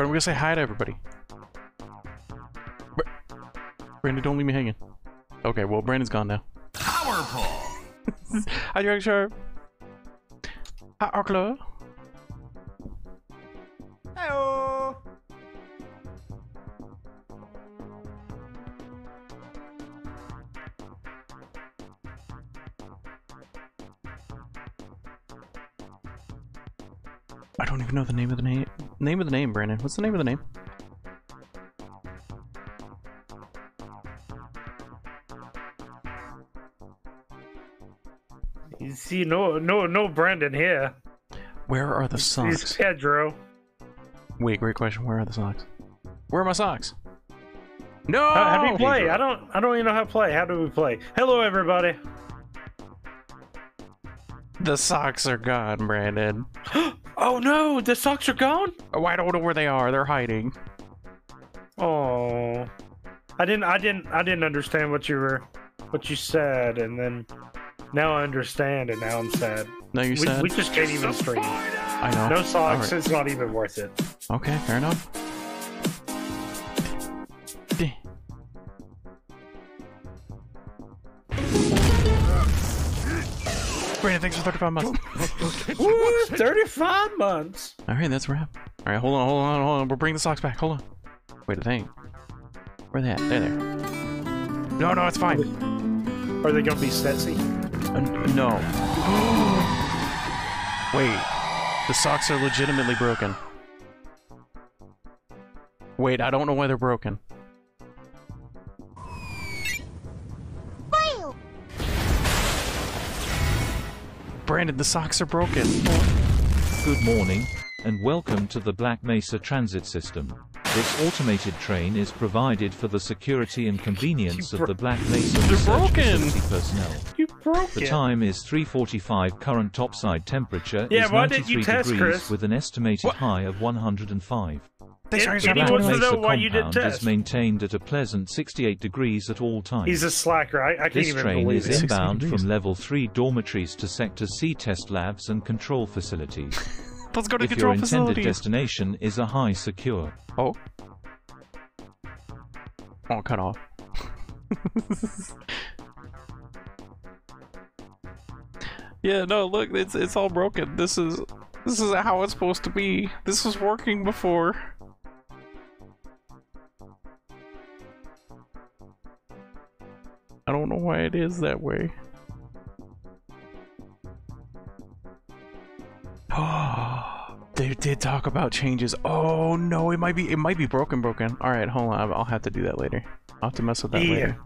But I'm gonna say hi to everybody. Br- Brandon, don't leave me hanging. Okay, well, Brandon's gone now. Power pull. Hi, Dragon Sharp. Hi, Arkla. Name. Name of the name, Brandon. What's the name of the name? You see, no, no, no, Brandon here. Where are the He's socks? Pedro. Wait, great question. Where are the socks? Where are my socks? No! How, how do you play? I don't. I don't even know how to play. How do we play? Hello, everybody. The socks are gone, Brandon. Oh no, the socks are gone. Oh, I don't know where they are. They're hiding. Oh, I didn't. I didn't. I didn't understand what you were, what you said, and then now I understand, and now I'm sad. No, you We, said. we just can't even stream. I know. No socks. Alright. It's not even worth it. Okay, fair enough. Brandon, thanks for 35 months. Woo, Thirty-five months. Alright, that's a wrap. Alright, hold on, hold on, hold on. We'll bring the socks back. Hold on. Wait a thing. Where they at? There, there. No, no, it's fine. Are they gonna be sexy? Uh, no. Wait. The socks are legitimately broken. Wait, I don't know why they're broken. Brandon, the socks are broken. Good morning, and welcome to the Black Mesa Transit System. This automated train is provided for the security and convenience of the Black Mesa They're Research. Facility personnel. You broke The it. time is 3:45. Current topside temperature Yeah, is 93 test, degrees Chris? with an estimated What? high of 105. It- it The he Black Mesa know why you didn't compound is maintained at a pleasant 68 degrees at all times. He's a slacker. I, I can't This even train believe is it. inbound from level 3 dormitories to sector C test labs and control facilities. Let's go to if control your intended facilities. destination is a high secure. Oh. Oh, cut off. yeah, no, look, it's it's all broken. This is this is how it's supposed to be. This was working before. I don't know why it is that way. they did talk about changes. Oh no, it might be it might be broken broken. All right, hold on. I'll have to do that later. I'll have to mess with that Yeah. later.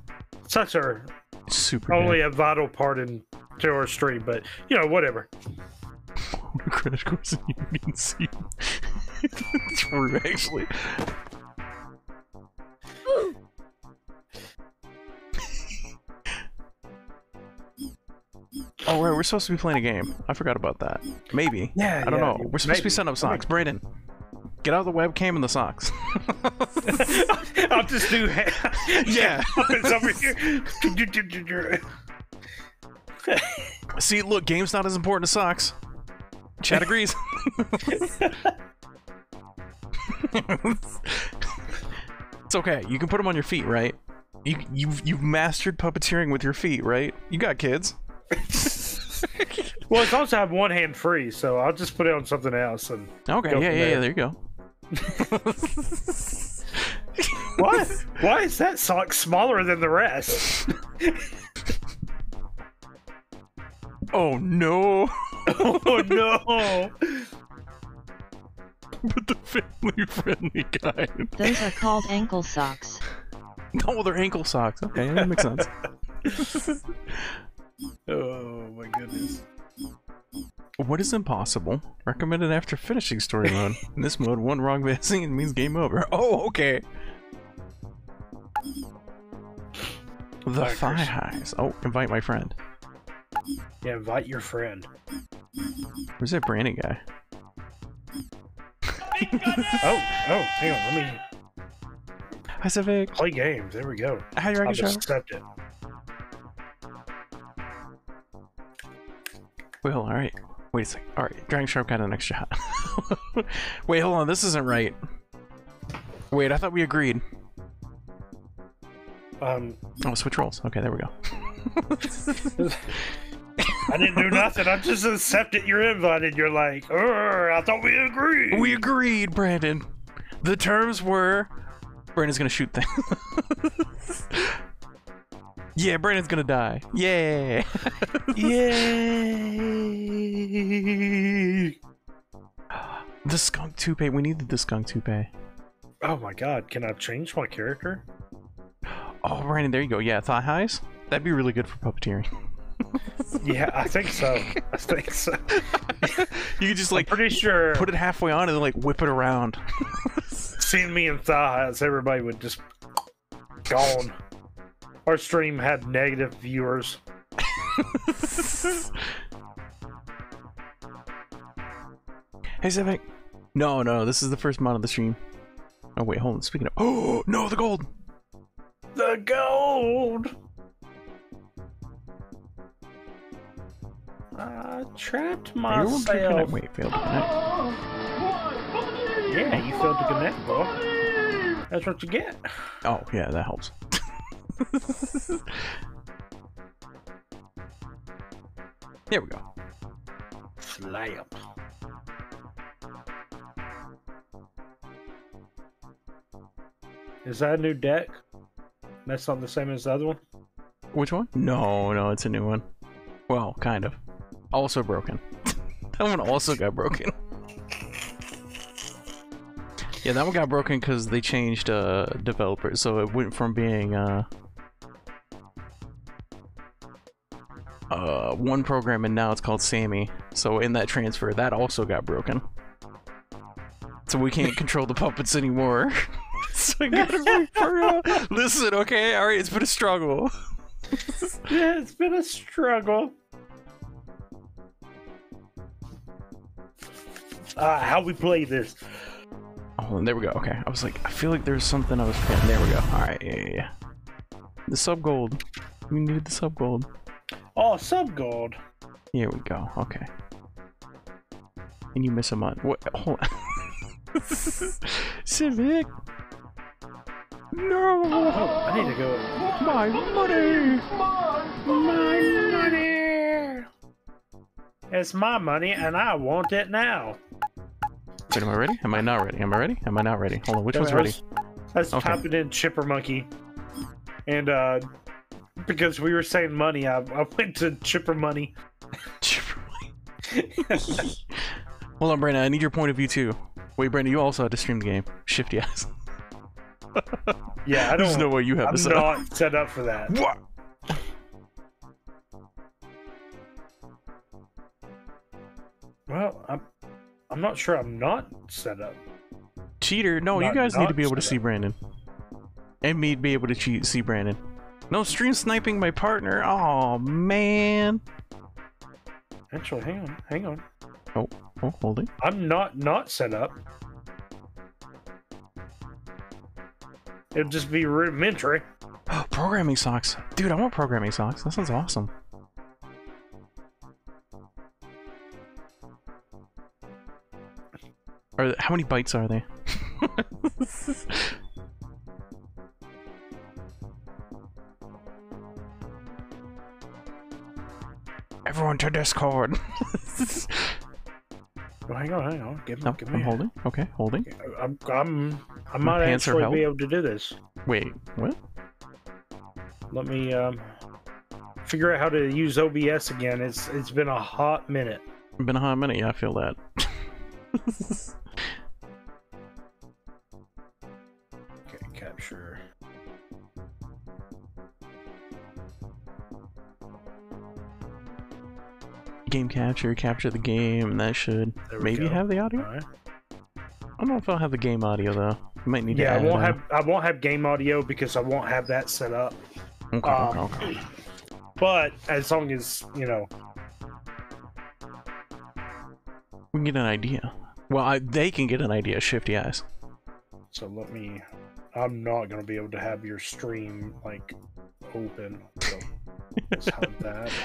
Are It's super only a vital part in to our stream, but you know, whatever. Crash course in Union C. True, actually. Oh right, we're supposed to be playing a game. I forgot about that. Maybe. Yeah, I don't yeah, know. We're supposed to be maybe. setting up socks. Brayden, get out of the webcam and the socks. I'll just do. Yeah. it's over here. See, look, game's not as important as socks. Chad agrees. it's okay. You can put them on your feet, right? You you've you've mastered puppeteering with your feet, right? You got kids. well, it's also have one hand free, so I'll just put it on something else. And Okay, Go yeah, from yeah, yeah. there. There you go. why? Why is that sock smaller than the rest? Oh no! oh no! but the family-friendly guy. Those are called ankle socks. No, they're ankle socks. Okay, that makes sense. Oh my goodness! What is impossible? Recommended after finishing story mode. In this mode, one wrong vaccine means game over. Oh, okay. The thigh highs. Oh, invite my friend. Yeah, invite your friend. Where's that Brandon guy? Oh, oh, hang on. Let me Hi, Civic. play games. There we go. How Hi, Dragon Show. just accept it. Well, alright. Wait a second. Alright, Dragon Sharp got an extra hat. Wait, hold on. This isn't right. Wait, I thought we agreed. Um, Oh, switch roles. Okay, there we go. I didn't do nothing. I just accepted your invite, and you're like, I thought we agreed. we agreed, Brandon. The terms were Brandon's gonna shoot things. yeah, Brandon's gonna die. Yeah. Yay! the skunk toupee. We needed the skunk toupee. Oh my god, can I change my character? Oh, Brandon, there you go. Yeah, thigh highs. That'd be really good for puppeteering. Yeah, I think so. I think so. You could just Like, pretty sure put it halfway on and then like whip it around. seeing me in thighs, everybody would just gone. Our stream had negative viewers. hey, Civic. No, no, this is the first mod of the stream. Oh wait, hold on. Speaking of, oh no, the gold. The gold. I trapped can connect. myself. Wait, failed to connect. Yeah, you failed to connect, bro. That's what you get. Oh yeah, that helps. there we go. Slam. Is that a new deck? That's not the same as the other one? Which one? No, no, it's a new one. Well, kind of. Also broken. that one also got broken. Yeah, that one got broken because they changed uh, developers, so it went from being uh, uh, one program and now it's called Sammy. So in that transfer, that also got broken. So we can't control the puppets anymore. so I gotta out- Listen, okay, alright, it's been a struggle. Yeah, it's been a struggle. Ah, how we play this? Oh, and there we go. Okay, I was like, I feel like there's something I was forgetting. There we go. All right, yeah, yeah, yeah. The sub gold. We need the sub gold. Oh, sub gold. Here we go. Okay. And you miss a month. What? Hold on. Civic. No, Oh, I need to go. my money. My money. It's my money, and I want it now. Wait, am I ready? Am I not ready? Am I ready? Am I not ready? Hold on. Which one's I ready? Let's Okay. typing in Chipper Monkey, and uh, because we were saying money, I, I went to Chipper Money. Chipper money. Hold on, Brandon. I need your point of view too. Wait, Brandon, you also had to stream the game. Shifty ass. Yeah, I don't. There's no way you have I'm this set up. not set up for that. What? Well, I'm. I'm not sure. I'm not set up. Cheater. No, you guys need to be able to see up. Brandon. And me be able to cheat, see Brandon. No stream sniping my partner. Oh man. Actually, hang on, hang on. Oh, oh, holding. I'm not not set up. It'll just be rudimentary. Oh, programming socks. Dude, I want programming socks. That sounds awesome. Are how many bytes are they? Everyone to Discord. Oh, hang on, hang on. Give me, no, give me. I'm a- holding. Okay, holding. I'm, I'm, I My might pants are actually held? be able to do this. Wait, what? Let me um, figure out how to use OBS again. It's it's been a hot minute. Been a hot minute. Yeah, I feel that. game capture, capture the game, and that should maybe go. have the audio. Right. I don't know if I'll have the game audio though. Might need Yeah, I to. add won't have I won't have game audio because I won't have that set up. Okay, um, okay, okay. But as long as you know, We can get an idea. Well, I, they can get an idea. Shifty eyes. so let me. I'm not gonna be able to have your stream like open. So let's have that.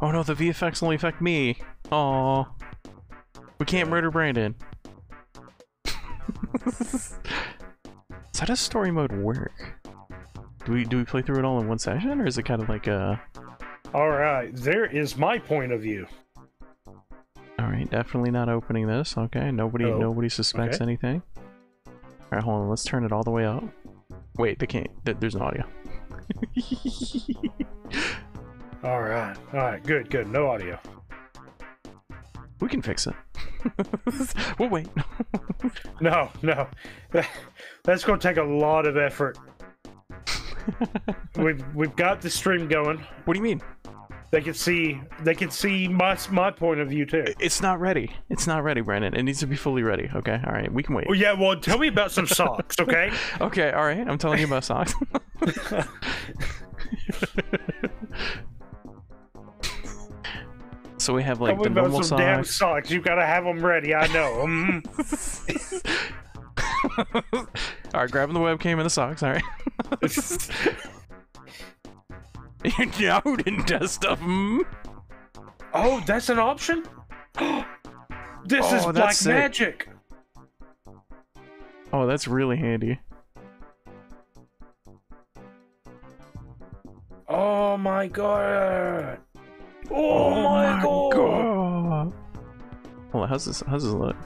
Oh no, the VFX only affect me. Oh, We can't murder Brandon. so how does story mode work? Do we do we play through it all in one session, or is it kind of like a? All right, there is my point of view. All right, definitely not opening this. Okay, nobody Oh, nobody suspects okay. anything. All right, hold on. Let's turn it all the way up. Wait, they can't. th- There's no audio. All right, all right, good, good. No audio. we can fix it. we'll wait. No, no, that's going to take a lot of effort. we've we've got the stream going. what do you mean? They can see they can see my my point of view too. It's not ready. It's not ready, Brandon. It needs to be fully ready. Okay. All right. We can wait. Oh yeah, well, tell me about some socks, okay? Okay. All right. I'm telling you about socks. So we have like tell the normal some damn socks. socks. You gotta have them ready. I know. Mm. all right. Grabbing the webcam and the socks. All right. you now didn't test stuff. Mm. oh, that's an option. this is Oh, black sick. magic. Oh, that's really handy. Oh my god. Oh, oh my, god. god. Hold on. How's this? How's this look?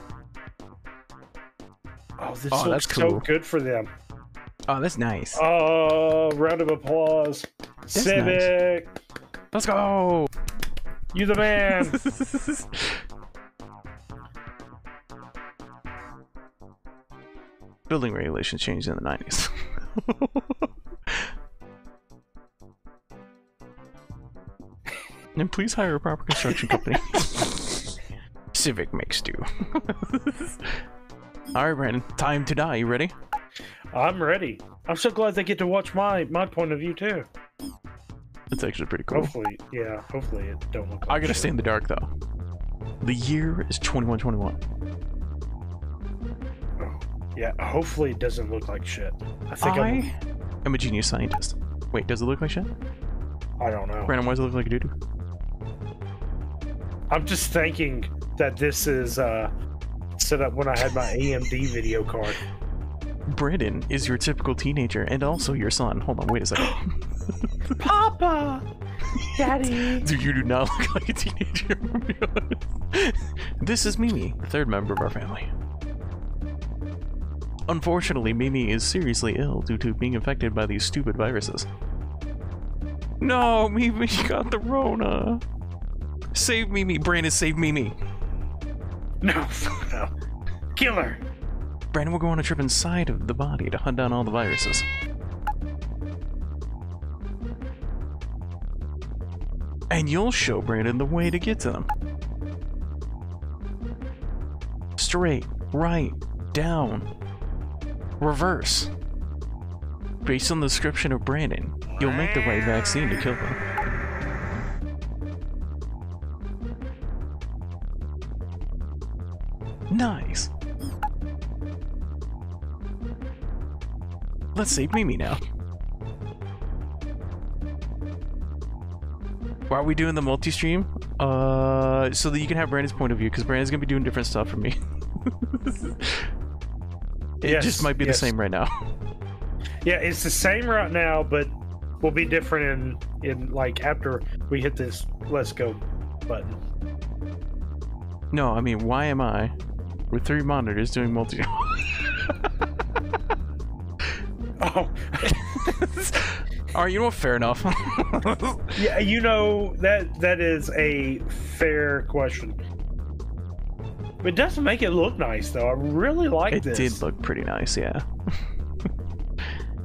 Oh, this Oh, looks that's so cool. good for them. Oh, that's nice. Oh, round of applause. nice. Civic, Let's go. you the man. Building regulations changed in the 90s. and please hire a proper construction company. Civic makes do. Alright, Brandon. Time to die. You ready? I'm ready. I'm so glad they get to watch my my point of view too. It's actually pretty cool. Hopefully, yeah. Hopefully, it don't look. Like I gotta shit. stay in the dark though. The year is 2121. Oh, yeah. Hopefully, it doesn't look like shit. I think I'm, I am a genius scientist. Wait, does it look like shit? I don't know. Brandon, why does it look like a doo I'm just thinking that this is uh set up when I had my AMD video card. Brandon is your typical teenager and also your son. Hold on, wait a second. Papa, Daddy. Dude, you do not look like a teenager, to be. This is Mimi, the third member of our family. Unfortunately, Mimi is seriously ill due to being infected by these stupid viruses. No, Mimi got the Rona. Save Mimi, Brandon, save Mimi. No, no. Killer. Brandon will go on a trip inside of the body to hunt down all the viruses. And you'll show Brandon the way to get to them. Straight, right, down, reverse. Based on the description of Brandon, you'll make the right vaccine to kill them. Nice. Let's save Mimi now. Why are we doing the multi-stream? Uh, so that you can have Brandon's point of view, because Brandon's gonna be doing different stuff from me. it Yes, just might be yes. the same right now. Yeah, it's the same right now, but we'll be different in in like after we hit this let's go button. No, I mean, why am I with three monitors doing multi? Oh, Alright, you know what? Fair enough. yeah, you know that that is a fair question. It does make it look nice though. I really like it this. It did look pretty nice, yeah.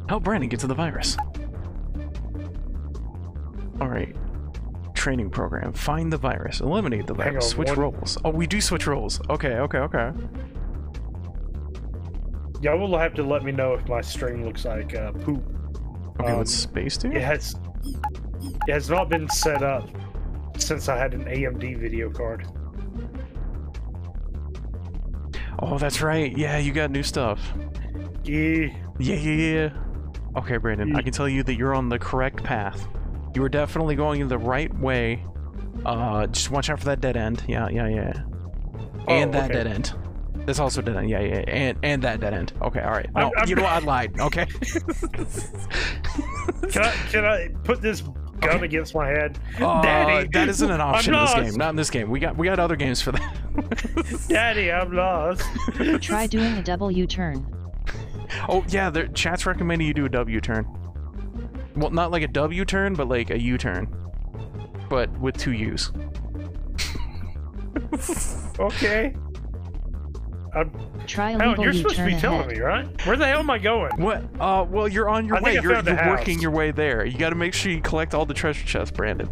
Help Brandon get to the virus. Alright. Training program. Find the virus. Eliminate the virus. on, Switch roles. Oh, we do switch roles. Okay, okay, okay. Y'all will have to let me know if my stream looks like uh, poop. Okay, Um, what's space do? It has it has not been set up since I had an AMD video card. Oh, that's right. Yeah, you got new stuff. Yeah. Yeah, yeah, yeah. Okay, Brandon, I can tell you that you're on the correct path. You are definitely going in the right way. Uh, just watch out for that dead end. Yeah, yeah, yeah. and Oh, that okay. dead end. That's also dead end. Yeah, yeah, yeah. and and that dead end. Okay, all right. No, I'm- I'm- you know what? I lied. Okay. Can I can I put this gun Okay. against my head? Uh, Daddy, that isn't an I'm option in this lost. game. Not in this game. We got we got other games for that. Daddy, I'm lost. Try doing a double U-turn. oh yeah, the chat's recommending you do a W turn. Well, not like a W turn, but like a U turn, but with two U's. Okay. I'm, Try a hell, legal you're supposed to U-turn be telling ahead. me, right? Where the hell am I going? What? Uh, well, you're on your I way. think I You're, found the you're working your way there. You got to make sure you collect all the treasure chests, Brandon.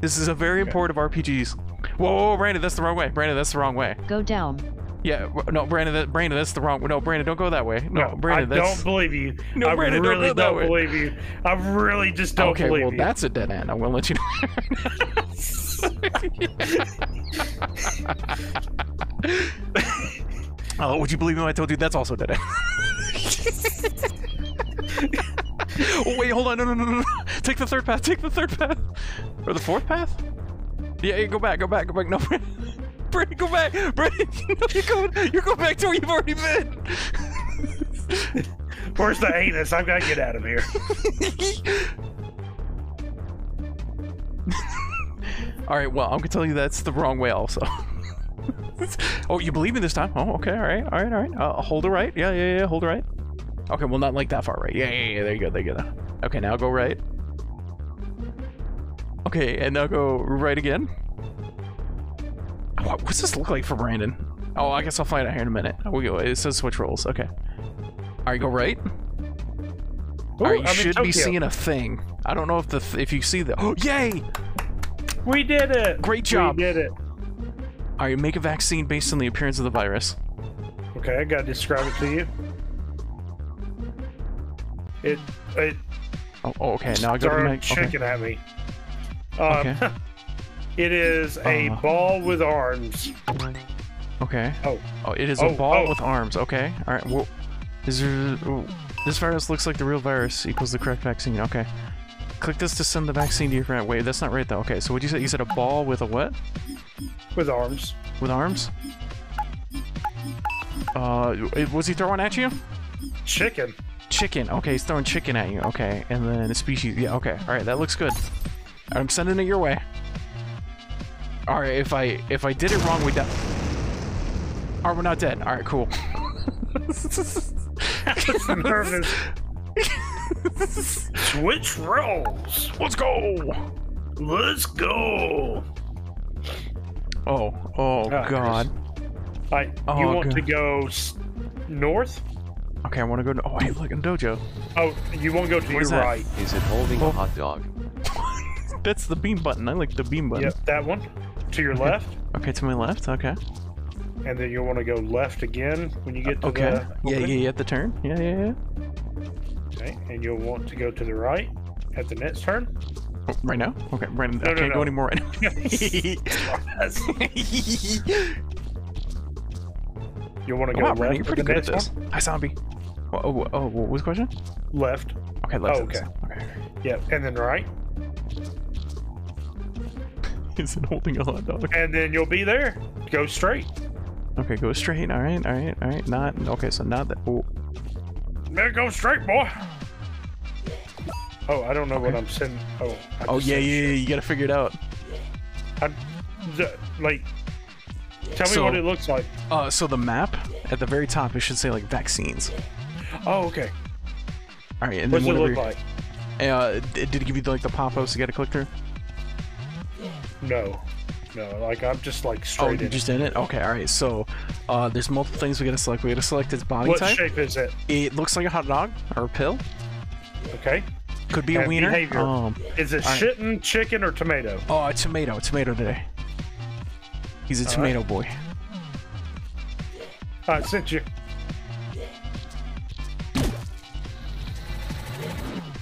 This is a very important of RPGs. Whoa, whoa, whoa, Brandon, that's the wrong way. Brandon, that's the wrong way. Go down. Yeah, no, Brandon, that, Brandon, that's the wrong. No, Brandon, don't go that way. No, Brandon, I that's. don't believe you. No, I Brandon, don't go that don't way. believe you. I really just don't okay, believe well, you. that's a dead end. I'm gonna let you know. oh, would you believe me when I told you that's also dead end? oh wait, hold on, no, no, no, no, no! Take the third path. Take the third path, or the fourth path. Yeah, yeah, go back, go back, go back. No, Brandon, go back. No, you're going, you're going back to where you've already been. Where's the anus? I've got to get out of here. All right, well, I'm gonna tell you that's the wrong way, also. oh, you believe me this time? Oh, okay, all right, all right, all right. Uh, hold it right. Yeah, yeah, yeah. Hold it right. Okay, well, not like that far right. Yeah, yeah, yeah. There you go. There you go. Okay, now go right. Okay, and now go right again. What- what's this look like for Brandon? Oh, I guess I'll find out here in a minute. Oh, we go. It says switch roles. Okay. All right, go right. Ooh, All right, you I'm should be seeing a thing. I don't know if the th if you see the. Oh, yay! We did it. Great job. We did it. All right, make a vaccine based on the appearance of the virus. Okay, I gotta describe it to you. It it Oh, oh, okay. Now I got to make. started next. Okay. shaking at me. Um, Okay. it is a Uh. ball with arms. okay. Oh. Oh, it is Oh, a ball oh. with arms. Okay. All right. Well, is there? ooh, this virus looks like the real virus equals the correct vaccine. Okay. Click this to send the vaccine to your friend. Wait, that's not right though. Okay. So what you said? You said a ball with a what? With arms. With arms? Uh, was he throwing at you? Chicken. Chicken. Okay, he's throwing chicken at you. Okay, and then a species. Yeah. Okay. All right, that looks good. I'm sending it your way. All right. If I if I did it wrong, we die. All right, we're not dead. All right, cool. I'm Nervous. Switch rolls. Let's go. Let's go. Oh, oh Ah, God. I, you Oh, want God. to go north? Okay, I want to go. To, oh, hey, look, a dojo. Oh, you want to go to your Where's that? right. Is it holding Oh. a hot dog? That's the beam button. I like the beam button. Yep, that one. To your left. Okay, to my left. Okay. And then you'll want to go left again when you get to Okay. the. Yeah, yeah, yeah. At the turn. Yeah, yeah, yeah. Okay, and you'll want to go to the right at the next turn. Oh, right now? Okay, Brandon. No, I no, can't go anymore right now. You'll want to oh, go wow, left Brandon, you're pretty the good at this. one. Hi, zombie. Oh, oh, oh, what was the question? Left. Okay, left. Oh, okay. Okay. Yep, and then right, Is it holding a hot dog? and then you'll be there. Go straight. Okay, go straight. All right, all right, all right. Not okay. So not that. Oh, There, go straight, boy. Oh, I don't know what I'm sending. Oh. I oh yeah, yeah, yeah. You gotta figure it out. I'm, like, tell me So- what it looks like. Uh, so the map at the very top, it should say like vaccines. Oh, okay. All right, and What then does it look like? Uh, did it give you like the pop-ups you gotta click through? No, no. Like I'm just like straight. Oh, straight you in. just did it. Okay, all right. So, uh, there's multiple things we gotta select. We gotta select its body What type. shape is it? It looks like a hot dog or a pill. Okay. Could be a wiener. behavior. Um, Is it All right. shitting, chicken, or tomato? oh, a tomato. Tomato today. He's a All tomato boy. I sent you.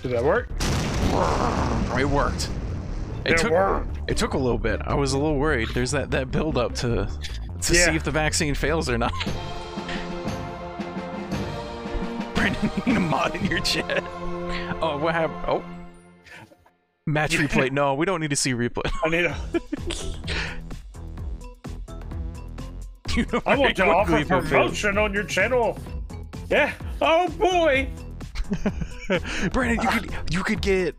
Did that work? It worked. It It took. worked. It took a little bit. I was a little worried. There's that that build up to to Yeah. see if the vaccine fails or not. Brandon, you need a mod in your chat. Oh, what happened? Oh. Match replay. No, we don't need to see replay. I need a. You know I want to offer promotion on your channel. Yeah. Oh boy. Brandon, you could you could get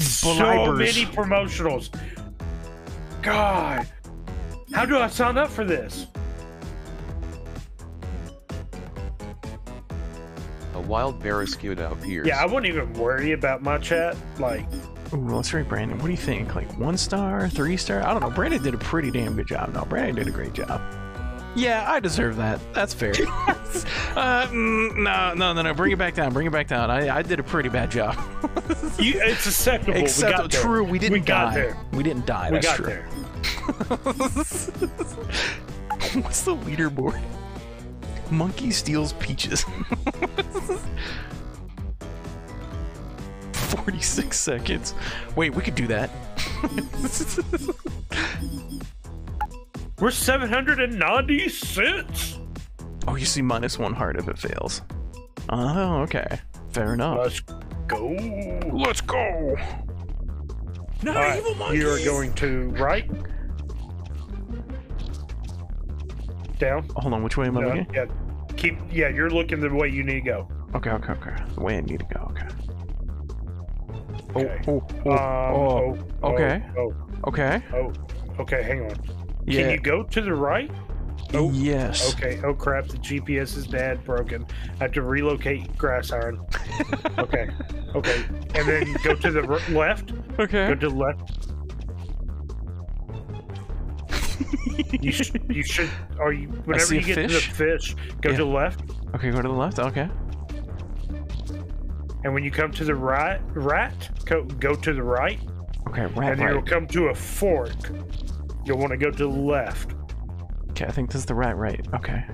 So many promotionals. God. How do I sign up for this? A wild barracuda appears. Yeah, I wouldn't even worry about my chat. Like, Ooh, let's rate Brandon. What do you think? Like one star, three star? I don't know. Brandon did a pretty damn good job. No, Brandon did a great job. Yeah, I deserve that. That's fair. uh, mm, no, no, no, no. Bring it back down. Bring it back down. I, I did a pretty bad job. you, it's acceptable. we Except got there. true, we didn't we got die. there. We didn't die. We got true. there. What's the leaderboard? Monkey steals peaches. 46 seconds. Wait, we could do that. We're 796. oh, you see minus one heart if it fails. Oh, okay. Fair enough. Let's go. Let's go. All right, you are going to right. Down. Hold on, which way am I down, looking? Yeah. Keep. Yeah, you're looking the way you need to go. Okay, okay, okay. The way I need to go, okay. Okay. Oh, oh, Um, oh, oh, okay. Oh, okay. oh, oh. Okay, hang on. Yeah. Can you go to the right? Oh, yes. Okay. Oh crap! The GPS is dead, broken. I have to relocate Grasshyren. okay. Okay. And then go to the r- left. Okay. Go to the left. you, sh- you should. Are you? Whenever you get to the fish. fish, go Yeah. to the left. Okay, go to the left. Okay. And when you come to the right, rat, go, go to the right, Okay, right, and then you'll come to a fork. You'll want to go to the left. Okay, I think this is the right, right. Okay.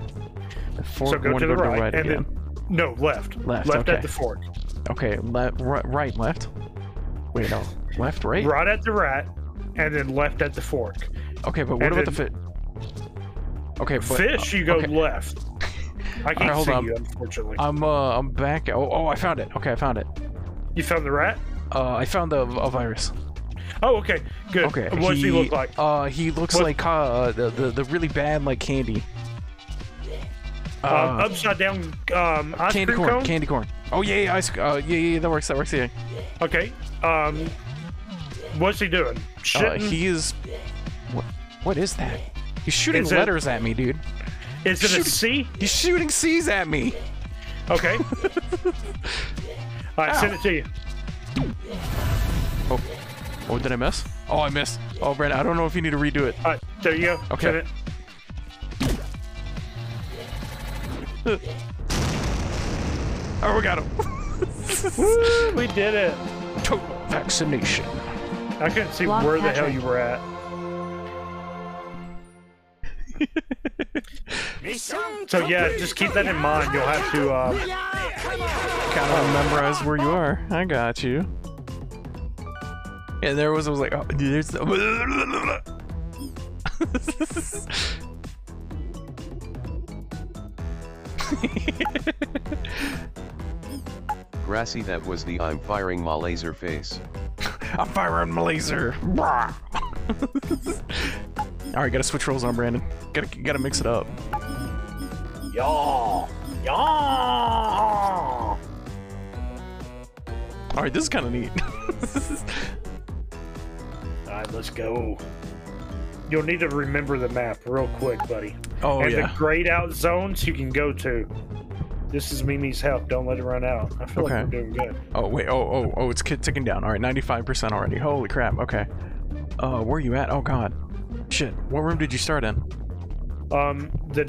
The fork, so go to the right, and again. then no left. Left, Left okay. at the fork. Okay, left, right, right, left. Wait, no. Left, right? Right at the rat, and then left at the fork. Okay, but what And about the fit? Okay, but, Fish, you go okay. left. I can't hold see on. you, unfortunately. I'm uh, I'm back. Oh, oh, I found it. Okay, I found it. you found the rat? Uh, I found the a virus. Oh, okay, good. Okay. What does he look like? Uh, he looks What- like uh, the, the the really bad like candy. Uh, um, upside down um, ice candy cream corn, cone. candy corn. Oh yeah, yeah, ice. Uh, yeah, yeah, that works. That works. Yeah. Okay. Um, what's he doing? Uh, Shitting? he is. What? What is that? He's shooting Is it- letters at me, dude. Is it a shoot- C? He's shooting C's at me. Okay. All right, send it to you. Oh, oh, did I miss? Oh, I missed. Oh, Brandon, I don't know if you need to redo it. All right, there you go. Okay. Oh, we got him. Woo, we did it. Total vaccination. I couldn't see Block where the hell you were at. So yeah, just keep that in mind. You'll have to. Uh, Gotta memorize where you are. I got you. And there was, I was like, oh, dude, there's. Grassy that was the I'm firing my laser face. I'm firing my laser. Brah. All right, gotta switch roles on Brandon. Gotta gotta mix it up. y'all, y'all. All right, this is kind of neat. Right, let's go. You'll need to remember the map real quick, buddy. oh and yeah. the grayed out zones you can go to. This is Mimi's help. Don't let it run out. I feel Okay. like we're doing good. Oh wait. Oh oh oh. It's ki- ticking down. All right, 95% already. Holy crap. Okay. Uh, where are you at? Oh god. Shit. What room did you start in? Um, the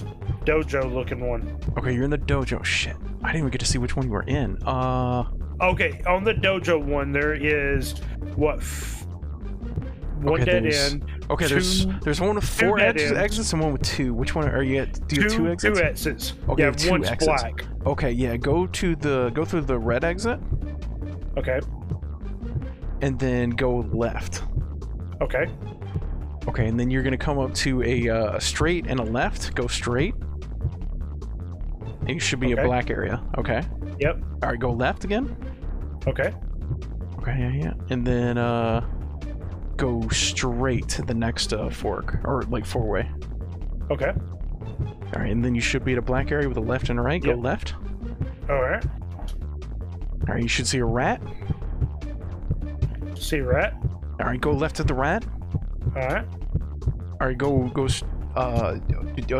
dojo looking one. Okay, you're in the dojo. Shit. I didn't even get to see which one you were in. Uh. Okay, on the dojo one, there is what? One Okay, dead there's- end. Okay, two, there's there's one with four dead ex- ends. exits and one with two. Which one are you at? Do you two, have two exits? Two exits. Okay, yeah, two one's exits. black. Okay, yeah. Go to the go through the red exit Okay. and then go left. Okay. Okay, and then you're gonna come up to a, uh, a straight and a left. Go straight. It should be Okay. a black area. Okay. Yep. All right, go left again. Okay. Okay, yeah, yeah. And then uh, go straight to the next uh, fork or like four way. Okay. All right, and then you should be at a black area with a left and a right. Go left. All right. All right, you should see a rat. See rat. All right, go left at the rat. All right. All right, go go uh, uh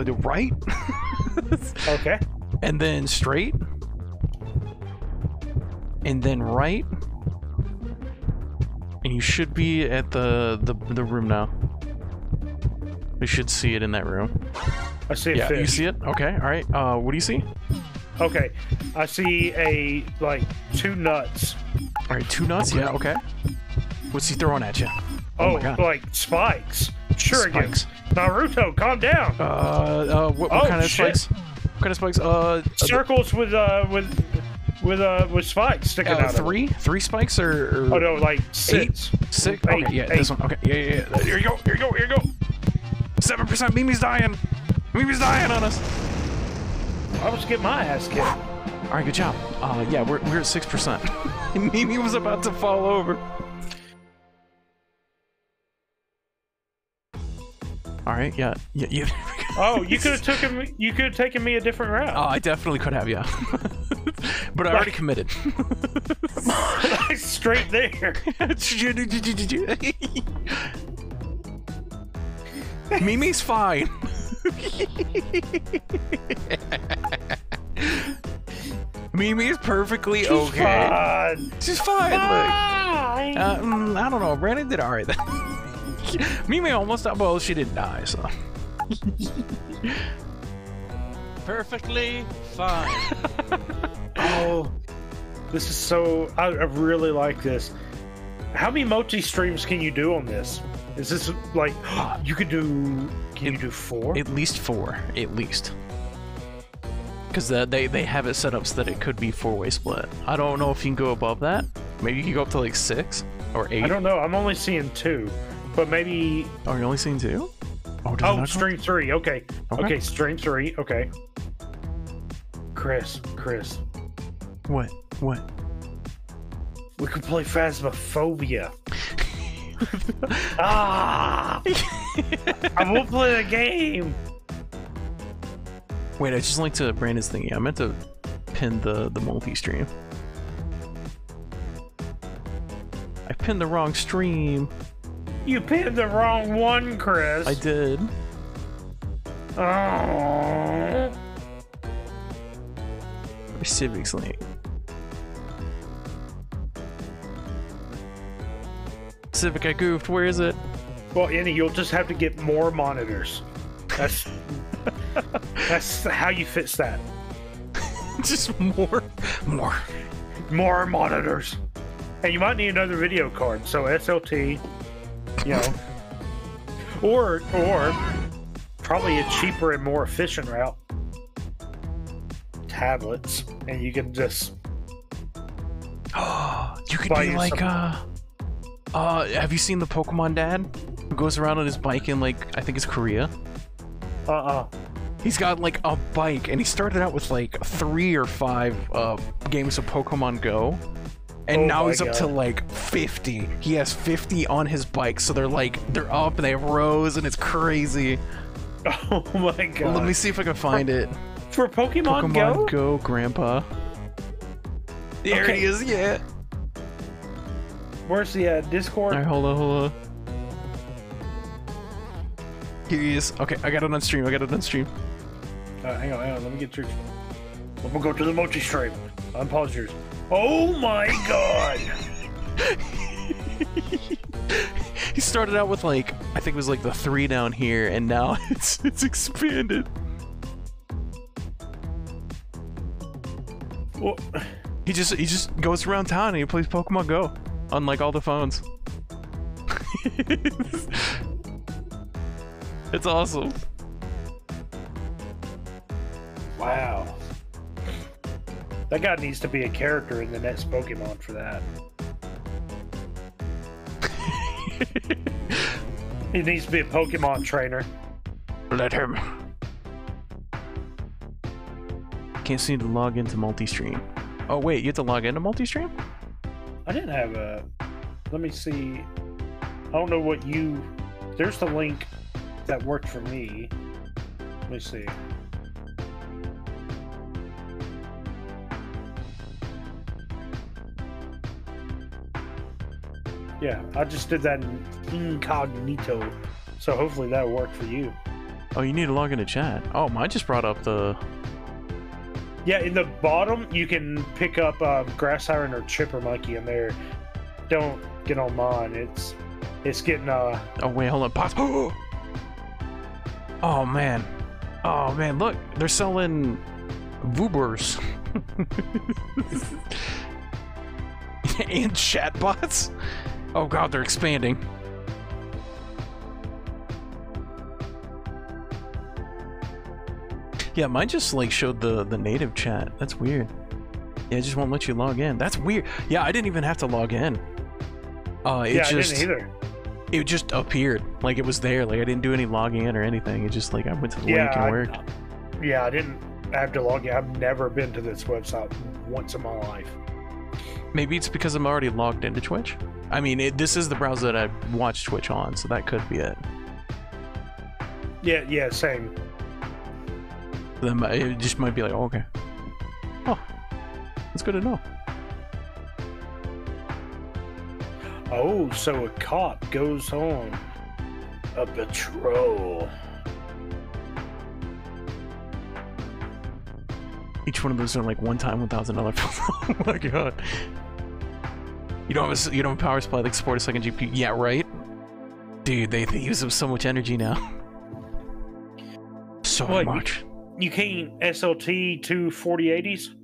the right, Okay. and then straight, and then right, you should be at the the the room now. We should see it in that room. I see a yeah, fish. you see it? Okay, all right. Uh, what do you see? Okay. I see a like two nuts. All right, two nuts. Yeah, okay. What's he throwing at you? Oh, my God. like spikes. Shurikens. Spikes. Naruto, calm down. Uh, uh, what, what Oh, kind of shit. spikes? What kind of spikes? Uh, uh, Circles with uh with with uh with spikes sticking uh, out. of three, three spikes or, or Oh no, like six. six? Eight, okay, yeah, eight. this one. Okay, yeah, yeah, yeah. Here you go, here you go, here you go. Seven percent. Mimi's dying. Mimi's dying on us. I was getting my ass kicked. All right, good job. Uh, yeah, we're we're at six percent. Mimi was about to fall over. All right, yeah, yeah, yeah. Oh, you could have taken me. You could have taken me a different route. Oh, I definitely could have, yeah. but I already committed. Straight there. Mimi's fine. Mimi's perfectly okay. Fun. She's fine. Fine. Uh, mm, I don't know. Brandon did alright then. Mimi almost died. Well, she didn't die, so. Perfectly fine. Oh, this is so. I, I really like this. How many multi streams can you do on this? Is this like you could do? Can you do four? At least four. At least. Because they, they have it set up so that it could be four way split. I don't know if you can go above that. Maybe you can go up to like six or eight. I don't know. I'm only seeing two, but maybe. Oh, you're only seeing two? Oh, Oh, stream three. Okay. Okay. okay. stream three. Okay. Chris, Chris, What? What? we could play Phasmophobia. ah! I won't play the game. Wait, I just linked to Brandon's thingy. I meant to pin the, the multi stream. I pinned the wrong stream. You pinned the wrong one, Chris. I did. Oh. Civics link. Civic, I goofed. Where is it? Well, Annie, you'll just have to get more monitors. That's that's how you fix that. just more, more. More monitors, and you might need another video card. So SLT, you know, or or probably a cheaper and more efficient route. Tablets, and you can just You could be like, uh, uh, have you seen the Pokemon dad who goes around on his bike in like I think it's Korea? uh uh He's got like a bike, and he started out with like three or five uh, games of Pokemon Go, and Oh now he's up to like fifty. He has fifty on his bike, so they're like they're up and they have rows, and it's crazy. Oh my god! Let me see if I can find it. For Pokemon, Pokemon Go? Grandpa. There Okay. he is. Yeah. Where's the uh, Discord? All right, hold on, hold on. Here he is. Okay, I got it on stream. I got it on stream. Uh, hang on, hang on. Let me get your. I'm gonna go to the multi stream. Unpause yours. Oh my god! He started out with like I think it was like the three down here, and now it's it's expanded. well, He just he just goes around town and he plays Pokemon Go unlike all the phones. it's awesome. wow. That guy needs to be a character in the next Pokemon for that. he needs to be a Pokemon trainer. Let him. Can't seem to log into multi-stream. Oh wait, you have to log into multi-stream? I didn't have a. Let me see. I don't know what you. There's the link that worked for me. Let me see. Yeah, I just did that in incognito, so hopefully that'll work for you. Oh, you need to log into chat. Oh, mine just brought up the. Yeah, in the bottom you can pick up um, Grasshyren or chipper monkey in there. Don't get on mine. It's it's getting uh Oh wait, hold on. Pause. Oh man. Oh man, look, they're selling Voobers. and chatbots. Oh god, they're expanding. Yeah, mine just like showed the the native chat. That's weird. Yeah, it just won't let you log in. That's weird. Yeah, I didn't even have to log in. Uh, it yeah, just I didn't either. it just appeared like it was there. Like I didn't do any logging in or anything. It just like I went to the Yeah, link and I- worked. Yeah, I didn't have to log in. I've never been to this website once in my life. Maybe it's because I'm already logged into Twitch. I mean, it, this is the browser that I watch Twitch on, so that could be it. Yeah, yeah, same. Then it just might be like, oh, okay. Oh, that's good to know. Oh, so a cop goes on a patrol. Each one of those are like one time, one thousand dollar. Oh my god. You don't have a, you don't have a power supply that can support a second GPU. Yeah, right. Dude, they, they use up so much energy now. So you- much. You can't SLI to 4080s?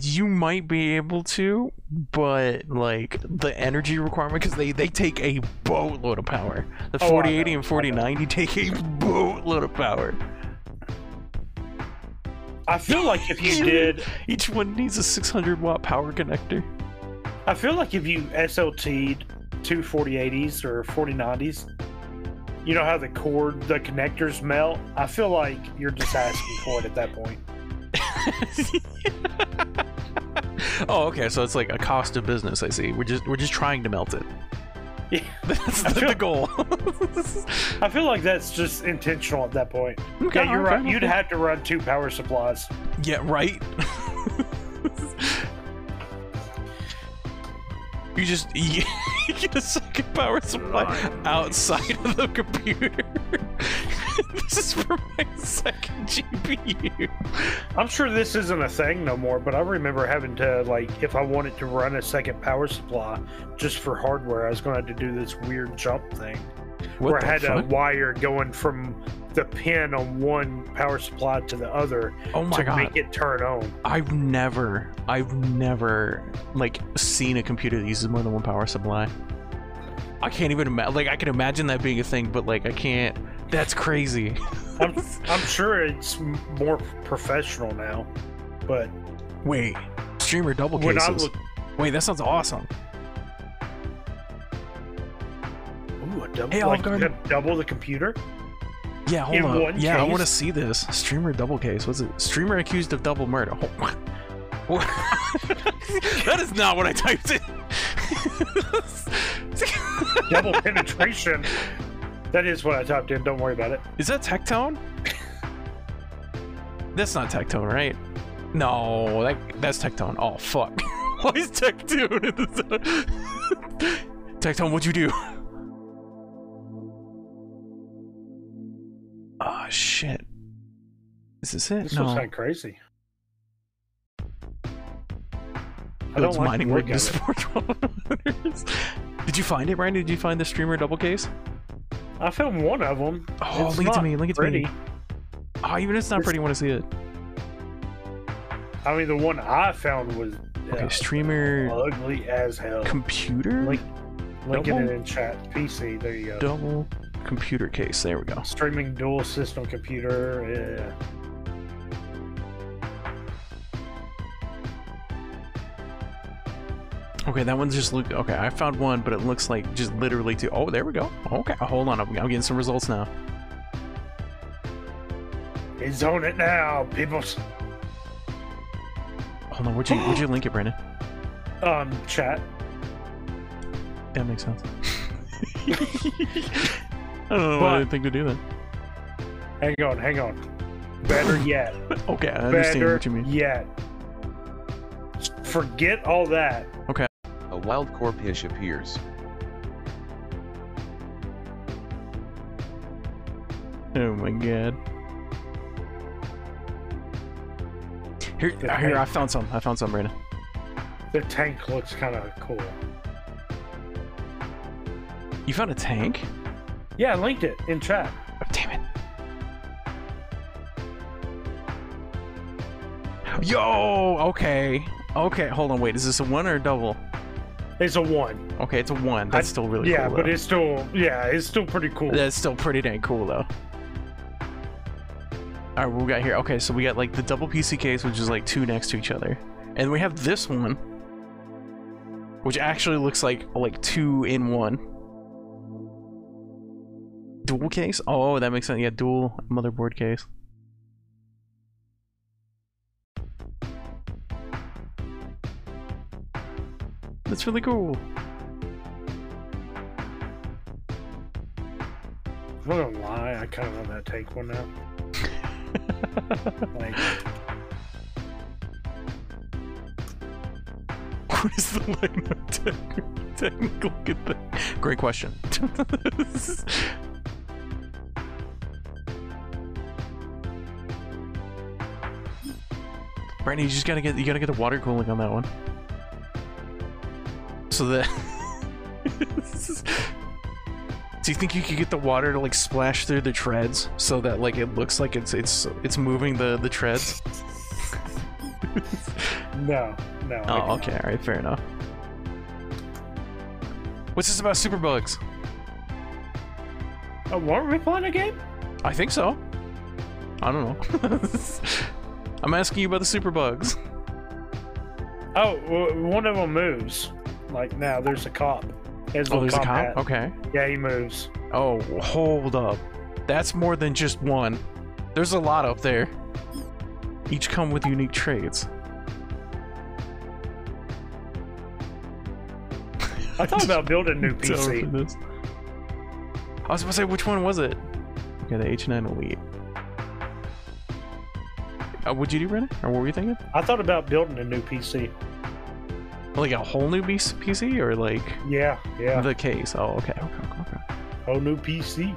You might be able to, but like the energy requirement because they they take a boatload of power. The Oh, 4080 know, and 4090 take a boatload of power. I feel like if you did, Each one needs a 600 watt power connector. I feel like if you SLI'd two 4080s or 4090s, you know how the cord, the connectors melt? I feel like you're just asking for it at that point. oh, okay. So it's like a cost of business. I see. We're just we're just trying to melt it. Yeah. That's the, feel- the goal. I feel like that's just intentional at that point. Okay, yeah, you're okay, right. You'd have to run two power supplies. Yeah, right. you just you get a second power supply outside of the computer. this is for my second GPU. I'm sure this isn't a thing no more, but I remember having to like if I wanted to run a second power supply just for hardware, I was going to have to do this weird jump thing What where I had fuck? a wire going from the pin on one power supply to the other oh my to god! make it turn on. I've never, I've never like seen a computer that uses more than one power supply. I can't even imagine. Like I can imagine that being a thing, but like I can't. That's crazy. I'm, I'm sure it's more professional now, but Wait, streamer double cases. look, Wait, that sounds awesome. ooh, a double, Hey, like double the computer. Yeah, hold on. Yeah, I want to see this. Streamer double case. What's it? Streamer accused of double murder. Oh, what? What? that is not what I typed in. Double penetration. That is what I typed in. Don't worry about it. Is that Tectone? That's not Tectone, right? No, that that's Tectone. Oh fuck. Why is Tectone in this? Tectone, what'd you do? Oh shit. This is this it? This no. looks kind of crazy. I Oh, don't it's like mining the rig look to of it. support monitors. Did you find it, Brandon? Did you find the streamer double case? I found one of them. Oh, It's link it to me, link it to pretty. me. Oh, even if it's not It's- pretty, I want to see it. I mean, the one I found was Okay, uh, streamer ugly as hell. computer Link, linking it in chat. PC. There you go. double computer case. There we go. Streaming dual system computer. Yeah. Okay, that one's just look. Okay, I found one, but it looks like just literally two. Oh, there we go. Okay, hold on. I'm, I'm getting some results now. He's on it now, people. Hold on. Where'd you where'd you link it, Brandon? Um, chat. That makes sense. I don't know why I But- didn't think to do that. Hang on, hang on. Better yet. Okay, I understand Better what you mean. yet. Forget all that. Okay. A wild corphish appears. Oh my god. Here, here, I found some. I found some, Brandon. The tank looks kind of cool. You found a tank? Yeah, I linked it in chat. Oh, damn it. Yo, okay. Okay, hold on, wait. Is this a one or a double? It's a one. Okay, it's a one. That's I- still really yeah, cool. Yeah, but it's still yeah, it's still pretty cool. That's still pretty dang cool, though. Alright, what we got here? Okay, so we got like the double PC case, which is like two next to each other. And we have this one, which actually looks like like two in one. Dual case? Oh, oh, that makes sense. Yeah, dual motherboard case. That's really cool. I'm not gonna lie, I kind of want that tank one now. Like, What is the line of technical thing? Great question. Brandon, you just gotta get you gotta get the water cooling on that one. So that Do you think you could get the water to like splash through the treads so that like it looks like it's it's it's moving the the treads? no, no. Oh, okay, alright, fair enough. What's this about superbugs? Oh, weren't we playing a game? I think so. I don't know. I'm asking you about the superbugs. Oh, w- one of them moves. Like now, there's a cop. He has Oh, there's a cop? hat. Okay. Yeah, he moves. Oh, hold up. That's more than just one. There's a lot up there. Each come with unique traits. I thought about building a new PC. I was about to say, which one was it? Okay, the H9 Elite. Uh, what'd you do, Brennan? Or what were you thinking? I thought about building a new PC. Like a whole new PC or like Yeah, yeah. the case? Oh, okay, okay, okay. okay. Whole new PC.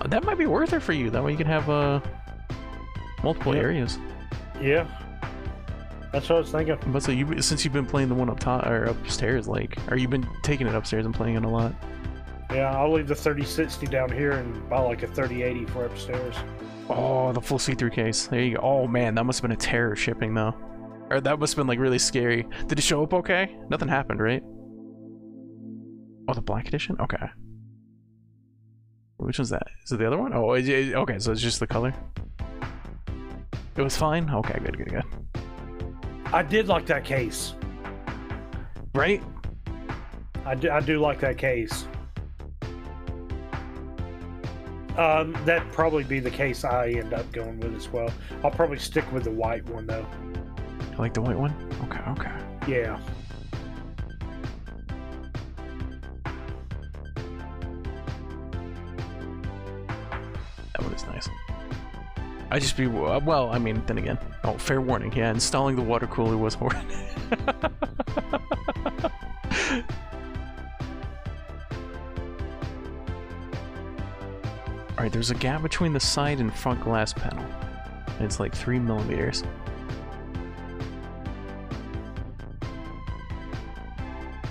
Uh, That might be worth it for you. That way you can have uh multiple Yeah. areas. Yeah. That's what I was thinking. But so you since you've been playing the one up top or upstairs, like, or you've been taking it upstairs and playing it a lot. Yeah, I'll leave the 3060 down here and buy like a 3080 for upstairs. Oh, the full see-through case. There you go. Oh man, that must have been a terror shipping though. Or that must have been like really scary. Did it show up okay? Nothing happened, right? Oh, the black edition? Okay. Which one's that? Is it the other one? Oh, it, it- okay, so it's just the color. It was fine? Okay, good, good, good. I did like that case. Right? I do, I do like that case. Um, that'd probably be the case I end up going with as well. I'll probably stick with the white one though. You like the white one? Okay, okay. Yeah. That one is nice. I just be uh, well. I mean, then again. Oh, fair warning. Yeah, installing the water cooler was horrid. All right, there's a gap between the side and front glass panel. It's like three millimeters.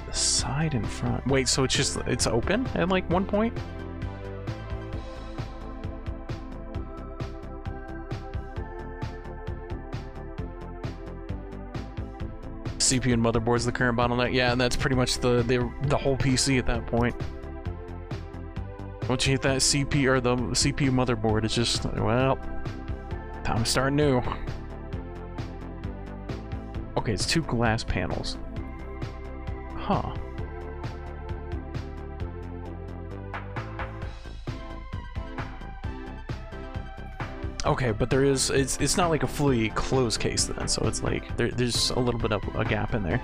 The side and front. Wait, so it's just it's open at like one point? CPU and motherboard's the current bottleneck. Yeah, and that's pretty much the the, the whole PC at that point. Once you hit that CPU or the CPU motherboard, it's just well, time to start new. Okay, it's two glass panels. Huh. Okay, but there is it's it's not like a fully closed case then, so it's like there, there's a little bit of a gap in there.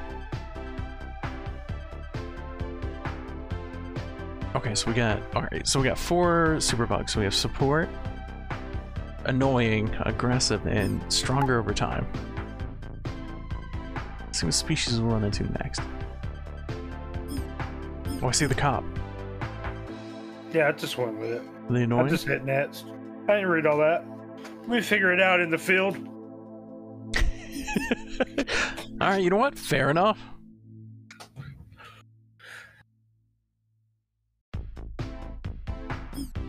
Okay, so we got all right, so we got four super bugs. So we have support, annoying, aggressive, and stronger over time. Let's see what species we'll run into next. Oh, I see the cop. Yeah, I just went with it. Are they I annoying? just hit next. I didn't read all that. We figure it out in the field. All right, you know what? Fair enough.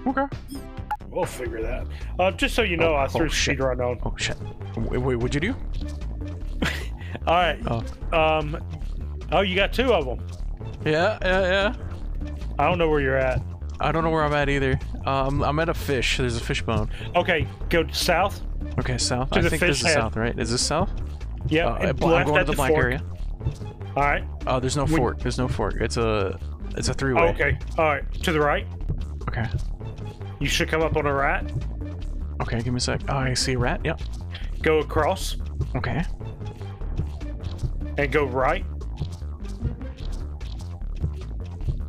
Okay. We'll figure that. Uh, just so you know, Oh, I threw oh, shit. speed run on. Oh shit. Wait, wait what'd you do? All right. Oh. Um. Oh, you got two of them. Yeah, yeah, yeah. I don't know where you're at. I don't know where I'm at either. Um, I'm at a fish. There's a fish bone. Okay, go south. Okay, south. To I think this is south, right? Is this south? Yeah, Uh, I'm going to the the black fork. area. All right. Oh, there's no fork. There's no fork. It's a, it's a three-way. okay. All right. To the right. Okay. You should come up on a rat. Okay, give me a sec. Oh, I see a rat. Yep. Go across Okay. and go right.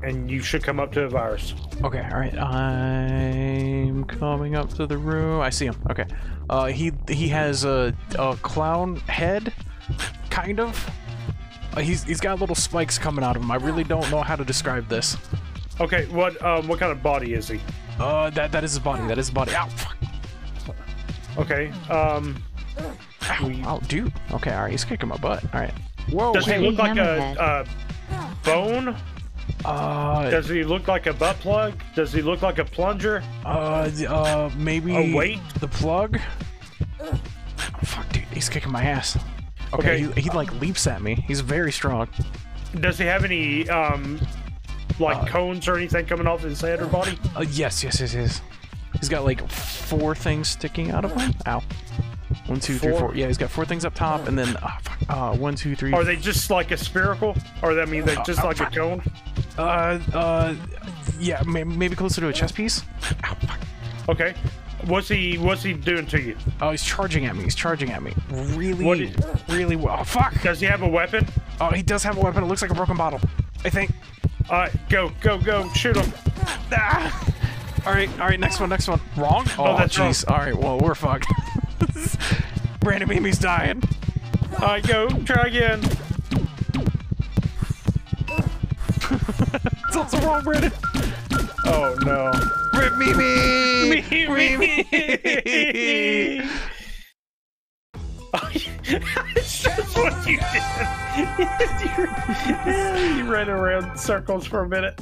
And you should come up to a virus. Okay. All right. I'm coming up to the room. I see him. Okay. Uh, he he has a a clown head, kind of. Uh, he's he's got little spikes coming out of him. I really don't know how to describe this. Okay. What um what kind of body is he? Uh, that that is his body. That is his body. Ow! Fuck. Okay. Um. Ow! Ow! Dude. Okay. All right. He's kicking my butt. All right. Whoa. Does he hey, look like a, a bone? uh, Does he look like a butt plug? Does he look like a plunger? uh, uh, maybe A weight? the plug. Oh, fuck, dude. He's kicking my ass. Okay. Okay. He, he like leaps at me. He's very strong. Does he have any um like Uh, cones or anything coming off his head or body? Uh, yes, yes, yes, yes. He's got like four things sticking out of him. Ow. One, two, three, Four? four. Yeah, he's got four things up top, and then uh, uh, one, two, three. Are they just like a spherical? Or that mean they're just like a cone? Uh, uh, yeah, may- maybe closer to a chess piece. Ow, fuck. Okay. What's he what's he doing to you? Oh, he's charging at me. He's charging at me. Really, What is- really well. Oh, fuck. Does he have a weapon? Oh, he does have a weapon. It looks like a broken bottle. I think. Alright, go, go, go, shoot him. Ah! All right, all right. Next one, next one. Wrong. Oh, that's wrong. jeez. All right. Well, we're fucked. Brandon Mimi's dying. Alright, go, try again. It's also wrong, Brandon. Oh no. Rip Mimi. Me, me. That's what you did. you, ran around circles for a minute.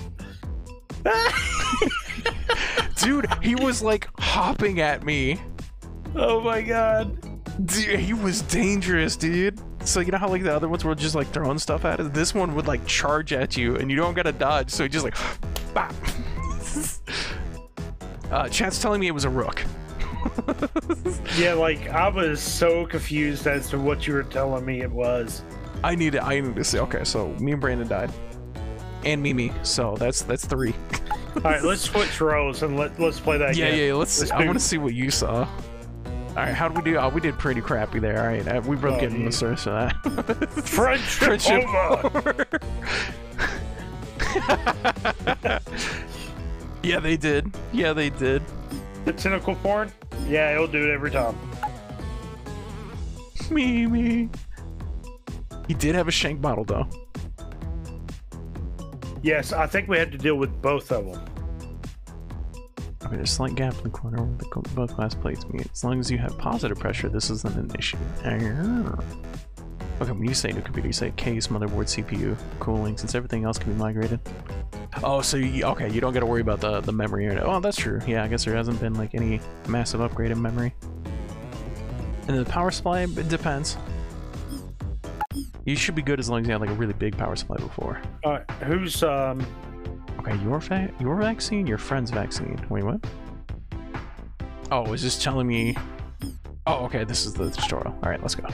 Dude, he was like hopping at me. Oh my god. Dude, he was dangerous, dude. So you know how like the other ones were just like throwing stuff at us? This one would like charge at you and you don't gotta dodge, so he just like bop. uh Chad's telling me it was a rook. Yeah, like I was so confused as to what you were telling me it was. I need to I need to see okay, so me and Brandon died. And Mimi, so that's that's three. All right, let's switch roles and let let's play that game. Yeah, again. yeah, let's, Let's I want to see what you saw. Alright, how did we do? Oh, we did pretty crappy there. Alright, uh, we both Oh, in the source for that. Friendship, over. yeah, they did. Yeah, they did. The tentacle porn? Yeah, he'll do it every time. Me, me. He did have a shank bottle though. Yes, I think we had to deal with both of them. Okay, there's a slight gap in the corner where the both glass plates meet. As long as you have positive pressure, this isn't an issue. Ah. Okay, when you say new computer, you say case, motherboard, CPU, cooling, since everything else can be migrated. Oh, so you, okay, you don't got to worry about the, the memory. Or, oh, that's true. Yeah, I guess there hasn't been like any massive upgrade in memory. And the power supply, it depends. You should be good as long as you have like a really big power supply before. All right, who's um? Okay, your va- your vaccine, your friend's vaccine. Wait, what? Oh, is this telling me? Oh, okay, this is the tutorial. All right, let's go.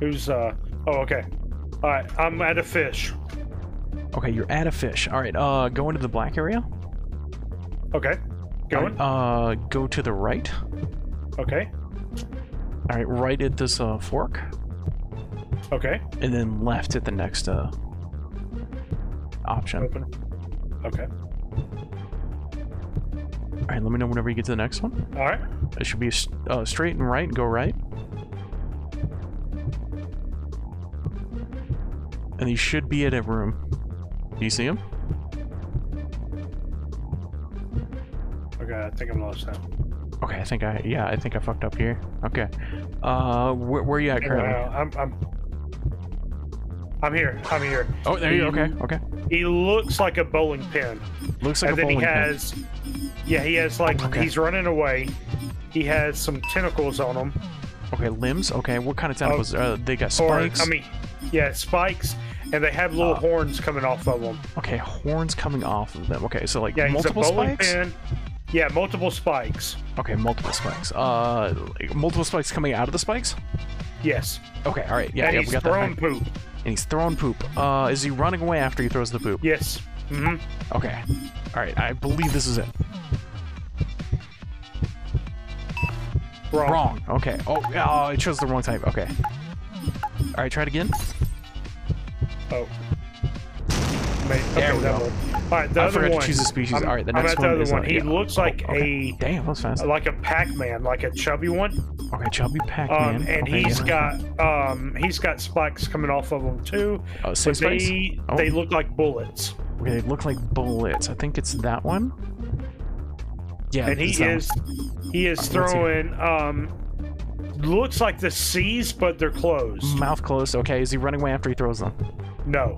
Who's uh? Oh, okay. All right, I'm at a fish. Okay, you're at a fish. All right, uh, go into the black area. Okay, going. Uh, go to the right. Okay, All right, right at this uh, fork, okay. and then left at the next uh option. Open. Okay. All right, let me know whenever you get to the next one. All right. It should be uh, straight and right. Go right. And he should be at a room. Do you see him? Okay, I think I'm lost now. Okay, I think I yeah, I think I fucked up here. Okay. Uh, where, where you at currently? I'm, I'm, I'm here. I'm here. Oh, there you. Okay, okay. He looks like a bowling pin, Looks like and a bowling pin. And then he pin. has, yeah, he has like Okay. he's running away. He has some tentacles on him, Okay, limbs. Okay, what kind of tentacles? Uh, they got spikes? or spikes. I mean, yeah, spikes, and they have little Ah. horns coming off of them. okay, horns coming off of them. Okay, so like Yeah, multiple he's a bowling spikes. pin. Yeah, multiple spikes. Okay, multiple spikes. Uh, like, multiple spikes coming out of the spikes. Yes. Okay, all right. Yeah, and yeah, we got that. throwing right. poop. And he's throwing poop. Uh, is he running away after he throws the poop? Yes. Mm-hmm. Okay. All right. I believe this is it. Wrong. Wrong. Okay. Oh, oh, it chose the wrong type. Okay. All right. Try it again. Oh. Mate, There okay, we go. All right, the I other forgot to choose a species. I'm, All right, the I'm next at one the other one. He yeah. looks Oh, like okay. Damn, that was fast. a like a Pac-Man, like a chubby one. Okay, chubby Pac-Man. Um, and okay, he's yeah. got um he's got spikes coming off of him too. Oh, six but spikes? they Oh. they look like bullets. Okay, they look like bullets. I think it's that one. Yeah, and he one. is he is Alright, throwing um looks like the C's, but they're closed. mouth closed. Okay, is he running away after he throws them? No.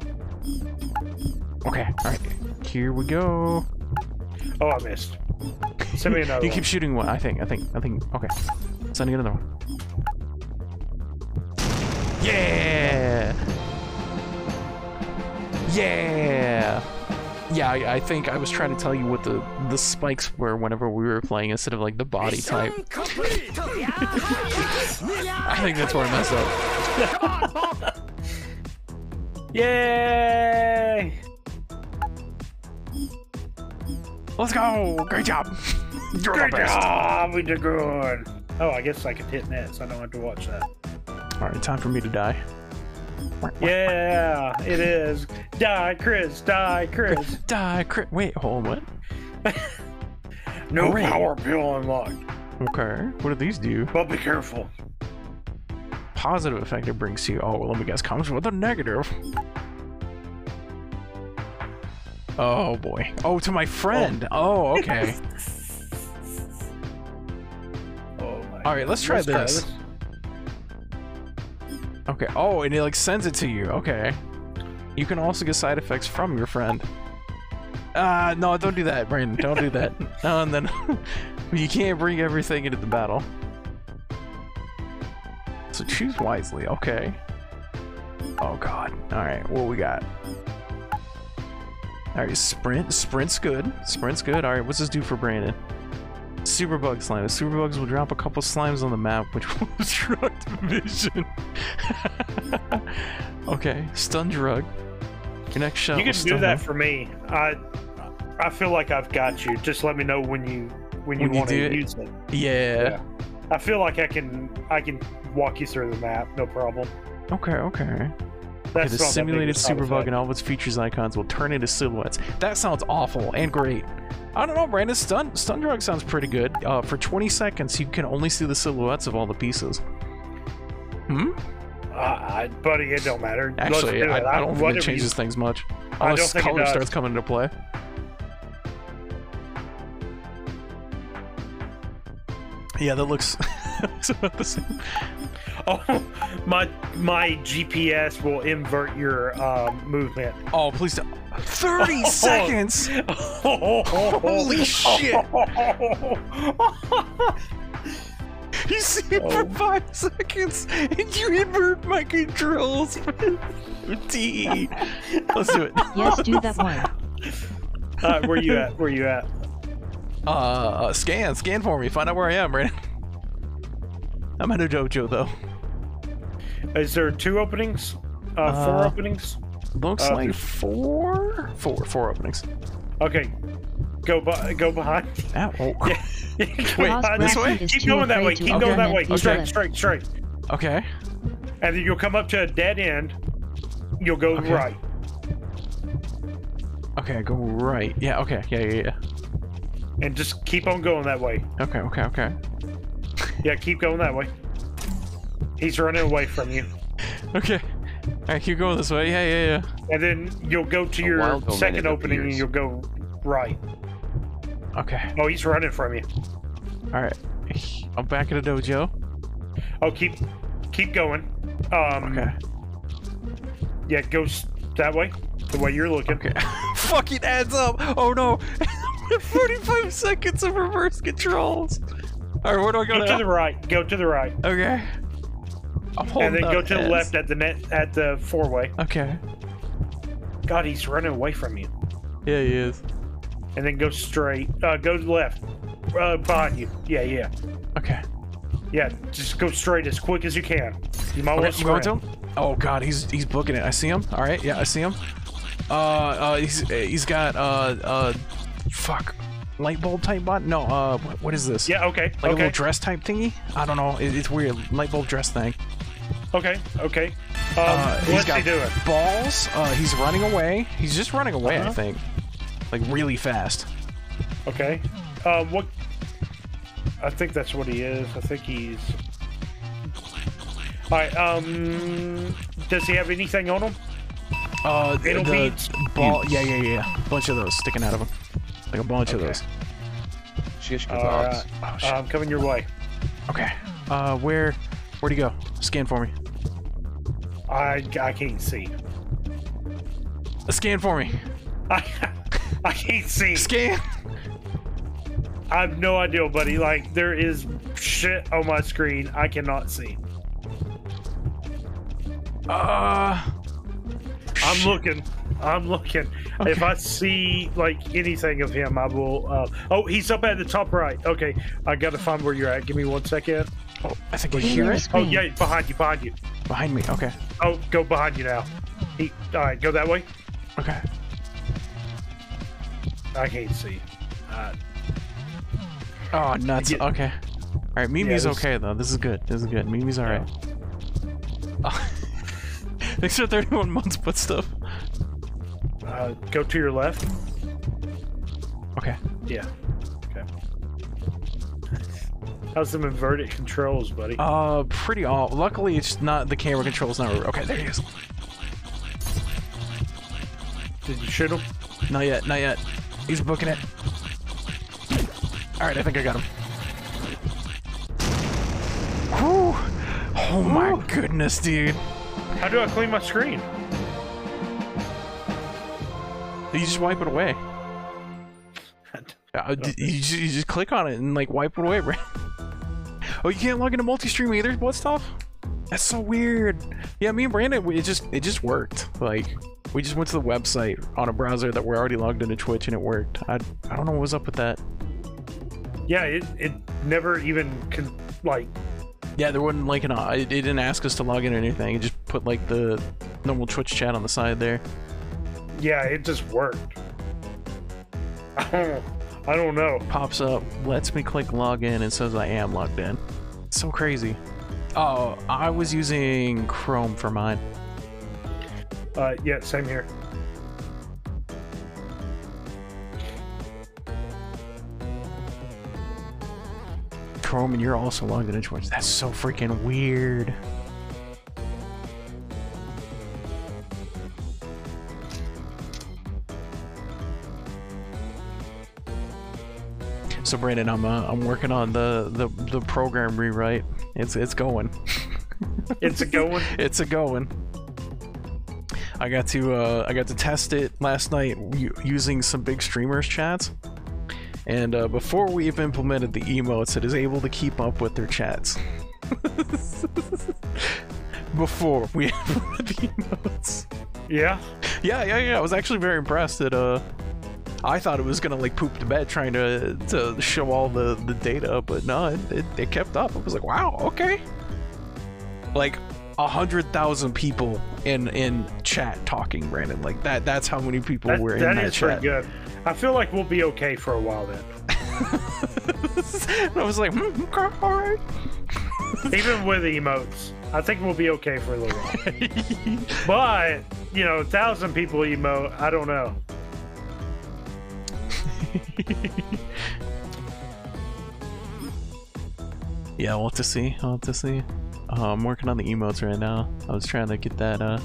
Okay, all right. Here we go. Oh, I missed. Send me another you one. keep shooting one. I think. I think. I think. Okay. Sending another one. Yeah. Yeah. Yeah. I, I think I was trying to tell you what the the spikes were whenever we were playing instead of like the body type. I think that's where I messed up. Yay! Let's go. Great job. You're best. job, we did good. Oh, I guess I could hit net, so I don't have to watch that. All right, time for me to die. Yeah, it is. Die, Chris. Die, Chris. Die. Chris! Wait. Hold on. What? No oh, Hooray. power pill unlocked. Okay. What do these do? But be careful. Positive effect it brings to you. Oh, well, let me guess, comes with a negative. Oh boy. Oh, to my friend. Oh, okay. Oh my. All right, let's try Let's try this. Okay. Oh, and it like sends it to you. Okay. You can also get side effects from your friend. Uh, no, don't do that, Brandon. Don't do that. no, and then you can't bring everything into the battle. So choose wisely. Okay. Oh God. All right. What we got? All right. Sprint. Sprint's good. Sprint's good. All right. What's this do for Brandon? Superbug slime. The superbugs will drop a couple slimes on the map, which will obstruct vision. okay, stun drug. Connect shell. You can do that for me. I I feel like I've got you. Just let me know when you when you When want do to it. use it. Yeah. I feel like I can I can walk you through the map, no problem. Okay. Okay. Okay, the simulated superbug and all of its features icons will turn into silhouettes. That sounds awful and great. I don't know, Brandon. Stun stun drug sounds pretty good. Uh, for 20 seconds, you can only see the silhouettes of all the pieces. Hmm. Uh, I, buddy, it don't matter. Actually, do I. I don't think it you- changes things much. Unless color starts coming into play. Yeah, that looks, looks about the same. Oh, my my GPS will invert your um, movement. Oh, please don't. 30 seconds? Holy shit. You see it for five seconds, and you invert my controls. T. Let's do it. Yes, do that one. All right, where you at? Where you at? Uh, scan, scan for me. Find out where I am, Brandon. I'm at a dojo though. Is there two openings? Uh, four Uh, openings? Looks Uh, like four, four, four openings. Okay, go bu- go behind. Ow. Oh. Yeah. Wait, behind. this way? Keep going that way. Keep Okay. going that way. implement Straight, straight, straight. Okay. And then you'll come up to a dead end. You'll go Okay. right. Okay, go right. Yeah. Okay. Yeah. Yeah. Yeah. And just keep on going that way. Okay, okay, okay. Yeah, keep going that way. He's running away from you. Okay. Alright, keep going this way. Yeah, yeah, yeah. And then you'll go to A your second opening and you'll go right. Okay. Oh, he's running from you. Alright. I'm back in the dojo. Oh, keep keep going. Um, Okay. Yeah, go s- that way. The way you're looking. Okay. Fucking adds up. Oh no. 45 seconds of reverse controls. Alright, where do I go Go to the right. Go to the right. Okay. And then go to the left at the net at the four way. Okay. God, he's running away from you. Yeah, he is. And then go straight. Uh, go left. Uh, behind you. Yeah, yeah. Okay. Yeah, just go straight as quick as you can. You might Okay, want to I'm going to him. Oh god, he's he's booking it. I see him. All right, yeah, I see him. Uh, uh, he's he's got uh uh, fuck, light bulb type bot. No, uh, what, what is this? Yeah, okay. Like a okay. little dress type thingy. I don't know. It, it's weird. Light bulb dress thing. Okay, okay. Um, Uh, he's what's got he doing? balls. Uh, he's running away. He's just running away. I Uh-huh. think, like really fast. Okay. Um, what? I think that's what he is. I think he's. All right. Um, does he have anything on him? Uh, the, Anal the beads? ball. Yeah, yeah, yeah. A Bunch of those sticking out of him. Like a bunch of those. Shish kebabs. right. Oh shit. I'm coming your way. okay. Uh, where, where'd you go? Scan for me. I I can't see. Scan for me. I I can't see. Scan. I have no idea, buddy. Like there is shit on my screen I cannot see. Uh. I'm shit. looking. I'm looking. If I see like anything of him, I will. Uh, oh, he's up at the top right. Okay, I gotta find where you're at. Give me one second. Oh, I think I In hear your it. Oh yeah, behind you, behind you. Behind me. Okay. Oh, go behind you now. He, all right, go that way. Okay. I can't see. Uh, Oh, nuts. Yeah. Okay. All right. Mimi's this- okay though. This is good. This is good. Mimi's all right. Oh. Thanks for 31 months, but stuff. Uh, go to your left. Okay. Yeah. Okay. How's some inverted controls, buddy? Uh, pretty all. Luckily, it's not the camera controls. Not okay. There he is. Did you shoot him? Not yet. Not yet. He's booking it. All right. I think I got him. Whew. Oh my goodness, dude. How do I clean my screen? You just wipe it away. Uh, you, just, you just click on it and like wipe it away, right? Oh, you can't log into multi-stream either. What stuff? That's so weird. Yeah, me and Brandon, we- it just it just worked. Like we just went to the website on a browser that we're already logged into Twitch and it worked. I I don't know what was up with that. Yeah, it, it never even con- like Yeah, there wasn't like an it, it didn't ask us to log in or anything. It just put like the normal Twitch chat on the side there. Yeah, it just worked. I don't, I don't know. Pops up, lets me click login and says I am logged in. It's so crazy. Oh, I was using Chrome for mine. Uh, yeah, same here. Chrome and you're also logged into Twitch. That's so freaking weird. So Brandon, I'm uh, I'm working on the, the the program rewrite. It's it's going. It's a going. it's a going. I got to uh, I got to test it last night using some big streamers chats, and uh, before we have implemented the emotes, it is able to keep up with their chats. before we implemented the emotes. Yeah. Yeah, yeah, yeah. I was actually very impressed that uh I thought it was gonna like poop to bed trying to to show all the the data, but no, it, it, it kept up. I was like, wow, okay. Like a hundred thousand people in in chat talking, Brandon. Like that. That's how many people That, were in that that is chat. pretty good. I feel like we'll be okay for a while then. I was like, hmm, okay, all right. Even with emotes. I think we'll be okay for a little while. but, you know, a thousand people emote, I don't know. yeah, we'll have to see. I'll have to see. Uh, I'm working on the emotes right now. I was trying to get that uh,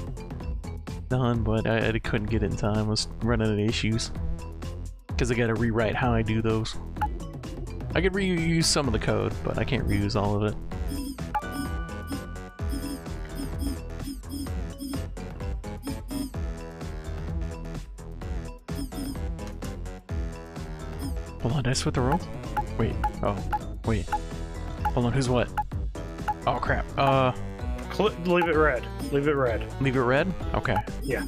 done, but I, I couldn't get it in time. I was running into issues. Because I gotta rewrite how I do those. I could reuse some of the code, but I can't reuse all of it. Did I split the roll? Wait, oh, wait. Hold on, who's what? Oh crap, uh, leave it red. Leave it red. leave it red? Okay. Yeah.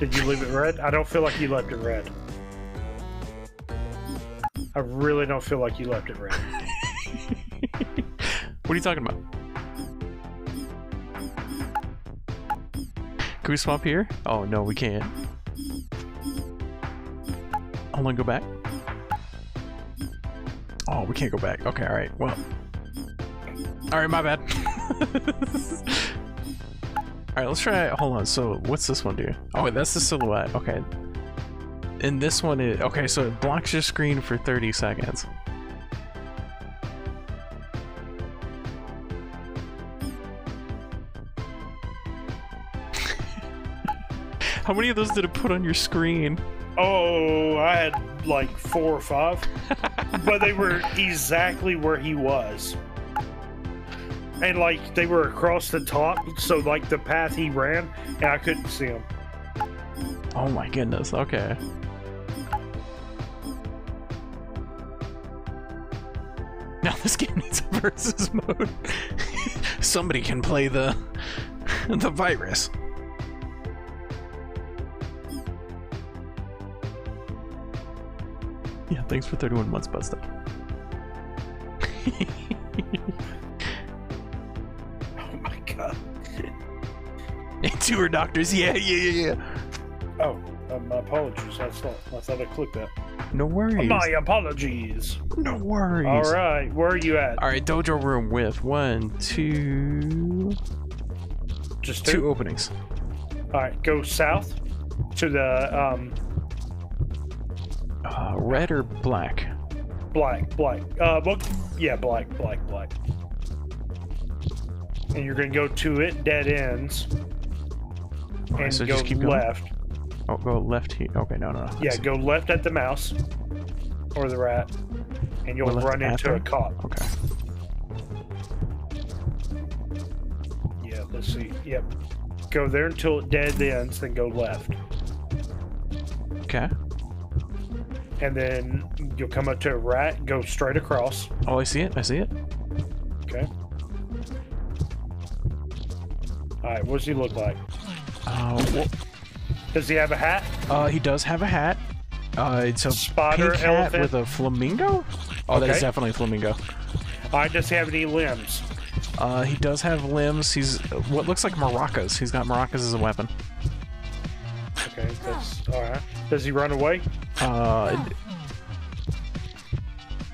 Did you leave it red? I don't feel like you left it red. I really don't feel like you left it red. What are you talking about? Can we swap here? Oh no, we can't. Hold on, go back. We can't go back. Okay, alright, well. Alright, my bad. alright, let's try hold on, so what's this one do? Oh wait, that's the silhouette. Okay. And this one is okay, so it blocks your screen for 30 seconds. How many of those did it put on your screen? Oh, I had like four or five, but they were exactly where he was. And like they were across the top, so like the path he ran, and I couldn't see him. Oh my goodness, okay. Now this game needs a versus mode. Somebody can play the the virus. Yeah, thanks for 31 months, Busta. Oh my god. and tour doctors, yeah, yeah, yeah, yeah. Oh, uh, my apologies. I thought I thought I clicked that. No worries. My apologies. No worries. All right, where are you at? All right, dojo room with one, two, Just two two. openings. All right, go south to the um Uh, red or black? black, black. Uh, well, yeah, black, black, black. And you're gonna go to it, dead ends, Alright, and so go just keep going. left. Oh, go left here. Okay, no, no, no. Yeah, go left at the mouse or the rat, and you'll left run into a cop. Okay. Yeah, let's see. Yep. Go there until it dead ends, then go left, Okay. And then you'll come up to a rat. Go straight across. Oh, I see it. I see it. Okay. All right. What does he look like? Uh, well, Does he have a hat? uh, he does have a hat. Uh, it's a Spider, pink hat elephant? with a flamingo. Oh, that is definitely a flamingo. All right. Does he have any limbs? Uh, he does have limbs. He's what looks like maracas. He's got maracas as a weapon. Okay. That's all right. Does he run away? Uh,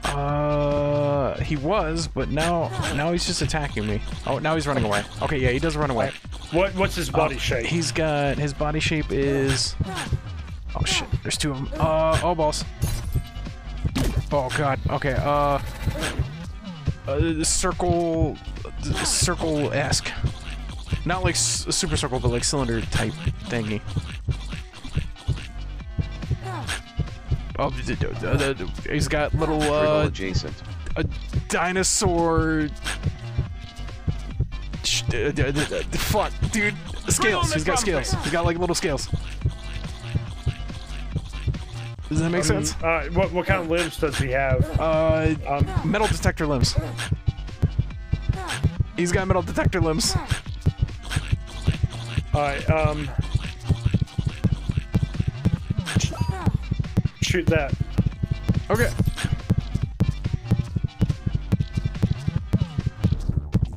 uh, he was, but now now he's just attacking me. Oh, now he's running away. Okay, yeah, he does run away. What? What's his body Uh, shape? He's got his body shape is. Oh shit! There's two of them. Uh oh balls. Oh god. Okay. Uh. uh circle, circle esque. Not like s- super circle, but like cylinder type thingy. Oh, he's got little uh, adjacent. a dinosaur. Fuck, dude. Scales. He's got scales. He's got like little scales. Does that make sense? Uh, what? What kind of limbs does he have? Uh, Um, metal detector limbs. He's got metal detector limbs. all right. Um. Shoot that. Okay.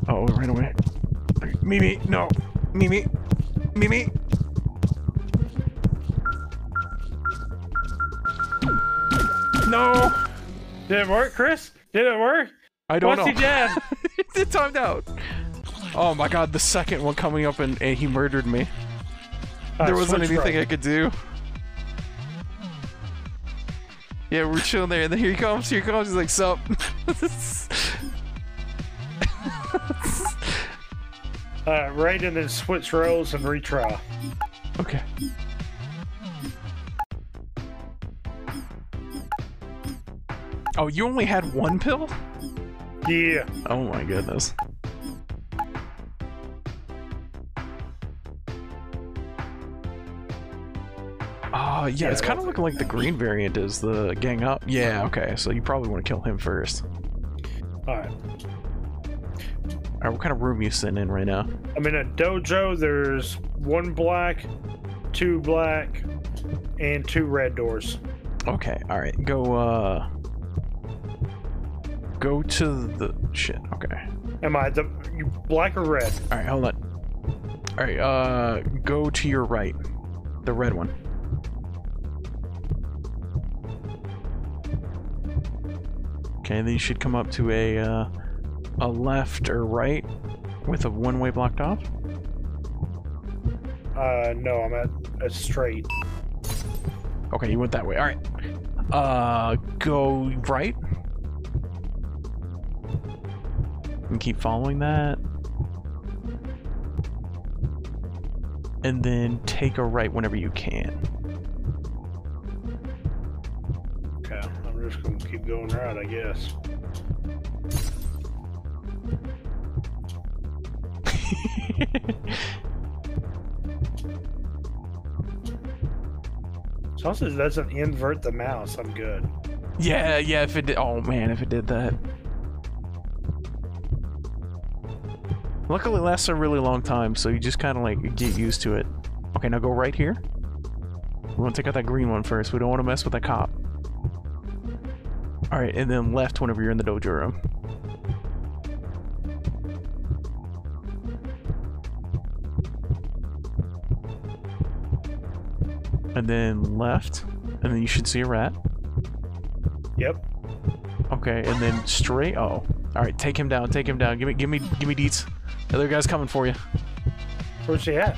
Oh, it ran away. Mimi, no. Mimi. Mimi. No. Did it work, Chris? Did it work? I don't What's know. he dead? it timed out. Oh my god, the second one coming up and, and he murdered me. there wasn't anything I could do. Yeah, we're chilling there, and then here he comes, here he comes, he's like, sup. Alright, right, and then switch roles and retry. Okay. Oh, you only had one pill? Yeah. Oh my goodness. Oh, yeah, it's kind of looking like the green variant is the gang up. Yeah, okay, so you probably want to kill him first. All right. Alright, what kind of room you sitting in right now? I'm in a dojo. There's one black, two black, and two red doors. Okay, alright, go, uh... Go to the... Shit, okay. Am I the black or red? Alright, hold on. Alright, uh, go to your right. The red one. Okay, then you should come up to a, uh, a left or right with a one-way blocked off. Uh, no, I'm at a straight. Okay, you went that way. Alright. Uh, go right. And keep following that. And then take a right whenever you can. Okay, I'm just gonna keep going right, I guess. As long as it doesn't invert the mouse, I'm good. yeah, yeah, if it did. Oh man, if it did that. Luckily, it lasts a really long time, so you just kind of like get used to it. Okay, now go right here. We want to take out that green one first. We don't want to mess with that cop. Alright, and then left whenever you're in the dojo room. And then left, and then you should see a rat. Yep. Okay, and then straight. Oh, all right. Take him down. Take him down. Give me, give me, give me deets. The other guy's coming for you. Where's he at?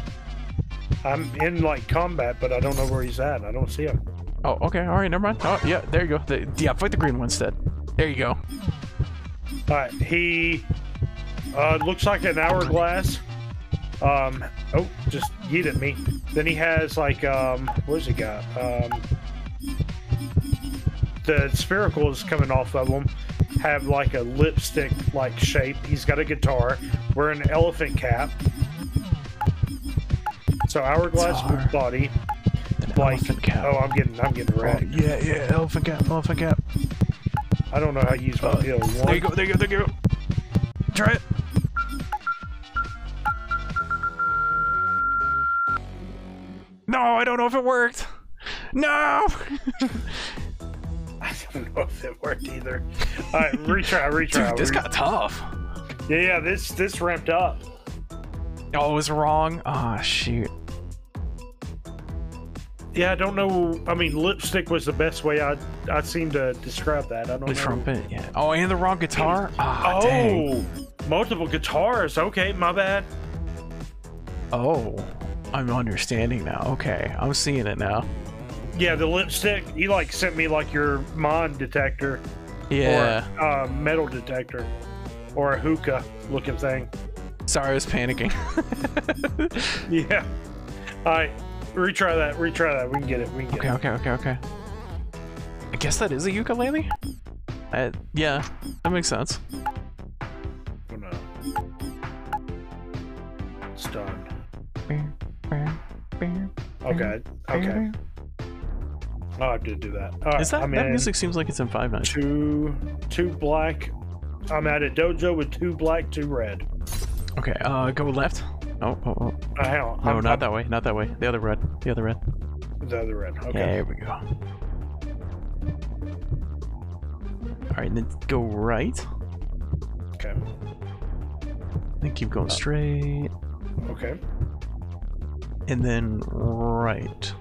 I'm in like combat, but I don't know where he's at. I don't see him. Oh, okay. All right. Never mind. Oh, yeah. There you go. The, yeah, fight the green one instead. There you go. All right, he uh, looks like an hourglass. Um, oh, just yeet at me. Then he has like um, where's he got? Um, the spiracles coming off of him have like a lipstick like shape. He's got a guitar, wearing an elephant cap. So hourglass body. An Like, elephant cap. oh, I'm getting, I'm getting Oh, yeah, yeah. Elephant cap. Elephant cap. I don't know how to use my Uh. There you go. There you go. There you go. Try it. No, I don't know if it worked. No. I don't know if it worked either. All right, retry, retry. Dude, this got tough. Yeah, yeah, this this ramped up. Oh, it was wrong. Ah, shoot. Yeah, I don't know. I mean, lipstick was the best way I I seem to describe that. I don't The know. trumpet, yeah. Oh, and the wrong guitar? Ah, Oh, dang. multiple guitars. Okay, my bad. Oh, I'm understanding now. Okay, I'm seeing it now. Yeah, the lipstick. He like sent me like your mind detector Yeah. or uh, metal detector or a hookah looking thing. Sorry, I was panicking. Yeah. All right, retry that. Retry that. We can get it. We can get okay, it. okay, okay, okay. I guess that is a ukulele? Uh, yeah, that makes sense. I'm gonna stun. Okay. Okay. I'll have to do that. Right, Is that, I'm that in music seems like it's in Five Nights. two two black. I'm at a dojo with two black, two red. Okay, uh, go left. Oh, oh, oh. Uh, hang on. No, I'm, not I'm- that way, not that way. The other red. The other red. The other red. Okay. Here we go. Alright, then go right. Okay. Then keep going straight. Okay. And then right.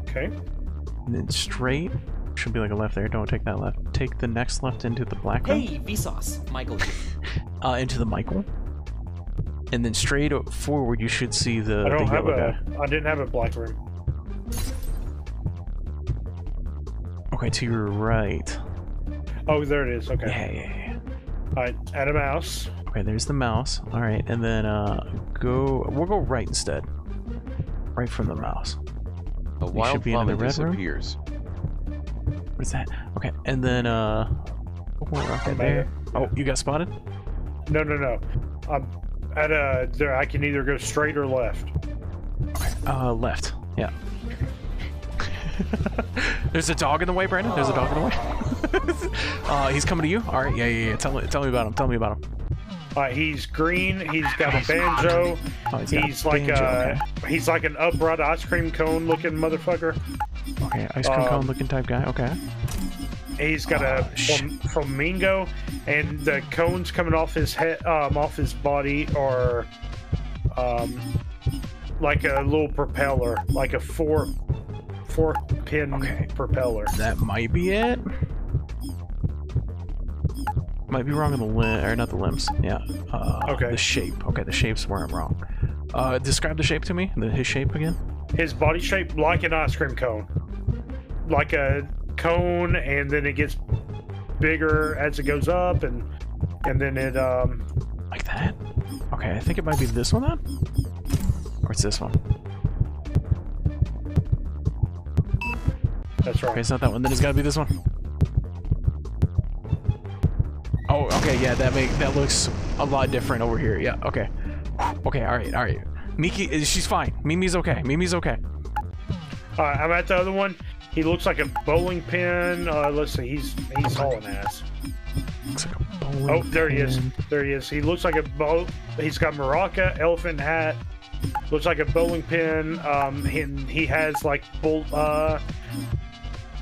Okay. And then straight. Should be like a left there. Don't take that left. Take the next left into the black room. Hey, Vsauce, Michael. Uh, into the Michael. And then straight forward, you should see the, I don't have yellow a. guy. I didn't have a black room. Okay, to your right. Oh, there it is. Okay. Yeah, yeah, yeah. Alright, add a mouse. Okay, there's the mouse. All right, and then uh, go. We'll go right instead. Right from the mouse. A wild be in the vomit red room? disappears. What is that? Okay, and then uh, oh, okay, there. Oh, you got spotted. No, no, no. I'm at a. There, I can either go straight or left. Uh, left. Yeah. There's a dog in the way, Brandon. There's a dog in the way. uh, he's coming to you. All right. Yeah, yeah, yeah. Tell me, tell me about him. Tell me about him. Uh, he's green. He's got a banjo. Oh, he's got a He's like banjo, a. He's like an upright ice cream cone looking motherfucker. Okay. Okay. Ice cream um, cone looking type guy. Okay. He's got a shit. flam- flamingo, and the cones coming off his head, um, off his body, are um, like a little propeller, like a four, four pin Okay. propeller. That might be it. Might be wrong on the limb, or not the limbs. Yeah. Uh, Okay. The shape. Okay, the shape's where I'm wrong. Uh, describe the shape to me. The, his shape again. His body shape like an ice cream cone, like a cone, and then it gets bigger as it goes up, and and then it um Like that. Okay, I think it might be this one then. Or it's this one. that's Okay, right. it's not that one. Then it's got to be this one. Oh, okay, yeah, that make that looks a lot different over here. Yeah, okay. Okay, all right, all right. Miki, she's fine. Mimi's okay. Mimi's okay. All right, I'm at the other one. He looks like a bowling pin. Uh, let's see, he's he's hauling ass. Looks like a bowling Oh, there he is. There he is. He looks like a bow. He's got maraca, elephant hat. Looks like a bowling pin. Um, and he has like bull, uh,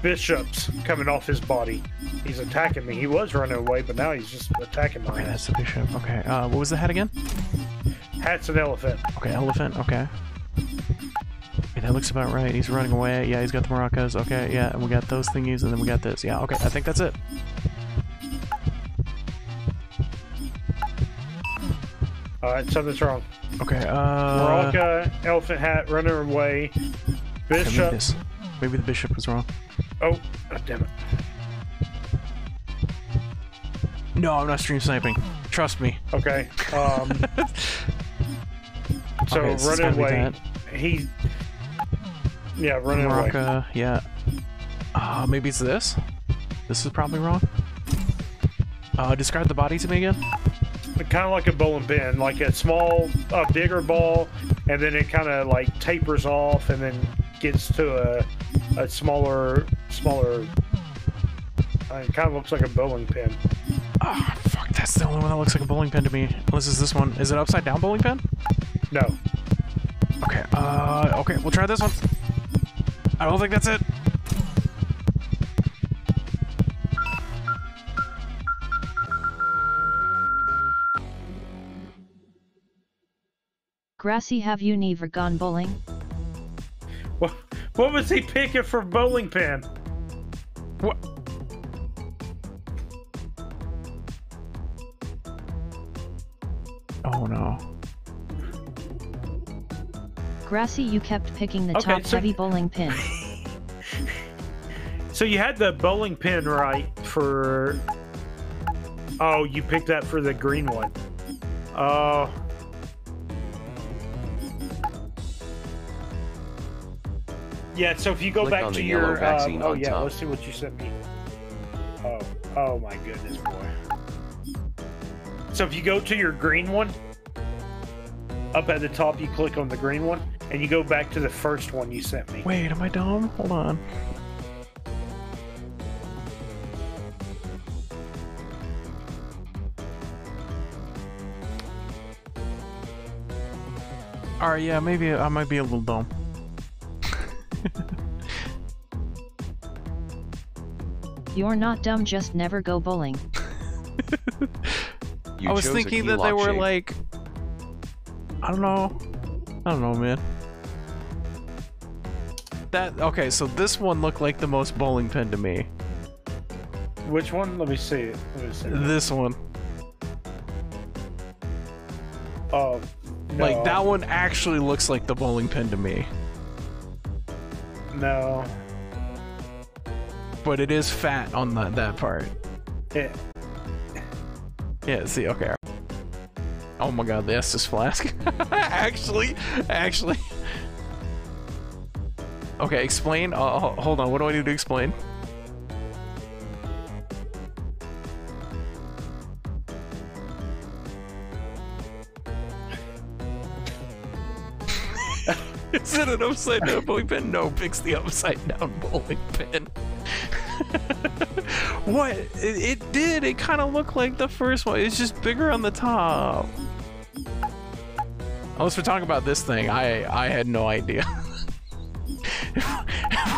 bishops coming off his body. He's attacking me. He was running away, but now he's just attacking me. Okay, that's the bishop. Okay, uh, what was the hat again? Hat's an elephant. Okay, elephant. Okay. That looks about right. He's running away. Yeah, he's got the maracas. Okay, yeah, and we got those thingies, and then we got this. Yeah, okay, I think that's it. All right, something's wrong. Okay, uh... Maraca, elephant hat, running away. maybe Bishop. this. Maybe the bishop was wrong. Oh, God damn it. No, I'm not stream sniping. Trust me. Okay. Um. so Okay, running away. He. Yeah, running away. Yeah. Uh, maybe it's this? This is probably wrong. Uh, describe the body to me again. Kind of like a bowling pin, like a small, a bigger ball, and then it kind of like tapers off, and then gets to a, a smaller, smaller. uh, It kind of looks like a bowling pin. Oh, fuck, that's the only one that looks like a bowling pin to me. Unless it's this one. Is it upside down bowling pin? No. Okay, uh, okay, we'll try this one. I don't think that's it. Grassy have you never gone bowling? What, what was he picking for bowling pin? What? Oh no. Grassy you kept picking the Okay, top so- heavy bowling pin. So you had the bowling pin right for. Oh, you picked that for the green one. Oh. Yeah, so if you go Click back to your. vaccine um, oh, yeah, top. let's see what you sent me. Oh, oh my goodness, boy. So if you go to your green one, up at the top, you click on the green one, and you go back to the first one you sent me. Wait, am I dumb? Hold on. Alright, yeah, maybe I might be a little dumb. You're not dumb, just never go bowling. I was thinking that they were shape. like. I don't know. I don't know, man. That okay, so this one looked like the most bowling pin to me. Which one? Let me see it. Let me see. This one, Oh, no. like that one, actually looks like the bowling pin to me. No. But it is fat on that that part. Yeah. Yeah, see, okay. Oh my god, the Estus flask. actually, actually. Okay, explain. Uh, hold on, what do I need to explain? Is it an upside down bowling pin? No, picks the upside down bowling pin. what? It, it did. It kind of looked like the first one. It's just bigger on the top. Unless we're talking about this thing, I I had no idea.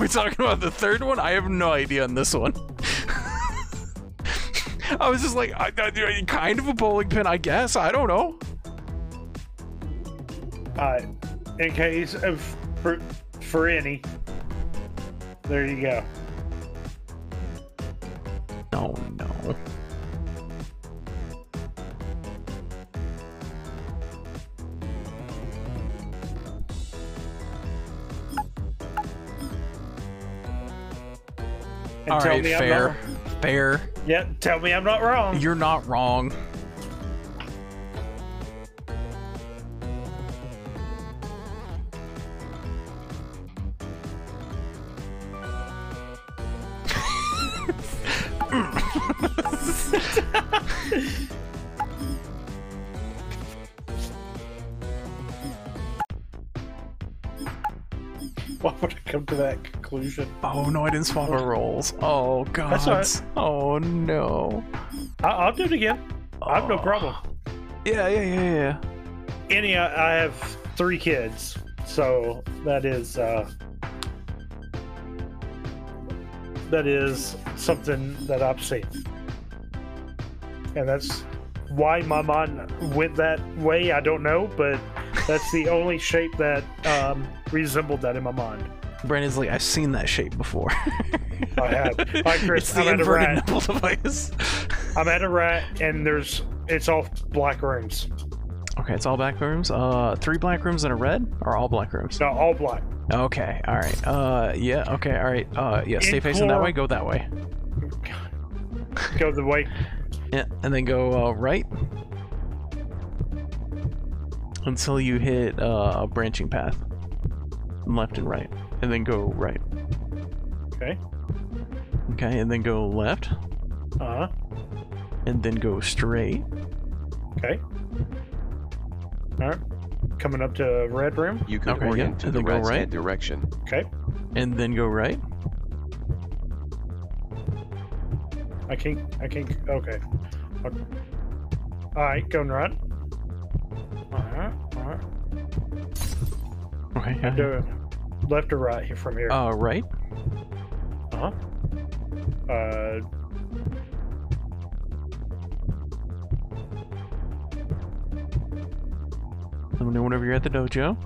we're talking about the third one, I have no idea on this one. I was just like, I, I- kind of a bowling pin, I guess. I don't know. Uh, in case of for for any. There you go. Oh no. And All tell right, me I'm fair, not, fair. yeah, tell me I'm not wrong. You're not wrong. Why would I come to that conclusion? Oh no, I didn't swap our rolls. Oh god. That's all right. Oh no. I, I'll do it again. I have no Oh. problem. Yeah, yeah, yeah, yeah. Any, I, I have three kids, so that is uh, that is something that I've seen, and that's why my mind went that way. I don't know, but that's the only shape that um, resembled that in my mind. Brandon's like, I've seen that shape before. I have. Hi, Chris. it's the I'm at a inverted nipple device. I'm at a rat, and there's it's all black rooms. Okay, it's all black rooms. Uh, three black rooms and a red, or all black rooms? No, all black. Okay, all right. Uh, yeah. Okay, all right. Uh, yeah. Stay In facing that way. Go that way. Go the way. Yeah, and then go uh, right until you hit uh, a branching path, left and right, and then go right. Okay. Okay, and then go left, Uh huh. and then go straight. Okay. All right. Coming up to red room. You can Okay, yeah, to and the then go right. head direction. Okay. and then go right. I can't. I can't. Okay. All right. Going right. All right. All right. Okay. Yeah. Do it. Left or right here from here. Uh, right. Uh huh. Uh. Let me know whenever you're at the dojo.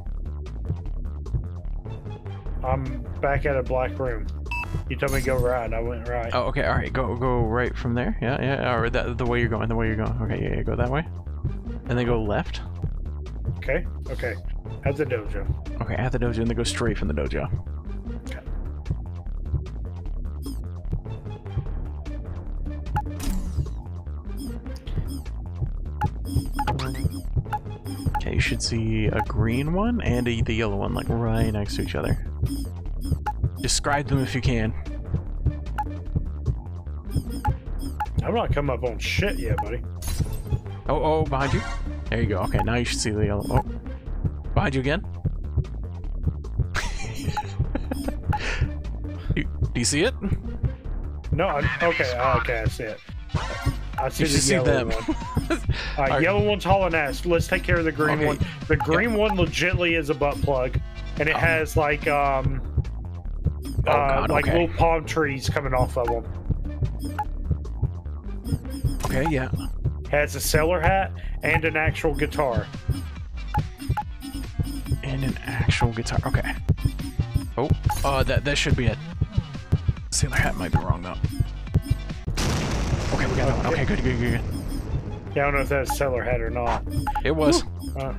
I'm back at a black room. You told me to go right. I went right. Oh, okay. All right. Go go right from there. Yeah, yeah. Or that the way you're going. The way you're going. Okay. Yeah. yeah go that way. And then go left. Okay. Okay. At the dojo. Okay. At the dojo, and then go straight from the dojo. Okay, you should see a green one and a, the yellow one, like right next to each other. Describe them if you can. I'm not coming up on shit yet, buddy. Oh, oh, behind you. There you go. Okay, now you should see the yellow. Oh, behind you again. you, do you see it? No. I, okay. Okay. I see it. I see You the see yellow them. one. All right, Alright. yellow one's hauling ass. Let's take care of the green Okay. one. The green one legitly is a butt plug, and it has like um, Oh, uh, God, like okay. little palm trees coming off of them. Okay, yeah. Has a sailor hat and an actual guitar. Guitar. Okay. Oh, uh, that that should be it. Sailor hat might be wrong though. Okay, we got that one. Okay, good, good, good, good. Yeah, I don't know if that's sailor hat or not. It was. Uh,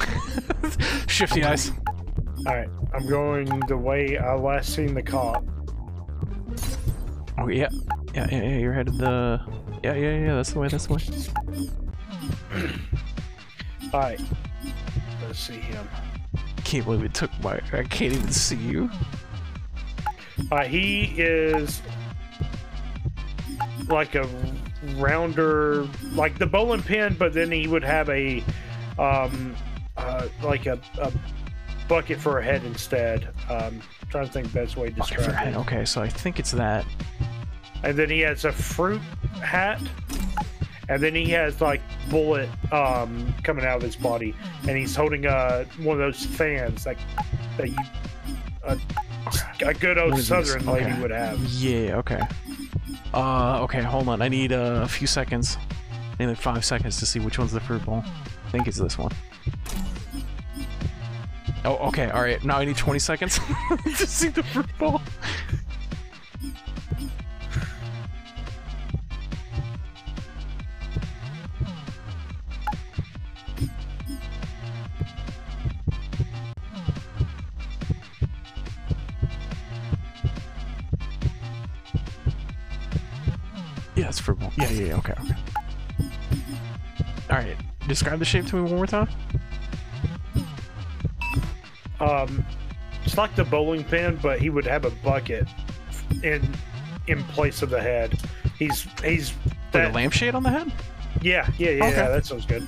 Shifty eyes. all right, I'm going the way I last seen the cop. Oh yeah, yeah, yeah, yeah. You're headed the. Yeah, yeah, yeah. That's the way. That's the way. All right. Let's see him. Can't believe it took my. I can't even see you. Uh, he is like a rounder, like the bowling pin, but then he would have a, um, uh, like a, a bucket for a head instead. Um, trying to think the best way to Bucket describe for head. it. Okay, so I think it's that. And then he has a fruit hat, and then he has like bullet um, coming out of his body, and he's holding uh, one of those fans that that you a, a good old One of these, Southern lady would have. Yeah. Okay. Uh. Okay. Hold on. I need uh, a few seconds. I need like five seconds to see which one's the fruit bowl. I think it's this one. Oh, okay. All right. Now I need 20 seconds to see the fruit bowl. Yeah, it's fruit bowl. Yeah, yeah, yeah. Okay, okay. All right. Describe the shape to me one more time. Um, it's like the bowling pin, but he would have a bucket in in place of the head. He's he's Like that, a lampshade on the head. yeah yeah yeah, Okay. yeah that sounds good.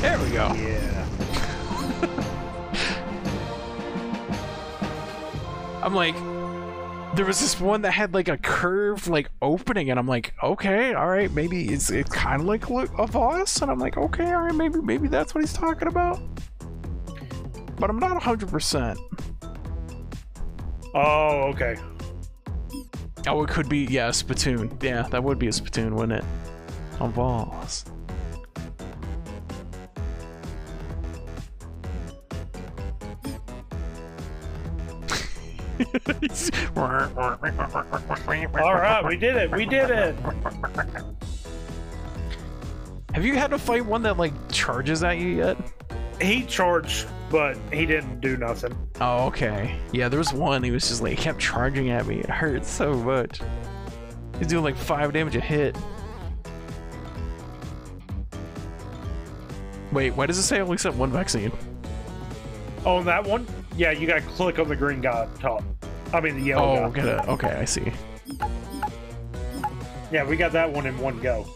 There we go. Yeah. I'm like, there was this one that had like a curved like opening, and I'm like, okay, all right, maybe it's it's kind of like a Voss, and I'm like, okay, all right, maybe maybe that's what he's talking about. But I'm not 100. percent Oh okay. Oh, it could be yeah, a spittoon. Yeah, that would be a spittoon, wouldn't it? A Voss. All right, we did it. We did it. Have you had to fight one that like charges at you yet? He charged, but he didn't do nothing. Oh, okay. Yeah, there was one. He was just like, he kept charging at me. It hurt so much. He's doing like five damage a hit. Wait, why does it say only sent one vaccine? Oh, that one? Yeah, you gotta click on the green guy up top. I mean the yellow Oh, guy. get it. Okay, I see. Yeah, we got that one in one go.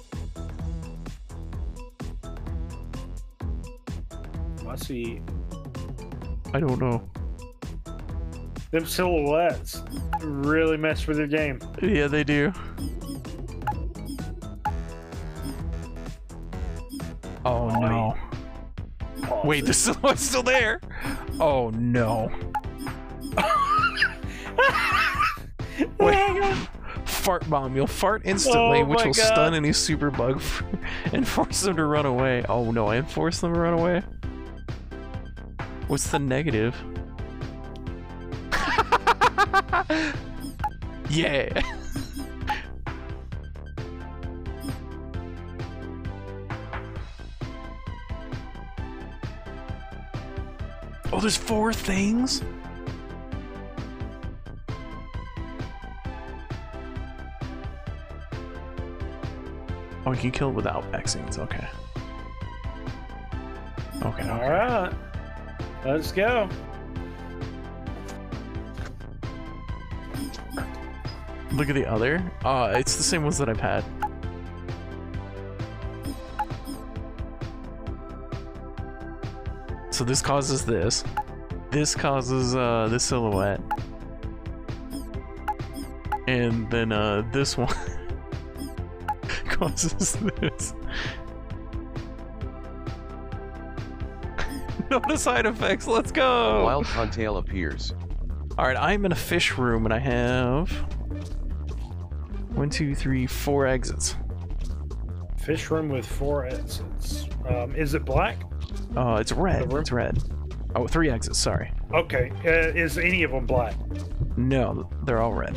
I see I don't know. them silhouettes really mess with your game. Yeah, they do. Oh no. Wait, the silhouette's still there. Oh no. Wait. Fart bomb. You'll fart instantly, Oh which will God. stun any super bug and force them to run away. Oh no, and force them to run away? What's the negative? yeah. Oh, there's four things? Oh, you can kill it without vaccines. Okay. Okay. All okay. right, let's go. Look at the other. Uh, it's the same ones that I've had. So this causes this. This causes uh this silhouette. And then uh this one causes this. no side effects, let's go! wild contail appears. Alright, I'm in a fish room and I have one, two, three, four exits. Fish room with four exits. Um, is it black? Uh, it's red. It's red. Oh, three exits. Sorry. Okay. Uh, is any of them black? No, they're all red.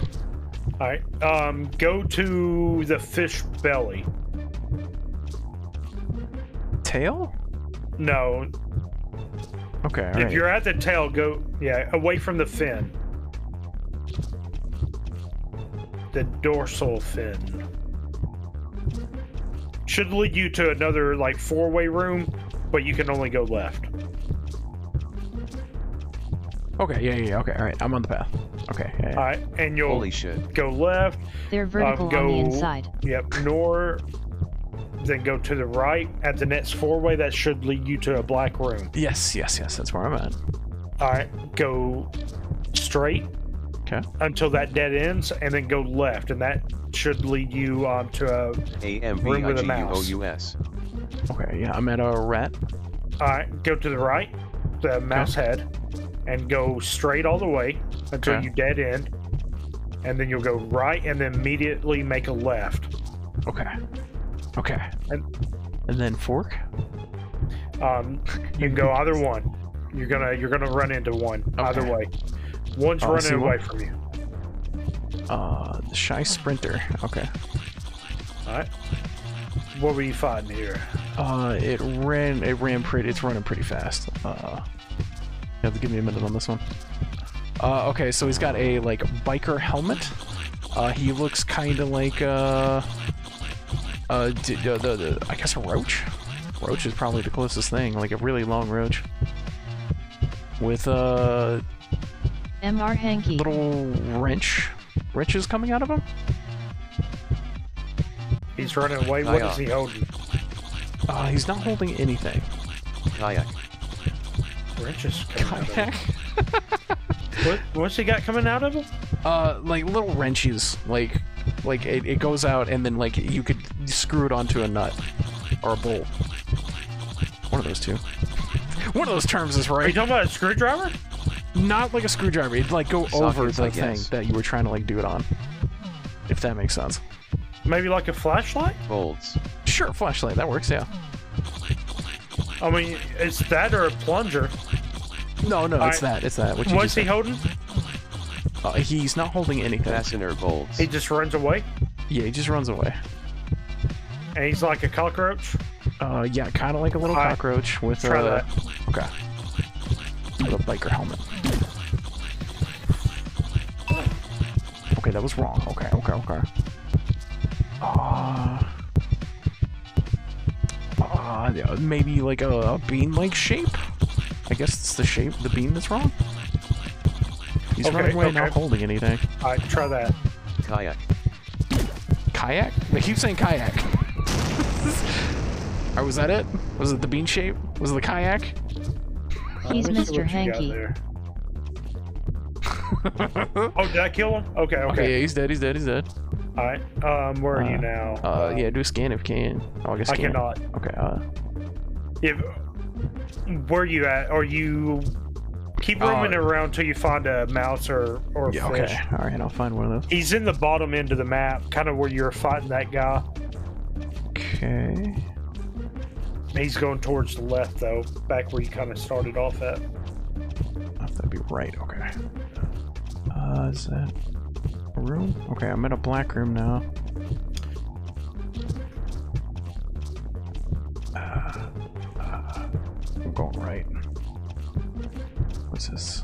All right. Um, go to the fish belly. Tail? No, Okay. All if right. you're at the tail, go yeah away from the fin. the dorsal fin. Should lead you to another like four-way room, but you can only go left. Okay, yeah, yeah, yeah, okay, alright, I'm on the path. Okay, yeah, yeah. All right, and you'll Holy shit. go left. They're vertical go, on the inside. Yep, north. Then go to the right at the next four-way. That should lead you to a black room. Yes, yes, yes, that's where I'm at. All right, go straight Okay. until that dead ends, and then go left, and that should lead you um, to a. A M V Room I with a G U O mouse. Okay, yeah, I'm at a rat. All right, go to the right, the mouse head, and go straight all the way until Okay. you dead end, and then you'll go right, and then immediately make a left. Okay. Okay. And- And then fork? Um, you can go either one. You're gonna you're gonna run into one either way. One's Oh, running away one. from you. Uh, the Shy Sprinter. Okay. All right. What were you fighting here? Uh, it ran, it ran pretty, it's running pretty fast. Uh, you have to give me a minute on this one. Uh, okay, so he's got a, like, biker helmet. Uh, he looks kind of like, uh, uh, d- uh, the, the, I guess a roach? Roach is probably the closest thing, like a really long roach. With, uh, MR Hankey. little wrench, wrenches coming out of him? He's running away. What is he holding? Uh, he's not holding anything. Kayak. Wrenches coming out of him. Kayak? What, what's he got coming out of him? Uh, like little wrenches, like, like it, it goes out and then like you could screw it onto a nut or a bolt. One of those two. One of those terms is right. Are you talking about a screwdriver? Not like a screwdriver. It'd like go over Sockets, I the thing guess. that you were trying to like do it on. If that makes sense. Maybe like a flashlight? Bolts. Sure, flashlight. That works. Yeah. I mean, it's that or a plunger. No, no, it's Alright. that. It's that. What you What's just he said. holding? Uh, he's not holding anything. Fastener bolts. He just runs away, Yeah, he just runs away. and he's like a cockroach. Uh, yeah, kind of like a little Alright, cockroach with try a. that. Okay. With a biker helmet. Okay, that was wrong. Okay, okay, okay. Uh, uh, maybe like a, a bean-like shape. I guess it's the shape, the bean that's wrong. He's Okay, running away, not holding anything. All right, try that. Kayak. Kayak? They keep saying kayak. or was that it? Was it the bean shape? Was it the kayak? He's let me see Mr. what you got Hankey. oh, did I kill him? Okay, okay. Okay, yeah, he's dead. He's dead. He's dead. All right. Um, where are you Uh, now? Uh, yeah, do a scan if you can. Oh, I guess I scan. cannot. Okay. Uh, If, where you at? Are you keep Uh, roaming around till you find a mouse or or a yeah. fish? Okay. All right. I'll find one of those. He's in the bottom end of the map, kind of where you're fighting that guy. Okay. He's going towards the left though, back where you kind of started off at. That'd be right. Okay. Uh, is that room? Okay, I'm in a black room now. Uh, uh, I'm going right. What's this?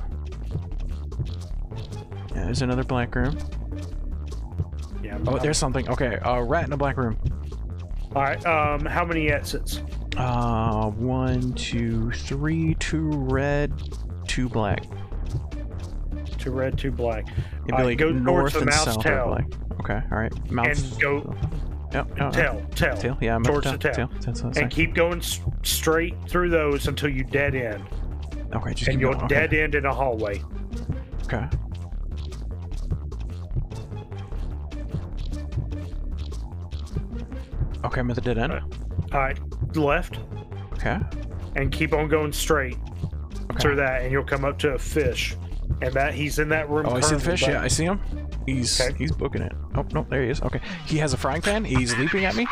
Yeah, there's another black room. Yeah. Oh, there's something. Okay, uh, rat in a black room. All right. Um, how many exits? Uh, one, two, three, two red, two black. Two red, two black. Uh, It'd be like go towards north the and mouse south tail. black. Okay, all right. Mouse. And go Yep. oh, tail, tail, Tail. Yeah, I'm towards the tail, tail, tail, tail, and keep going straight through those until you dead end, Okay, just and you'll. Okay. dead end in a hallway. Okay. Okay, I'm at the dead end. Uh, all right, left, Okay. and keep on going straight Okay. through that, and you'll come up to a fish, and that he's in that room. Oh, I see the fish. but- Yeah, I see him. He's Okay. he's booking it. Oh no, there he is. Okay, he has a frying pan. He's leaping at me.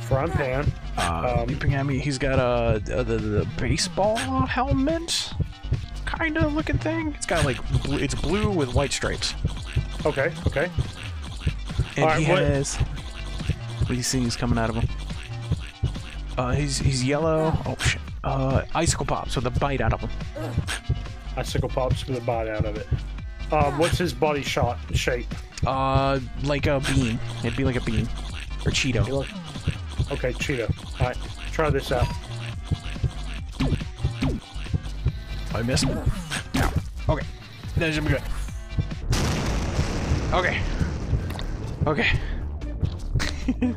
front pan. Uh, Um, leaping at me. He's got a, a the, the baseball helmet kind of looking thing. It's got like blue, it's blue with white stripes. Okay, okay. And he what- has. What do you see? He's coming out of him. Uh, he's he's yellow. Oh shit. Uh, icicle pops with a bite out of him. Icicle pops a bite out of it. Um, what's his body shot shape? Uh, like a bean. It'd be like a bean. Or Cheeto. Okay, Cheeto. All right, try this out. I missed. Ow. Okay. That should be good. Okay. Okay.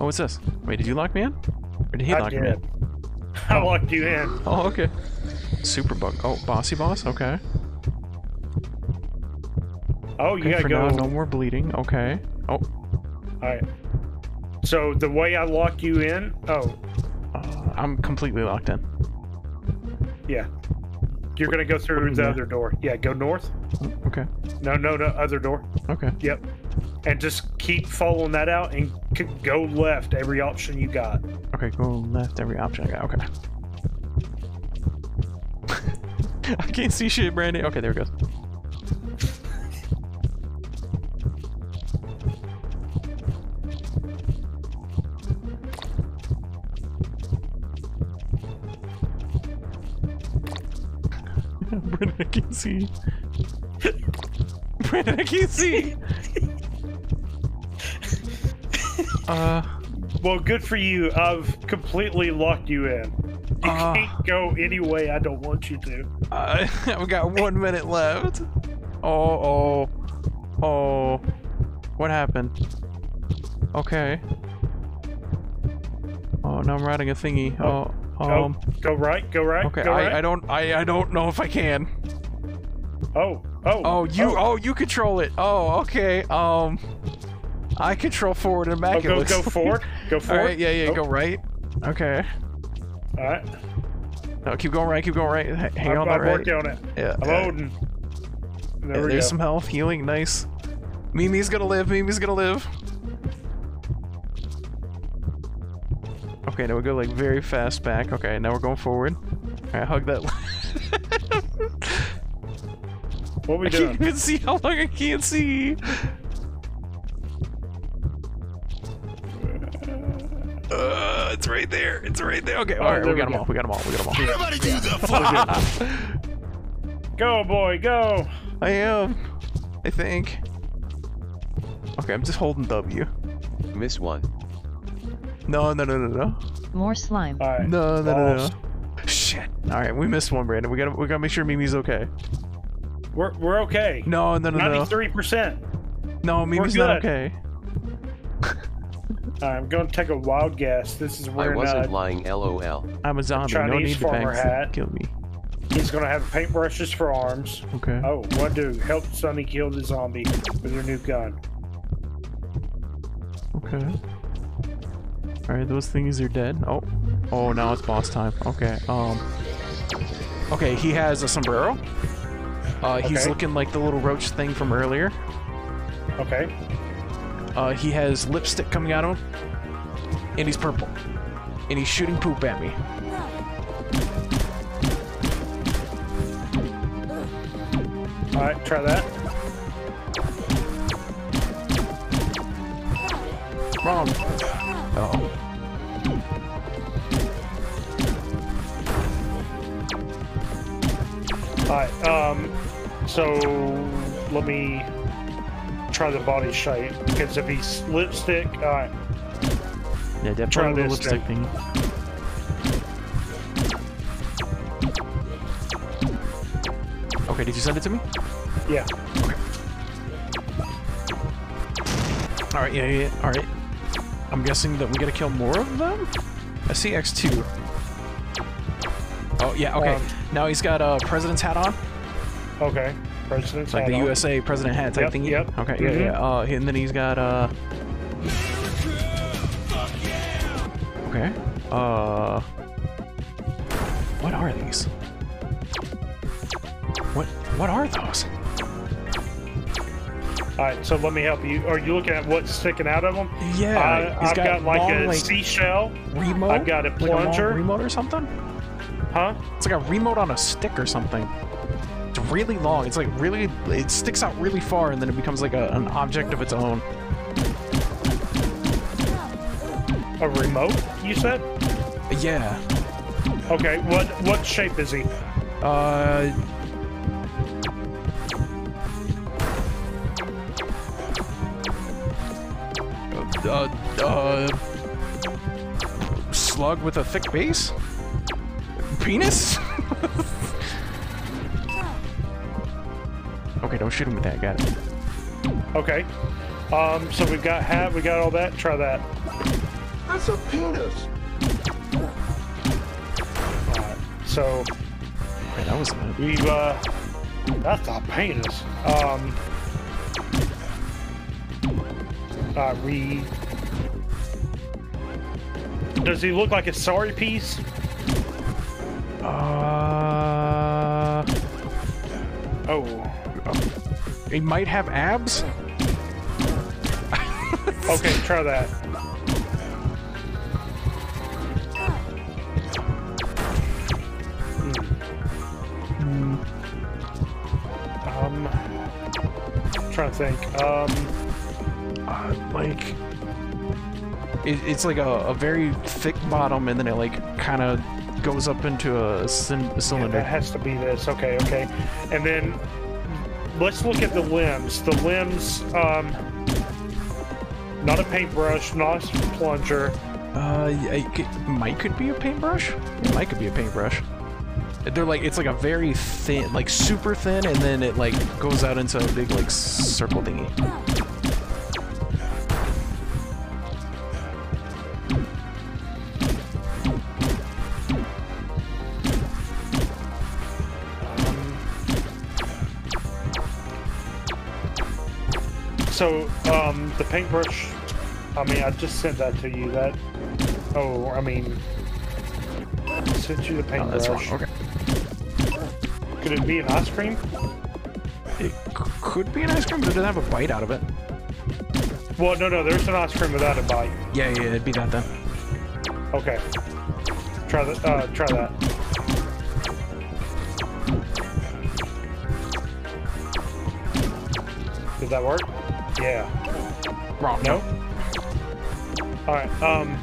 oh, what's this? Wait, did you lock me in? Or did he I lock me in? I locked you in. Oh, okay. Super bug. Oh, bossy boss. Okay. Oh, you gotta go. now, no more bleeding. Okay. Oh, All right. So the way I lock you in, oh, uh, I'm completely locked in. yeah. You're gonna go through the Yeah. other door. Yeah, go north. Okay. No, no, no, other door. Okay. Yep. And just keep following that out and c- go left every option you got. Okay, go left every option I got. Okay. I can't see shit, Brandy. Okay, there it goes. Brandon, I can't see. Brandon, I can't see. Uh. Well, good for you. I've completely locked you in. You Ah. can't go any way I don't want you to. Uh, I've got one minute left. Oh, oh, oh. What happened? Okay. Oh, now I'm riding a thingy. Oh, Go, um. go right, go right. Okay, go right. I, I don't, I, I don't know if I can. Oh, oh. Oh, you, oh, you control it. Oh, okay. Um, I control forward and back. Oh, it go, looks go like. forward. Go forward. right, yeah, yeah, Oh, go right. Okay. All right. No, keep going right, keep going right. H- Hang I'm, on, I'm that right. working on it. Yeah. I'm yeah. holding. There Yeah, there's go. some health, healing, nice. Mimi's gonna live, Mimi's gonna live. Okay, now we go like very fast back. Okay, now we're going forward. Alright, hug that. What we doing? I can't even see how long I can't see. It's right there. It's right there. Okay, alright, Oh, we got we them all. We got them all. We got them all. Everybody do the Go, boy, go. I am. I think. Okay, I'm just holding W. Miss one. No, no, no, no, no. More slime. All right. No, no, no, Balls. no. Shit. All right, we missed one, Brandon. We gotta, we gotta make sure Mimi's okay. We're we're okay. No, no, no, no. Ninety-three percent. No, Mimi's not good. okay. I'm going to take a wild guess. This is where I wasn't uh, lying lol. I'm a zombie. no Chinese need to farmer hat. kill me. he's going to have paintbrushes for arms. Okay. Oh, what do? Help Sonny kill the zombie with your new gun. Okay. All right, those things are dead. Oh, oh, now it's boss time. Okay. Um. Okay, he has a sombrero. Uh, he's Okay. looking like the little roach thing from earlier. Okay. Uh, he has lipstick coming out of him, and he's purple, and he's shooting poop at me. All right. Try that. Wrong. Uh oh. All right. Um. So let me try the body shape because if he's lipstick, all right. Yeah, definitely Try the lipstick thing. Okay, did you send it to me? Yeah. All right, yeah, yeah, yeah. All right. I'm guessing that we gotta kill more of them. I see X2. Oh yeah, okay. Um, now he's got a president's hat on, Okay. President's like the on. USA president hat type Yep, thingy. yep. Okay, yeah, Mhm. yeah. Uh, and then he's got uh. Okay. Uh. What are these? What What are those? All right. So let me help you. Are you looking at what's sticking out of them? Yeah, I, he's I've got, like long, a like, seashell. remote. I've got a Like a plunger. remote or something. Huh? It's like a remote on a stick or something. It's really long. It's like really, it sticks out really far, and then it becomes like a, an object of its own. A remote? You said? Yeah. Okay. What what shape is he? Uh. uh, uh, slug with a thick base? Penis? okay, don't shoot him with that. Got it. Okay. Um, so we've got hat, we got all that. Try that. That's a penis. Alright. So Okay, that was lit. we've uh that's a penis. Um uh we Does he look like a sorry piece? Uh, Oh. He might have abs. Okay, try that. Hmm. Um, trying to think. Um, Uh, like, it, it's like a, a very thick bottom, and then it like kind of goes up into a, a yeah, cylinder. that has to be this. Okay, okay. And then let's look at the limbs. The limbs, um, not a paintbrush, not a plunger. Uh, it might could be a paintbrush. It might could be a paintbrush. They're like it's like a very thin, like super thin, and then it like goes out into a big like circle thingy. So, um, the paintbrush. I mean, I just sent that to you. That. Oh, I mean, I sent you the Oh, paintbrush. that's wrong. Okay. Could it be an ice cream? It could be an ice cream, but it doesn't have a bite out of it. Well, no, no. There's an ice cream without a bite. Yeah, yeah, it'd be that then. Okay. Try that. Uh, try that. Did that work? Yeah. Wrong. No. All right. Um.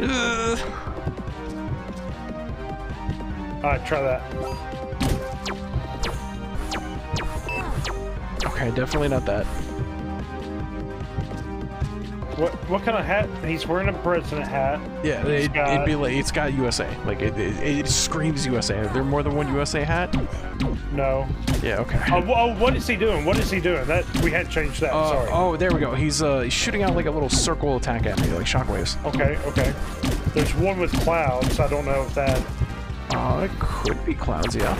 Ugh. All right. Try that. Okay, definitely not that. What What kind of hat? He's wearing a president hat. Yeah, It's it, got- it'd be like it's got USA. Like it, it, it screams USA. Is there more than one USA hat? No. Yeah. Okay. Oh, oh, what is he doing? What is he doing? That we had changed that. Uh, Sorry. oh, there we go. He's uh he's shooting out like a little circle attack at me, like shockwaves. Okay. Okay. There's one with clouds. I don't know if that. Uh, it could be clouds. Yeah.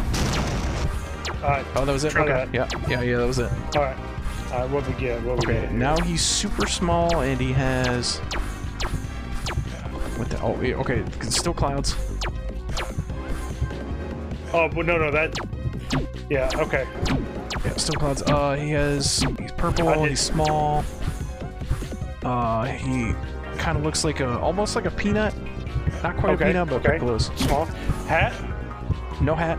All right. Oh, that was it. Okay. that. Yeah. Yeah. Yeah. That was it. All right. What we get? What we Okay. get? Now he's super small and he has. What the? Oh, okay. it's Still clouds. Oh, but no, no. That. Yeah. Okay. Yeah. Still clouds. Uh, he has. He's purple. He's small. Uh, he kind of looks like a almost like a peanut. Not quite Okay. a peanut, but okay. close. Small hat. No hat.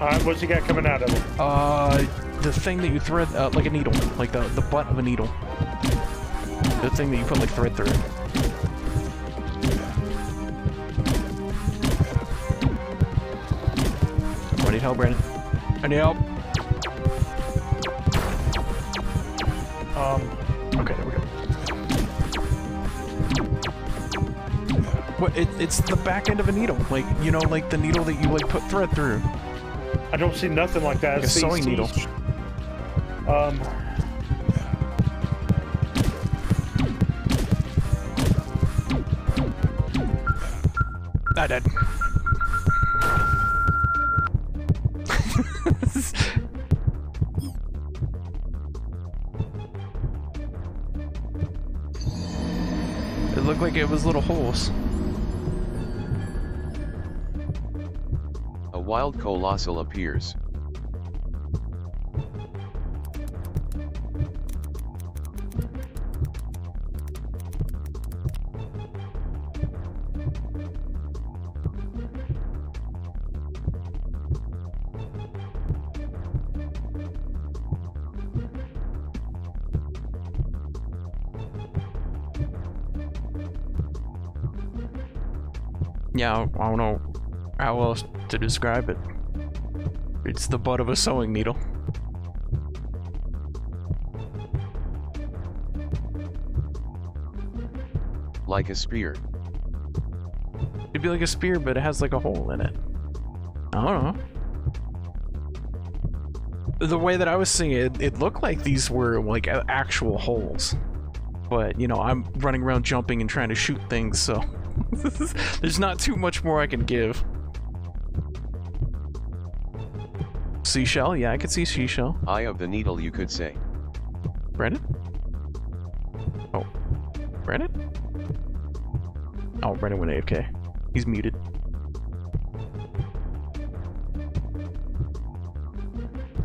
All right. What's he got coming out of him? Uh, the thing that you thread, uh, like a needle, like the the butt of a needle. The thing that you put like thread through. I need help, Brandon. I need help. Um. Okay, there we go. What? It, it's the back end of a needle, like you know, like the needle that you like put thread through. I don't see nothing like that. Like a sewing needle. Um. I did. it looked like it was little holes. A wild colossal appears. else to describe it. It's the butt of a sewing needle. Like a spear. It'd be like a spear, but it has like a hole in it. I don't know. The way that I was seeing it, it looked like these were like actual holes. But, you know, I'm running around jumping and trying to shoot things, so... There's not too much more I can give. Seashell? Yeah, I could see seashell. Eye of the needle you could say. Brandon? Oh. Brandon? Oh, Brandon went AFK. He's muted.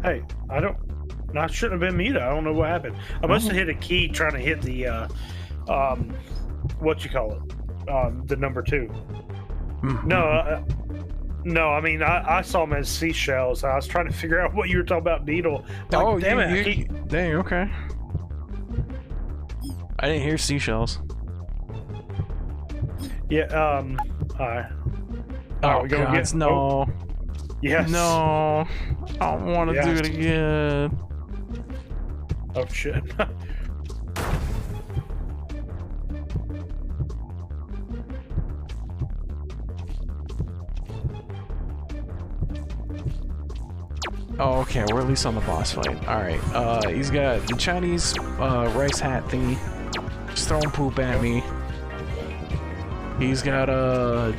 Hey, I don't. I shouldn't have been muted. I don't know what happened. I must have hit a key trying to hit the, uh, um, what you call it, um, the number two. Mhm. No, uh, no. I mean, I, I saw them as seashells. I was trying to figure out what you were talking about. Needle. Like, oh, damn you, it! I you- keep- dang, okay. I didn't hear seashells. yeah. Um. All right. Oh, Alright, we God, get- no. Yes. No. I don't want to do it again. Oh shit. Oh, okay, we're at least on the boss fight. Alright, uh, he's got the Chinese, uh, rice hat thingy. Just throwing poop at me. He's got a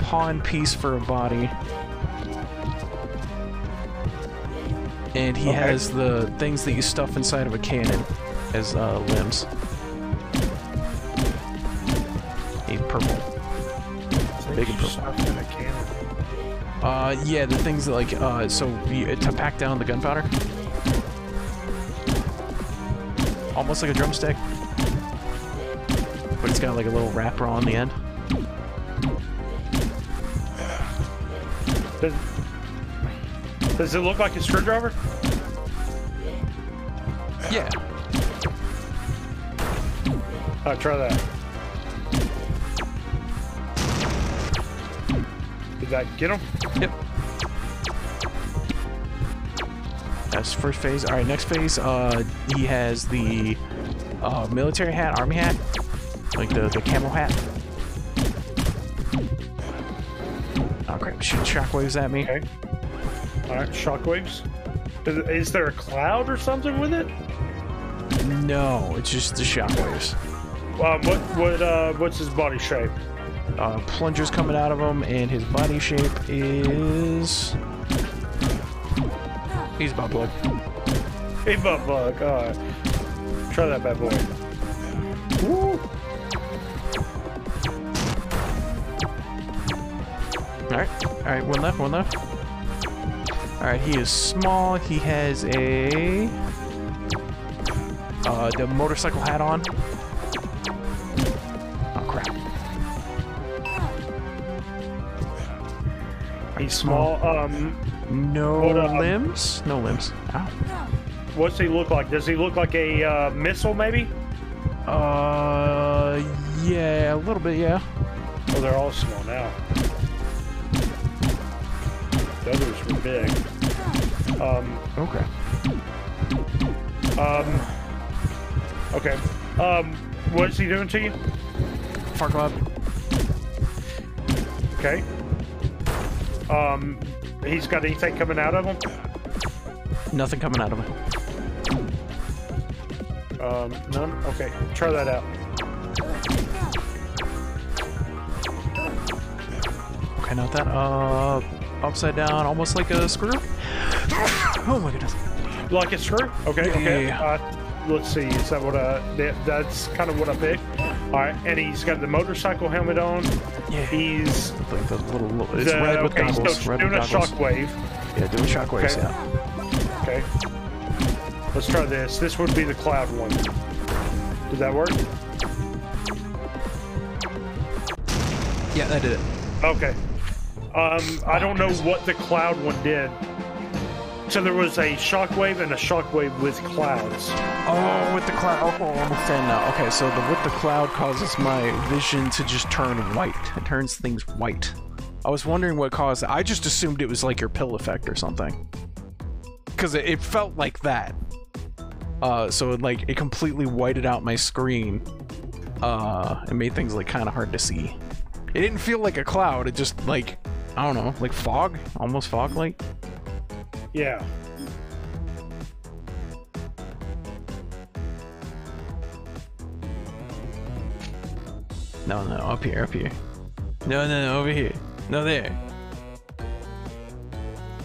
pawn piece for a body. And he Okay. has the things that you stuff inside of a cannon as, uh, limbs. A purple. Big and purple. Uh, yeah, the things that like, uh, so you, to pack down the gunpowder. Almost like a drumstick. But it's got like a little wrapper on the end. Does, does it look like a screwdriver? Yeah. I'll try that. Did that get him? Yep. That's first phase. Alright, next phase, uh, he has the, uh, military hat, army hat. Like the, the camel hat. Oh crap, shooting shockwaves at me. Okay. All right, shockwaves. Is, is there a cloud or something with it? No, it's just the shockwaves. Um, what what uh what's his body shape? Uh, plungers coming out of him, and his body shape is. He's about blood. Hey, butt bug. All right. Try that bad boy. Woo. Alright, alright, one left, one left. Alright, he is small, he has a. Uh, the motorcycle hat on. He's small. Um, No Hold limbs? No limbs. Ow. what's he look like? Does he look like a uh, missile, maybe? Uh, yeah, a little bit, yeah. Oh, they're all small now. The others were big. Um, Okay. um, okay. Um, what's he doing to you? Far Club. Okay. Um, he's got anything coming out of him? Nothing coming out of him. Um, none? Okay, try that out. Okay, not that. Uh, upside down, almost like a screw. oh my goodness. Like a screw? Okay, okay. yeah, Uh, let's see, is that what I, that, that's kind of what I picked. Alright, and he's got the motorcycle helmet on. Yeah. He's Like the little, little it's the, red with okay, goggles. so red doing a with goggles. shockwave. Yeah, doing shockwaves. Okay. Yeah. Okay. Let's try this. This would be the cloud one. Did that work? Yeah, that did it. Okay. Um, I don't know what the cloud one did. So there was a shockwave and a shockwave with clouds. Oh, with the cloud. Oh, I understand now. Okay, so the with the cloud causes my vision to just turn white. It turns things white. I was wondering what caused. I just assumed it was like your pill effect or something. Because it, it felt like that. Uh, so it, like it completely whited out my screen, uh, it made things like kind of hard to see. It didn't feel like a cloud. It just like I don't know, like fog, almost fog like. Yeah. No, no, up here, up here. No, no, no, over here. No, there.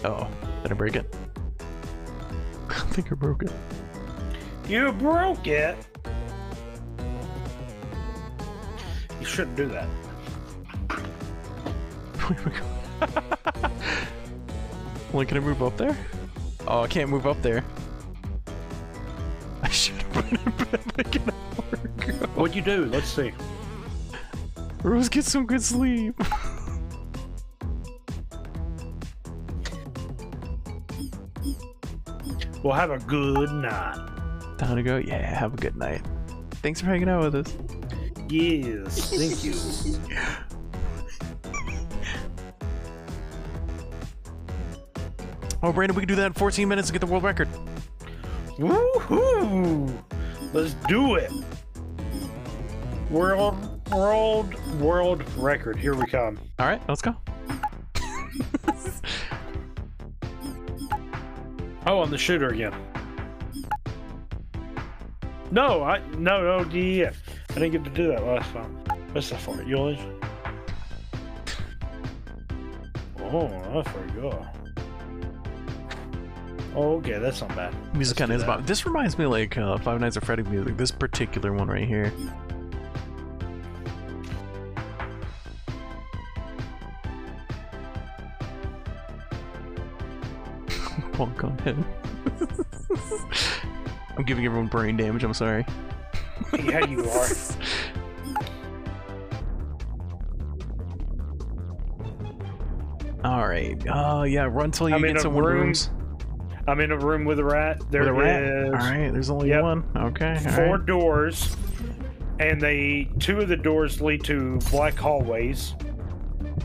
Oh, did I break it? I think I broke it. You broke it. You shouldn't do that. Where we go? well, can I move up there? Oh, I can't move up there. I should have put it back like an hour ago. What'd you do? Let's see. Rose, get some good sleep. We'll have a good night. Time to go? Yeah, have a good night. Thanks for hanging out with us. Yes. Thank you. Oh, Brandon, we can do that in 14 minutes to get the world record. Woohoo! Let's do it. World, world, world record. Here we come. All right, let's go. Oh, on the shooter again. No, I no no yeah. I didn't get to do that last time. What's that for? Yours? Oh, I forgot. Oh, okay, that's not bad. Music Let's kind of is about. This reminds me like uh, Five Nights at Freddy's music. This particular one right here. Bonk on him. I'm giving everyone brain damage. I'm sorry. Yeah, you are. All right. Uh, yeah. Run till you I'm get to one room. rooms. I'm in a room with a rat. There With a rat. is All right. There's only Yep. one. Okay. four right. doors, and they two of the doors lead to black hallways,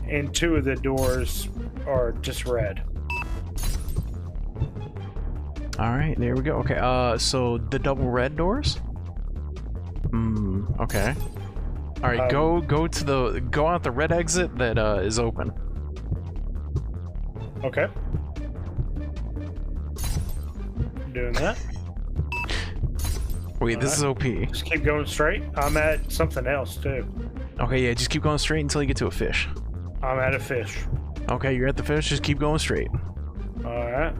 and two of the doors are just red. All right, there we go. Okay, uh, so the double red doors. Hmm. Okay. All right, Um, go go to the go out the red exit that uh, is open. Okay. Doing that. Wait, this is OP. Just keep going straight. I'm at something else too. Okay, yeah, just keep going straight until you get to a fish. I'm at a fish. Okay, you're at the fish. Just keep going straight. All right.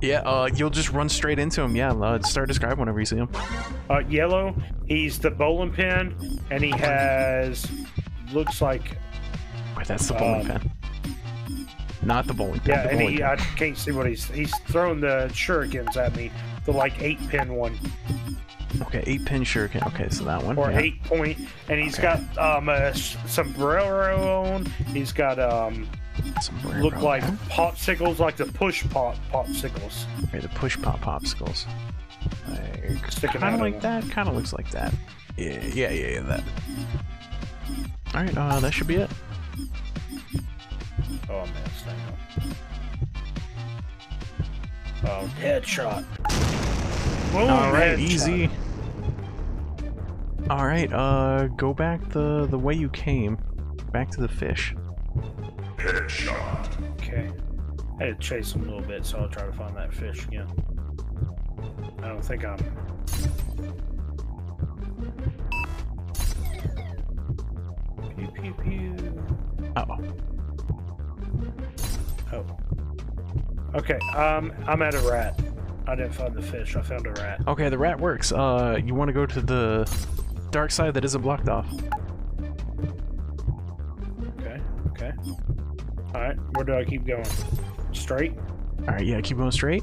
Yeah, uh, you'll just run straight into him. Yeah, uh, start describing whenever you see him. Uh, yellow. He's the bowling pin, and he has looks like Wait, that's the bowling Um, pin. Not the bowling pin. yeah, and he pin. I can't see what he's he's throwing the shurikens at me. The like eight pin one Okay, eight pin shuriken. Okay, so that one. or yeah. eight point, and he's Okay. got um a sombrero on. He's got um Sombrero, look like popsicles, like the push pop popsicles. Okay, the push pop popsicles. Like, kind of like that. Kind of looks like that. Yeah, yeah, yeah, yeah. That. All right, uh, that should be it. Oh man, stay up. Oh, headshot. Boom, All right, headshot. easy. All right, uh, go back the the way you came, back to the fish. Headshot. Okay. I had to chase him a little bit, so I'll try to find that fish again. I don't think I'm. Pew pew pew. Oh, Oh. Okay. Um, I'm at a rat. I didn't find the fish. I found a rat. okay, the rat works. Uh, you want to go to the dark side that isn't blocked off. Okay. Okay. All right. Where do I keep going? Straight. All right, yeah, keep going straight.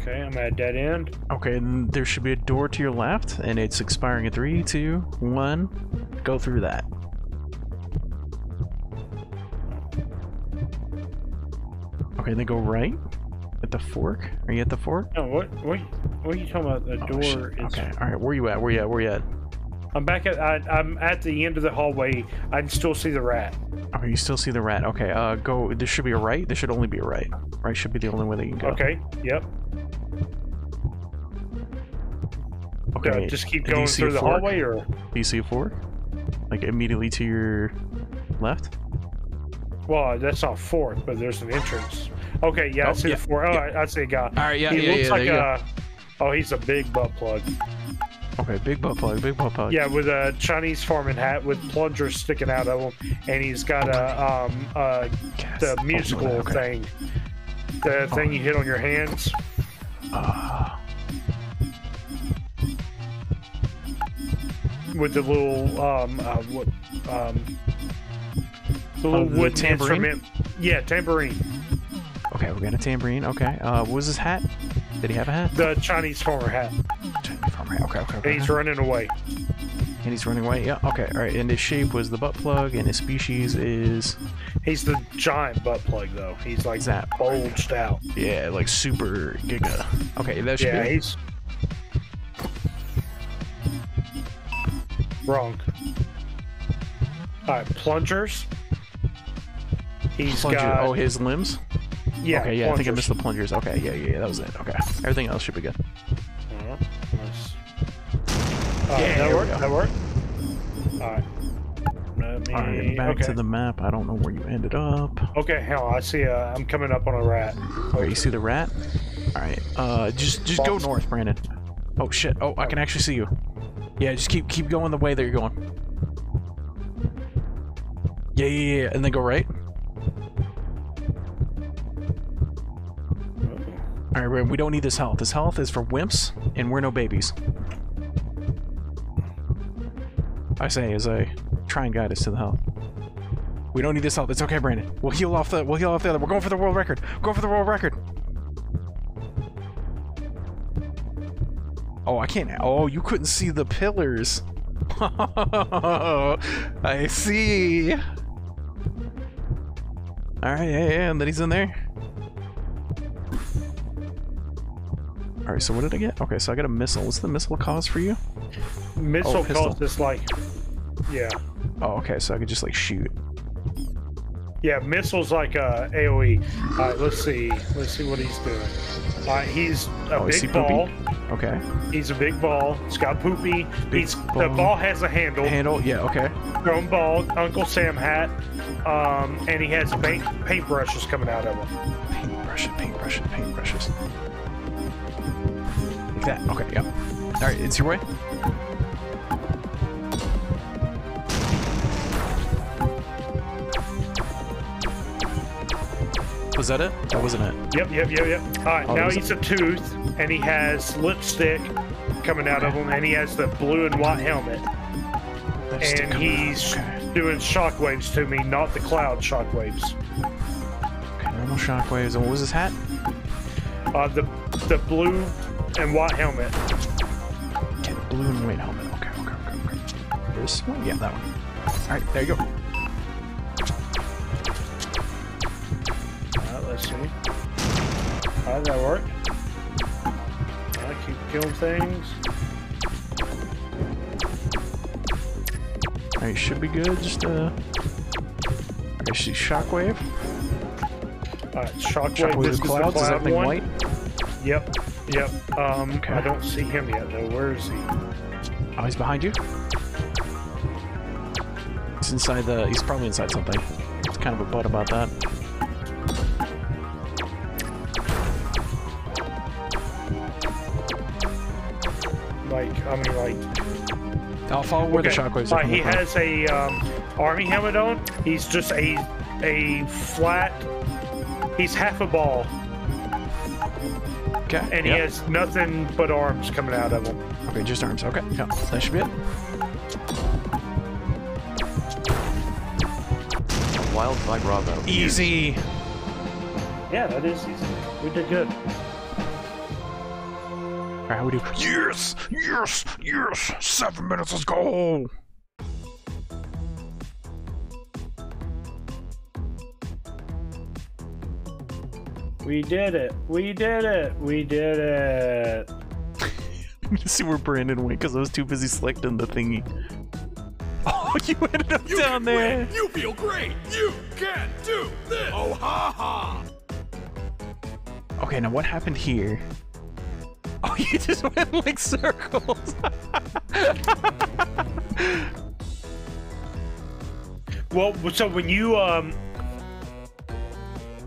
Okay. I'm at a dead end. Okay, and there should be a door to your left, and it's expiring in three, two, one. Go through that. Okay, then go right at the fork. Are you at the fork? No. What? What? What are you talking about? The Oh, door shit. is. Okay, all right. Where are you at? Where you at? Where you at? I'm back at. I, I'm at the end of the hallway. I can still see the rat. Okay, you still see the rat. Okay, uh, go. This should be a right. This should only be a right. Right should be the only way that you can go. Okay. Yep. Okay. Uh, just keep and do you going through the fork? hallway, or Do you see a fork? Like immediately to your left? well, that's not fork, but there's an entrance. Okay, yeah, I Oh, see yeah, the fork. Oh, yeah. I, I see a guy. All right, yeah, he yeah, looks yeah. like a. Oh, he's a big butt plug. Okay, big butt plug, big butt plug. Yeah, with a Chinese farming hat with plungers sticking out of him, and he's got a um uh Gas. the Oh, musical okay. thing, the thing you hit on your hands. Ah, with the little um uh, what um the little Oh, wooden tambourine? instrument. Yeah, tambourine. Okay, we got a tambourine. Okay. Uh, what was his hat? Did he have a hat? The Chinese farmer hat. Okay, okay, okay. And okay. he's running away. And he's running away. Yeah. Okay. All right. And his shape was the butt plug, and his species is He's the giant butt plug though. He's like that bulged out. yeah, like super giga. Okay, that should Yeah, be. he's wrong. Alright, plungers. He's Plunger. got Oh, his limbs. Yeah, okay. Yeah, I think I missed the plungers. Okay. Yeah, yeah, yeah. That was it. Okay. Everything else should be good. Nice. Alright, Yeah, that worked. That worked. Alright. Me. All right. Back okay. to the map. I don't know where you ended up. Okay, hell, I see. Uh, I'm coming up on a rat. Okay. You see the rat? All right. Uh, just just go north, Brandon. Oh shit. Oh, I can actually see you. Yeah. Just keep keep going the way that you're going. Yeah, yeah, yeah. And then go right. All right, we don't need this health. This health is for wimps, and we're no babies. I say as I try and guide us to the health. We don't need this health. It's okay, Brandon. We'll heal off the. We'll heal off the other. We're going for the world record. We're going for the world record. Oh, I can't. Oh, you couldn't see the pillars. I see. All right, yeah, yeah, and then he's in there. All right, so what did I get? Okay, so I got a missile. What's the missile cause for you? Missile Oh, cost is like, yeah, Oh, okay, so I could just like shoot. yeah. Missiles like uh, AOE. All right, let's see. Let's see what he's doing. All right, he's a Oh, big poopy? ball. Okay. He's a big ball. It's got poopy. Big he's the ball. ball has a handle. Handle, yeah, okay. Grown ball. Uncle Sam hat. Um, and he has paint paintbrushes coming out of him. Paintbrushes, paintbrushes, paintbrushes. Like that. Okay, yeah. All right, it's your way. Was that it? That wasn't it. Yep, yep, yep, yep. All right, Oh, now there's he's a tooth, and he has lipstick coming out of him, and he has the blue and white helmet, That's and he's Okay. doing shockwaves to me, not the cloud shockwaves. okay, normal shockwaves. And what was his hat? Uh, the the blue and white helmet. Okay, blue and white helmet. Okay, okay, okay, okay. This one? Yeah, that one. All right, there you go. All right, let's see. All right, that work? I keep killing things. All right, should be good. Just uh, I see shockwave. All right, shockwave. Shockwave this is is clouds. Is cloud everything one. white? Yep, yep. Um, Okay. I don't see him yet though. Where is he? Oh, he's behind you. He's inside the. He's probably inside something. It's kind of a butt about that. Like, I mean, like I'll follow where the Okay, shockwaves are uh, he from. has a um, army helmet on. He's just a a flat. He's half a ball, Okay. and he has nothing but arms coming out of him. Okay, just arms. Okay. Yeah, that should be it. Wildfire Bravo. Easy. Yeah, that is easy. We did good. All right, how we do? Yes, yes, yes. Seven minutes. Let's go. We did it. We did it. We did it. I'm gonna see where Brandon went because I was too busy selecting the thingy. Oh, you ended up down there. You feel great. You can do this. Oh ha ha. Okay, now what happened here? Oh, you just went like circles. Well, so when you um,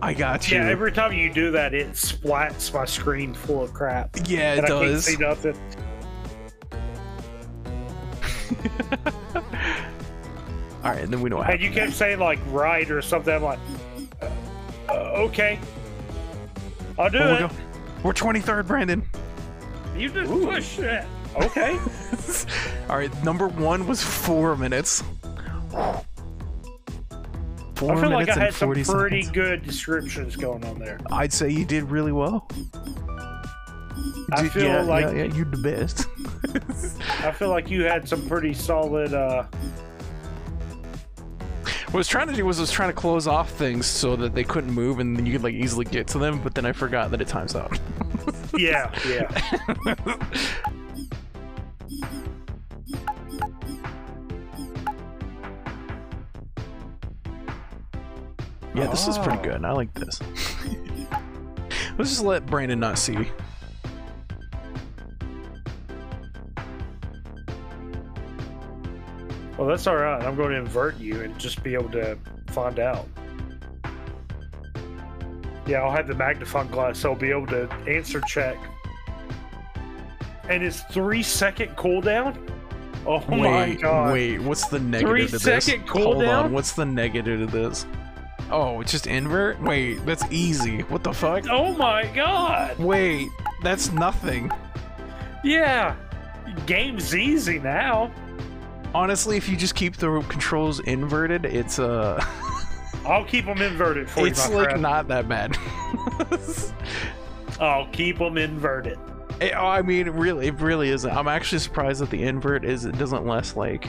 I got you. yeah, every time you do that, it splats my screen full of crap, Yeah, it and I can't does. see nothing. All right, and then we know what And you kept saying like right or something. I'm like, uh, uh, okay, I'll do Oh, it. we. We're 23rd, Brandon. You just push it. Okay. All right, number one was four minutes. Four I feel like I had some pretty seconds. good descriptions going on there. I'd say you did really well. I Did- feel yeah, like yeah, yeah, you the best. I feel like you had some pretty solid. uh What I was trying to do was I was trying to close off things so that they couldn't move and then you could like easily get to them, but then I forgot that it times out. Yeah, yeah. Yeah, this is pretty Oh. good. I like this. Let's just let Brandon not see. Well, that's all right. I'm going to invert you and just be able to find out. Yeah, I'll have the magnifying glass, so I'll be able to answer check. And it's three second cooldown. Oh my wait, god! wait, what's the negative Three to this? second Hold cooldown? on, what's the negative to this? Oh, it's just invert? Wait, that's easy. What the fuck? Oh my god! Wait, that's nothing. Yeah, game's easy now. Honestly, if you just keep the controls inverted, it's uh I'll keep them inverted for it's you, It's like friend. not that bad. I'll keep them inverted. It- oh, I mean, really, it really isn't. I'm actually surprised that the invert is it doesn't last like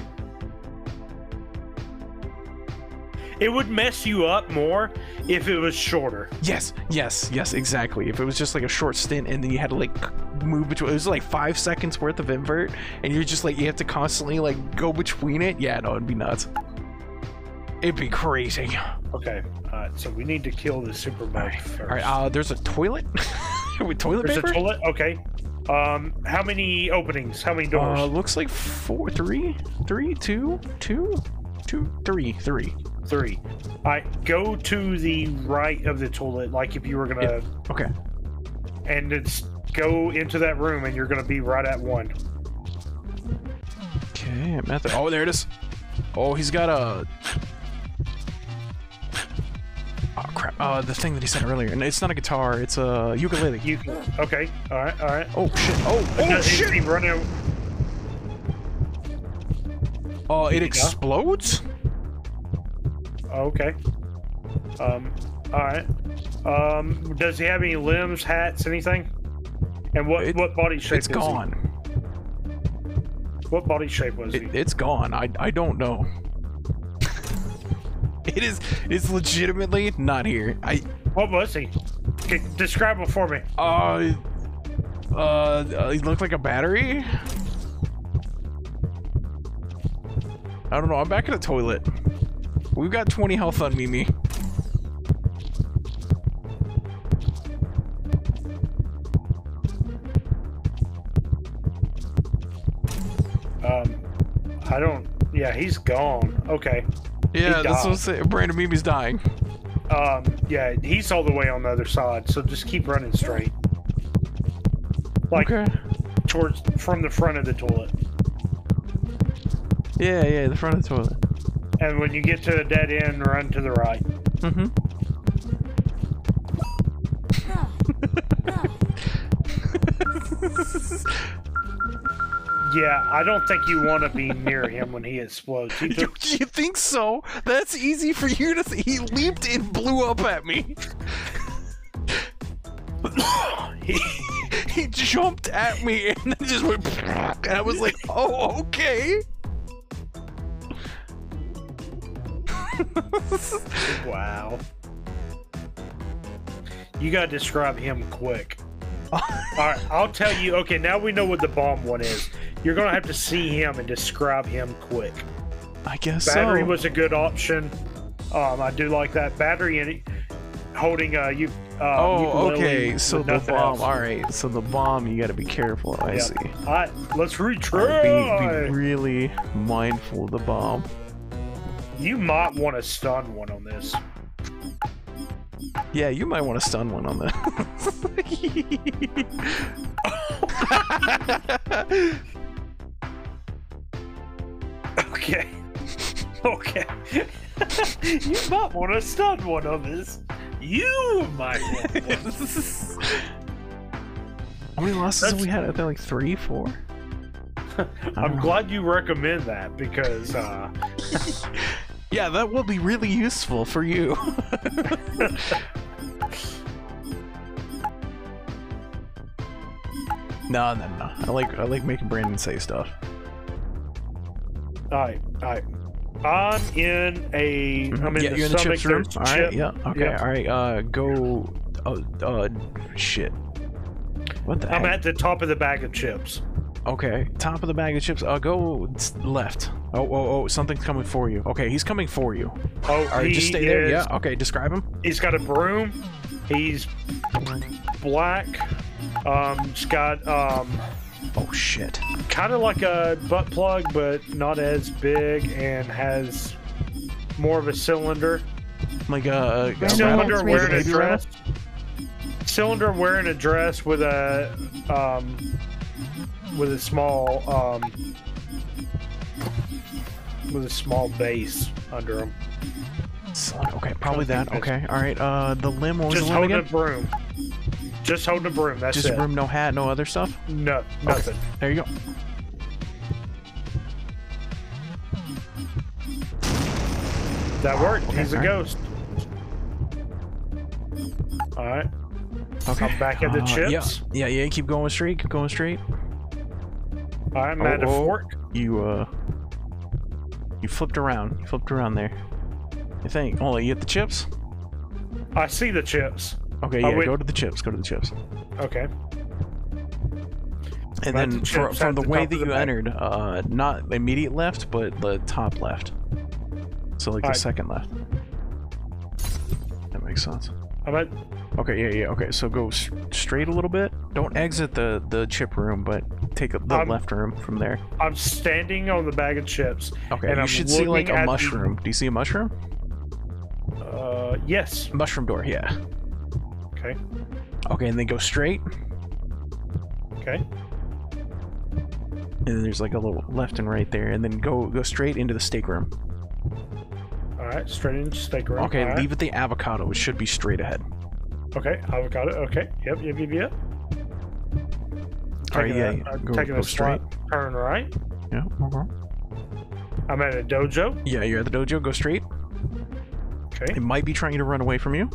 It would mess you up more if it was shorter. Yes, yes, yes, exactly. If it was just like a short stint and then you had to like move between, it was like five seconds worth of invert, and you're just like you have to constantly like go between it. Yeah, no, it'd be nuts. It'd be crazy. Okay, alright, so we need to kill the super mode first. All right, uh, there's a toilet with toilet There's paper. a toilet. Okay. Um, how many openings? How many doors? Uh, looks like four, three, three, two, two, two, three, three. Three. All right, go to the right of the toilet, like if you were gonna, Okay. and it's go into that room, and you're gonna be right at one. Okay, I'm at the. Oh, there it is. Oh, he's got a. Oh crap! Uh, the thing that he said earlier, and it's not a guitar; it's a ukulele. You. Okay. All right. All right. Oh shit! Oh, oh Does he- shit! he running? Oh, it explodes. Oh, okay. Um. All right. Um. Does he have any limbs, hats, anything? And what It- what body shape? It's is he? gone. What body shape was he? It, it's gone. I I don't know. it is. It's legitimately not here. I What was he? Okay, describe him for me. uh uh, uh he looked like a battery. I don't know. I'm back in the toilet. We've got 20 health on Mimi. Um, I don't. Yeah, he's gone. Okay. Yeah, that's what I'm saying. Brandon Mimi's dying. Um, yeah, he's all the way on the other side. So just keep running straight, like okay. towards from the front of the toilet. Yeah, yeah, the front of the toilet. And when you get to a dead end, run to the right. Mm-hmm. Yeah, I don't think you want to be near him when he explodes. He You, you think so? That's easy for you to. Th- he leaped and blew up at me. he, he jumped at me and then just went. And I was like, oh, okay. wow. You gotta describe him quick. All right, I'll tell you. Okay, now we know what the bomb one is. You're gonna have to see him and describe him quick. I guess Battery so. was a good option. Um, I do like that battery, and it holding uh you. Uh, Oh, okay. So the bomb. else. All right. So the bomb, you got to be careful. I Yeah. see. All right, let's retry. Be, be really mindful of the bomb. You might want to stun one on this. Yeah, you might want to stun one on that. Okay. Okay. you might want to stun one on this. You might want one. How many losses have we had? I think like three, four. I'm glad you recommend that because uh, Yeah, that will be really useful for you. no, no, no. I like I like making Brandon say stuff. all right, all right. I'm in a. I'm in yeah, the you're in the chips room. All right. chip. Yeah. Okay. Yeah. All right. Uh, go. Uh, uh, shit. What the I'm heck? at the top of the bag of chips. Okay, top of the bag of chips. Uh, go left. Oh, oh, oh, something's coming for you. Okay, he's coming for you. Oh, All right, he just stay there. Yeah. Okay, describe him. He's got a broom. He's black. Um, he's got um, Oh shit. kind of like a butt plug, but not as big, and has more of a cylinder. Like uh, a, a cylinder wearing a dress. Cylinder wearing a dress with a um, with a small um, with a small base under him. Okay, probably that. Okay, all right. Uh, the limb. What was Just hold the limb holding a broom. Just holding a broom. That's Just it. room, no hat, no other stuff. No, nothing. There you go. That worked. Okay, He's a alright. ghost. All right. Okay. I'm back at the Uh, chips. Yeah, yeah, yeah. Keep going straight. Keep going straight. All right. I'm Oh, at a oh. fork. You uh, you flipped around. You flipped around there. I think. Oh, you get the chips. I see the chips. Okay, yeah. went- Go to the chips. Go to the chips. Okay. And Right, then the chips from the the way that you entered, uh, not immediate left, but the top left. So like the Alright. second left. That makes sense. At. Okay, yeah, yeah. Okay, so go s- straight a little bit. Don't exit the the chip room, but take the Um, left room from there. I'm standing on the bag of chips. Okay, and you I'm should see like at a the- mushroom. Do you see a mushroom? Uh, yes. Mushroom door, yeah. Okay. Okay, and then go straight, Okay. and then there's like a little left and right there, and then go go straight into the steak room. All right. Straight into steak room. Okay, All right. leave it the avocado. It should be straight ahead. Okay. Avocado. Okay. Yep. Yep. Yep. Yep. All right, Taking yeah, a- uh, Go, taking go a straight. turn right. Yeah. okay. I'm at a dojo. Yeah, you're at the dojo. Go straight. Okay. It might be trying to run away from you.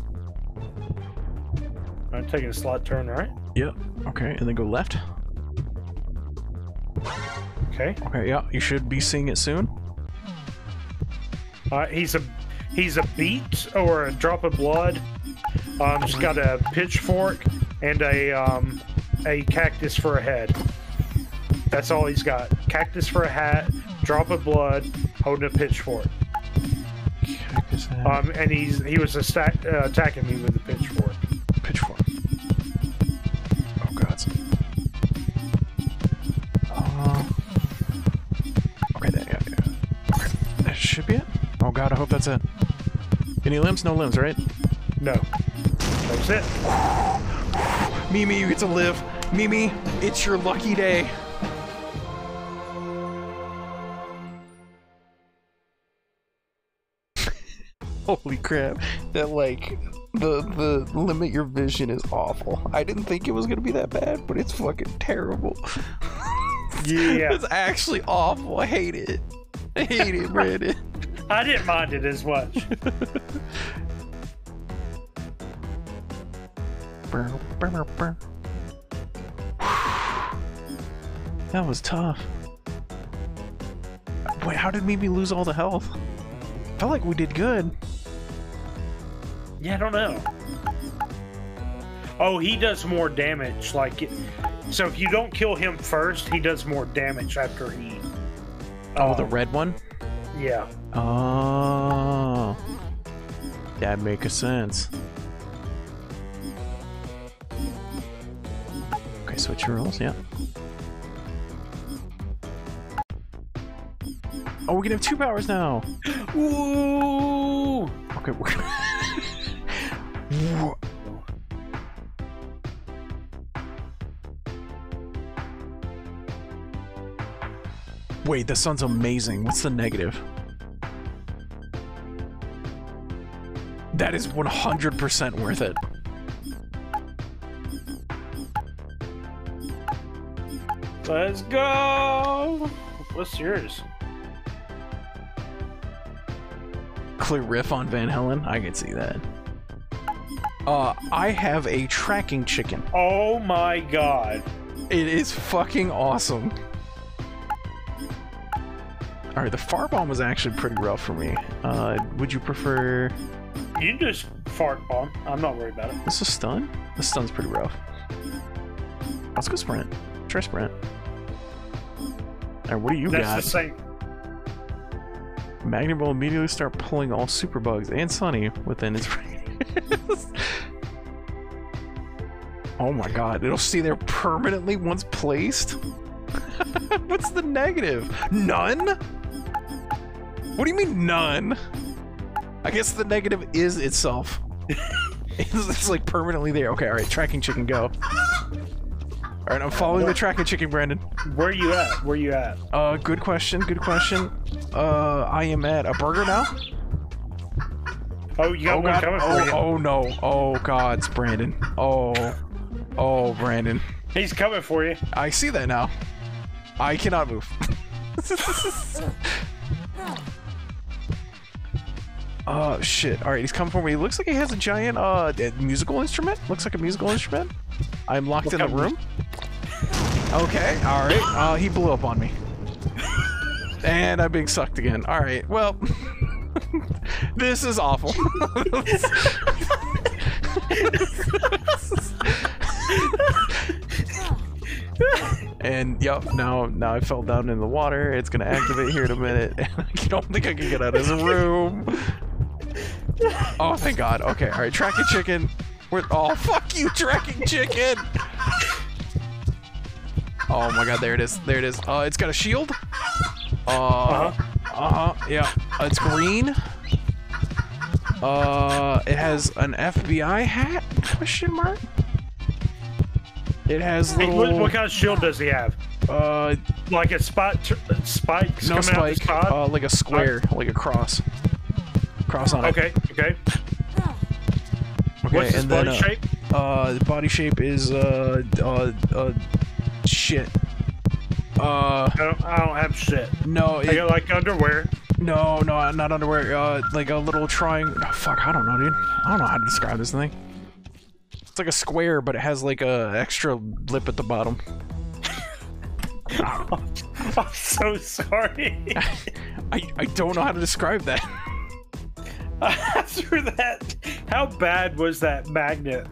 I'm taking a slight turn right. Yep. Okay, and then go left. Okay. Okay, yeah, you should be seeing it soon. Uh, he's a he's a beet or a drop of blood. Um, he's got a pitchfork and a um, a cactus for a head. That's all he's got. Cactus for a hat, drop of blood, holding a pitchfork. Um, and he's he was attack, uh, attacking me with a pitchfork. Pitchfork. Oh god. Uh, okay, that, yeah, yeah. Okay, that should be it. Oh god, I hope that's it. Any limbs? No limbs, right? No, that's it. Mimi, you get to live. Mimi, it's your lucky day. Holy crap. That like the the limit your vision is awful. I didn't think it was gonna be that bad, but it's fucking terrible. Yeah, it's actually awful. I hate it. I hate it, Brandon. I didn't mind it as much. That was tough. Wait, how did Mimi lose all the health? Felt like we did good. Yeah, I don't know. Oh, he does more damage. Like, so if you don't kill him first, he does more damage after he. Oh, the um, red one? Yeah. Oh. That makes sense. Alright, switch your rolls, yeah. Oh, we can have two powers now! Ooh! Okay, we're Wha- Wait, the sun's amazing. What's the negative? That is 100% worth it. Let's go! What's yours? Clear riff on Van Helen. I can see that. Uh, I have a tracking chicken. Oh my god. It is fucking awesome. Alright, the far bomb was actually pretty rough for me. Uh, would you prefer... You just fart bomb. I'm not worried about it. This is stun? The stun's pretty rough. Let's go sprint. Try sprint. Alright, what do you That's got? the same. Magnet will immediately start pulling all superbugs and Sunny within its radius. oh my god, it'll stay there permanently once placed? What's the negative? None? What do you mean none? I guess the negative is itself. it's, it's like permanently there. Okay, alright, tracking chicken, go. Alright, I'm following the track of chicken, Brandon. Where are you at? Where are you at? Uh, good question, good question. Uh, I am at a burger now. Oh, you got Oh one god, coming for oh, you. oh no, oh god, it's Brandon. Oh, oh, Brandon. He's coming for you. I see that now. I cannot move. Oh shit! All right, he's coming for me. He looks like he has a giant uh musical instrument. Looks like a musical instrument. I'm locked in the room. Okay, all right. Uh, he blew up on me, and I'm being sucked again. All right, well, this is awful. And yep, now now I fell down in the water. It's gonna activate here in a minute. And I don't think I can get out of this room. Oh, thank God. Okay, all right. Tracking chicken. We're, oh, fuck you, tracking chicken. Oh my God, there it is. There it is. Uh, it's got a shield. Uh, uh huh. Yeah. Uh, it's green. Uh, it has an FBI hat? Question mark. It has little. what, what kind of shield does he have? Uh, Like a spot tr- spikes no spike. Uh, like a square, like a cross. Cross on it. okay, okay. Okay, What's his and then, body uh, shape? Uh, the body shape is uh, uh, uh, shit. Uh, I don't, I don't have shit. no, I it, got like underwear. no, no, not underwear. Uh, like a little triangle. Oh, fuck, I don't know, dude. I don't know how to describe this thing. It's like a square, but it has like a extra lip at the bottom. I'm so sorry. I I don't know how to describe that. After that, how bad was that magnet?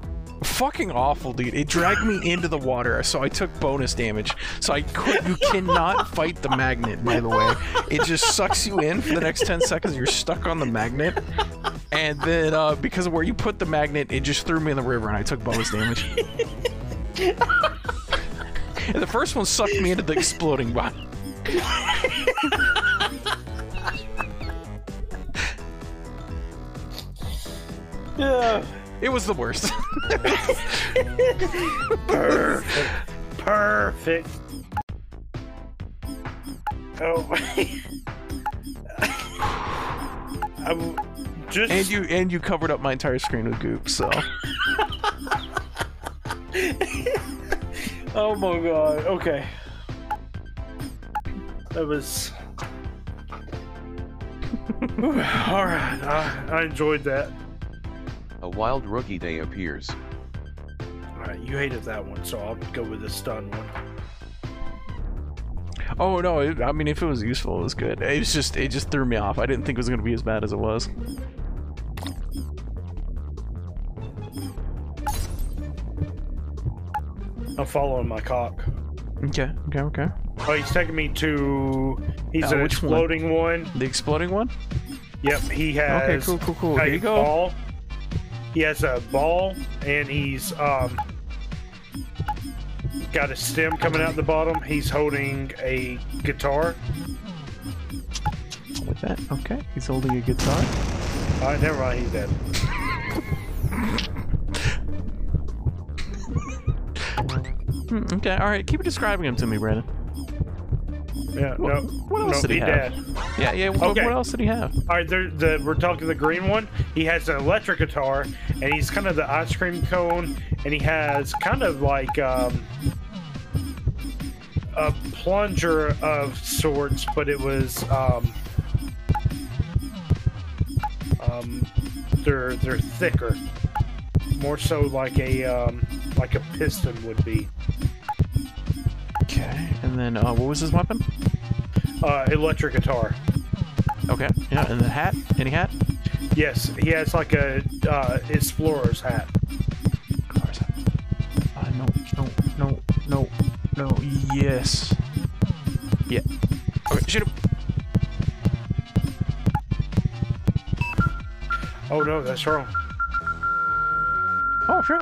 fucking awful, dude. It dragged me into the water, so I took bonus damage. So I could. You cannot fight the magnet, by the way. It just sucks you in for the next ten seconds. You're stuck on the magnet, and then uh, because of where you put the magnet, it just threw me in the river, and I took bonus damage. and the first one sucked me into the exploding body. Yeah. It was the worst. Perfect. Perfect. Oh. I'm just. and you and you covered up my entire screen with goop. So Oh my god. Okay. That was. All right. I, I enjoyed that. A wild rookie day appears. All right. You hated that one, so I'll go with the stun one. Oh no! It, I mean, if it was useful, it was good. It was just, it just threw me off. I didn't think it was gonna be as bad as it was. I'm following my cock. Okay, okay, okay. Oh, he's taking me to. He's Uh, an which one? exploding one? The exploding one? Yep, he has. Okay, cool, cool, cool. a Here you go. Ball. He has a ball, and he's um got a stem coming out the bottom. He's holding a guitar. With that, okay. He's holding a guitar. All right, never mind. He's dead. Hmm, okay, all right. Keep describing him to me, Brandon. Yeah. What- no. what else no, did he have? dead. Yeah, yeah. What, Okay. what else did he have? All right, there, the, we're talking the green one. He has an electric guitar, and he's kind of the ice cream cone, and he has kind of like um, a plunger of sorts, but it was um, um, they're they're thicker, more so like a um, like a piston would be. Okay, and then uh, what was his weapon? Uh, electric guitar. Okay, yeah, and the hat. Any hat? Yes, he has like a uh, explorer's hat. Cars hat. Uh, no, no, no, no, no. Yes. Yeah. Okay, shoot him. Oh no, that's wrong. Oh shit.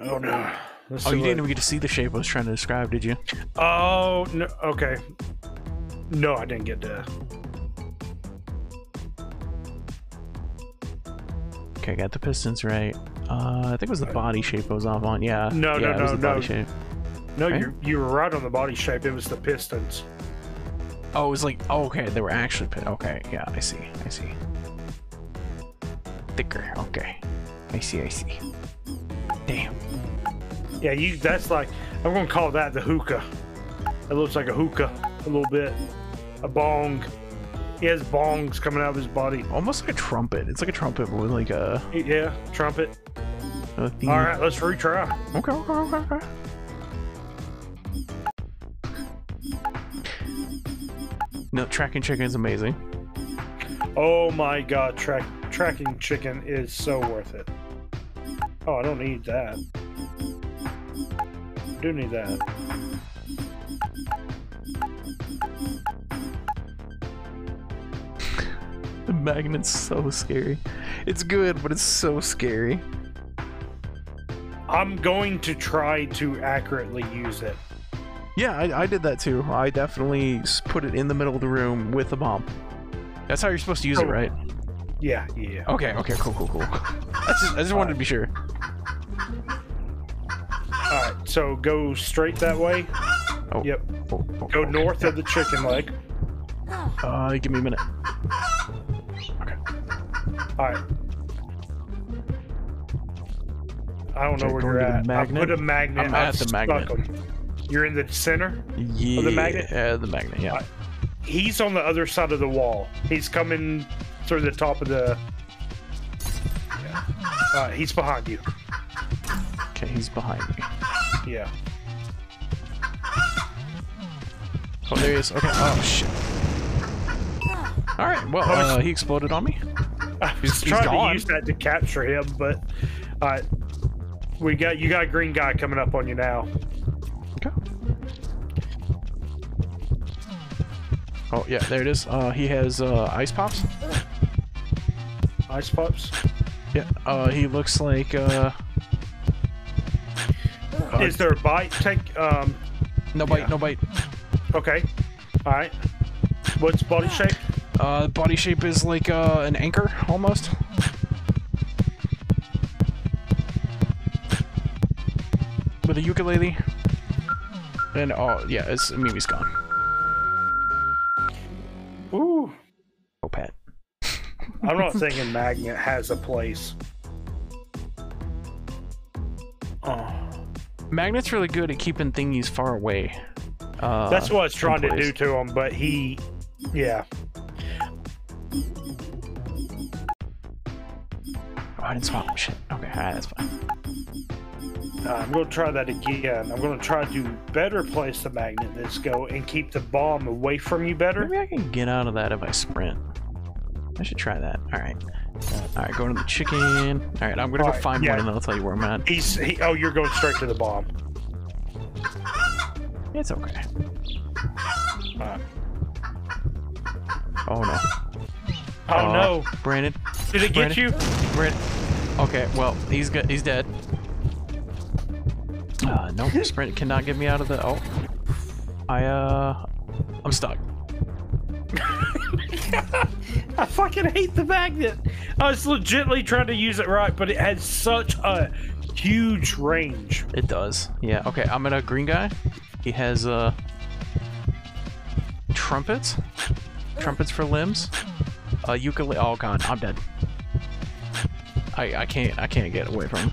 Oh no. Let's Oh, you what- didn't even get to see the shape I was trying to describe, did you? Oh no. Okay. No, I didn't get to. Okay, I got the pistons right. Uh, I think it was the body shape I was off on. Yeah. No, yeah, no, it was no, the body no. shape. No, Okay. you you were right on the body shape. It was the pistons. Oh, it was like, oh, okay, they were actually pit. Okay, yeah, I see, I see. Thicker, okay. I see, I see. Damn. Yeah, you. That's like I'm gonna call that the hookah. It looks like a hookah a little bit. A bong. He has bongs coming out of his body. Almost like a trumpet. It's like a trumpet but with like a, Yeah, trumpet. a. All right, let's retry. Okay, okay, okay, okay. No, tracking chicken is amazing. Oh my god, track tracking chicken is so worth it. Oh, I don't need that. Do need that. The magnet's so scary. It's good, but it's so scary. I'm going to try to accurately use it. Yeah, I, I did that too. I definitely put it in the middle of the room with a bomb. That's how you're supposed to use it, Oh. right? Yeah, yeah. Okay, okay, cool, cool, cool. I just, I just wanted to be sure. Alright, so go straight that way. Oh, Yep. oh, oh, Go north of the chicken leg. Uh, give me a minute. Okay. Alright. I don't know where you're the at. I put a magnet. I'm I've at the stuck magnet. 'em. You're in the center. Yeah, Oh, the magnet? Yeah, the magnet. Yeah. I- He's on the other side of the wall. He's coming through the top of the. Yeah. He's behind you. Okay, he's behind me. Yeah. Oh, there he is. Okay. Oh shit. All right. Well, uh, he exploded on me. I was He's- trying to use that to capture him, but uh, we got you got a green guy coming up on you now. Okay. Oh yeah, there it is. Uh, he has uh, ice pops. Ice pops. Yeah. Uh, he looks like uh, uh, Is there a bite? Take um. no bite, yeah. no bite. Okay. All right. What's body shape? Uh, body shape is like uh, an anchor almost. With a ukulele. And oh yeah, it's Mimi's gone. Ooh. Oh Pat. I'm not thinking magnet has a place. Magnet's really good at keeping thingies far away. Uh, That's what I was trying to do to him, but he, yeah. Oh, I didn't swap shit. Okay, alright, that's fine. Uh, I'm going to try that again. I'm going to try to better place the magnet this go and keep the bomb away from you better. Maybe I can get out of that if I sprint. I should try that. Alright. Alright, going to the chicken. Alright, I'm gonna go Alright, find yeah. one and then I'll tell you where I'm at. He's he, oh, you're going straight to the bomb. It's okay. Alright. Oh no. Oh Uh, no! Brandon. Did it get you? Brandon. Okay, well, he's got, he's dead. Uh, nope, sprint cannot get me out of the. Oh, I uh, I'm stuck. I fucking hate the magnet. I was legitimately trying to use it right, but it had such a huge range. It does. Yeah. Okay, I'm gonna green guy. He has uh trumpets, trumpets for limbs. Uh, ukulele. Oh god, I'm dead. I I can't I can't get away from him.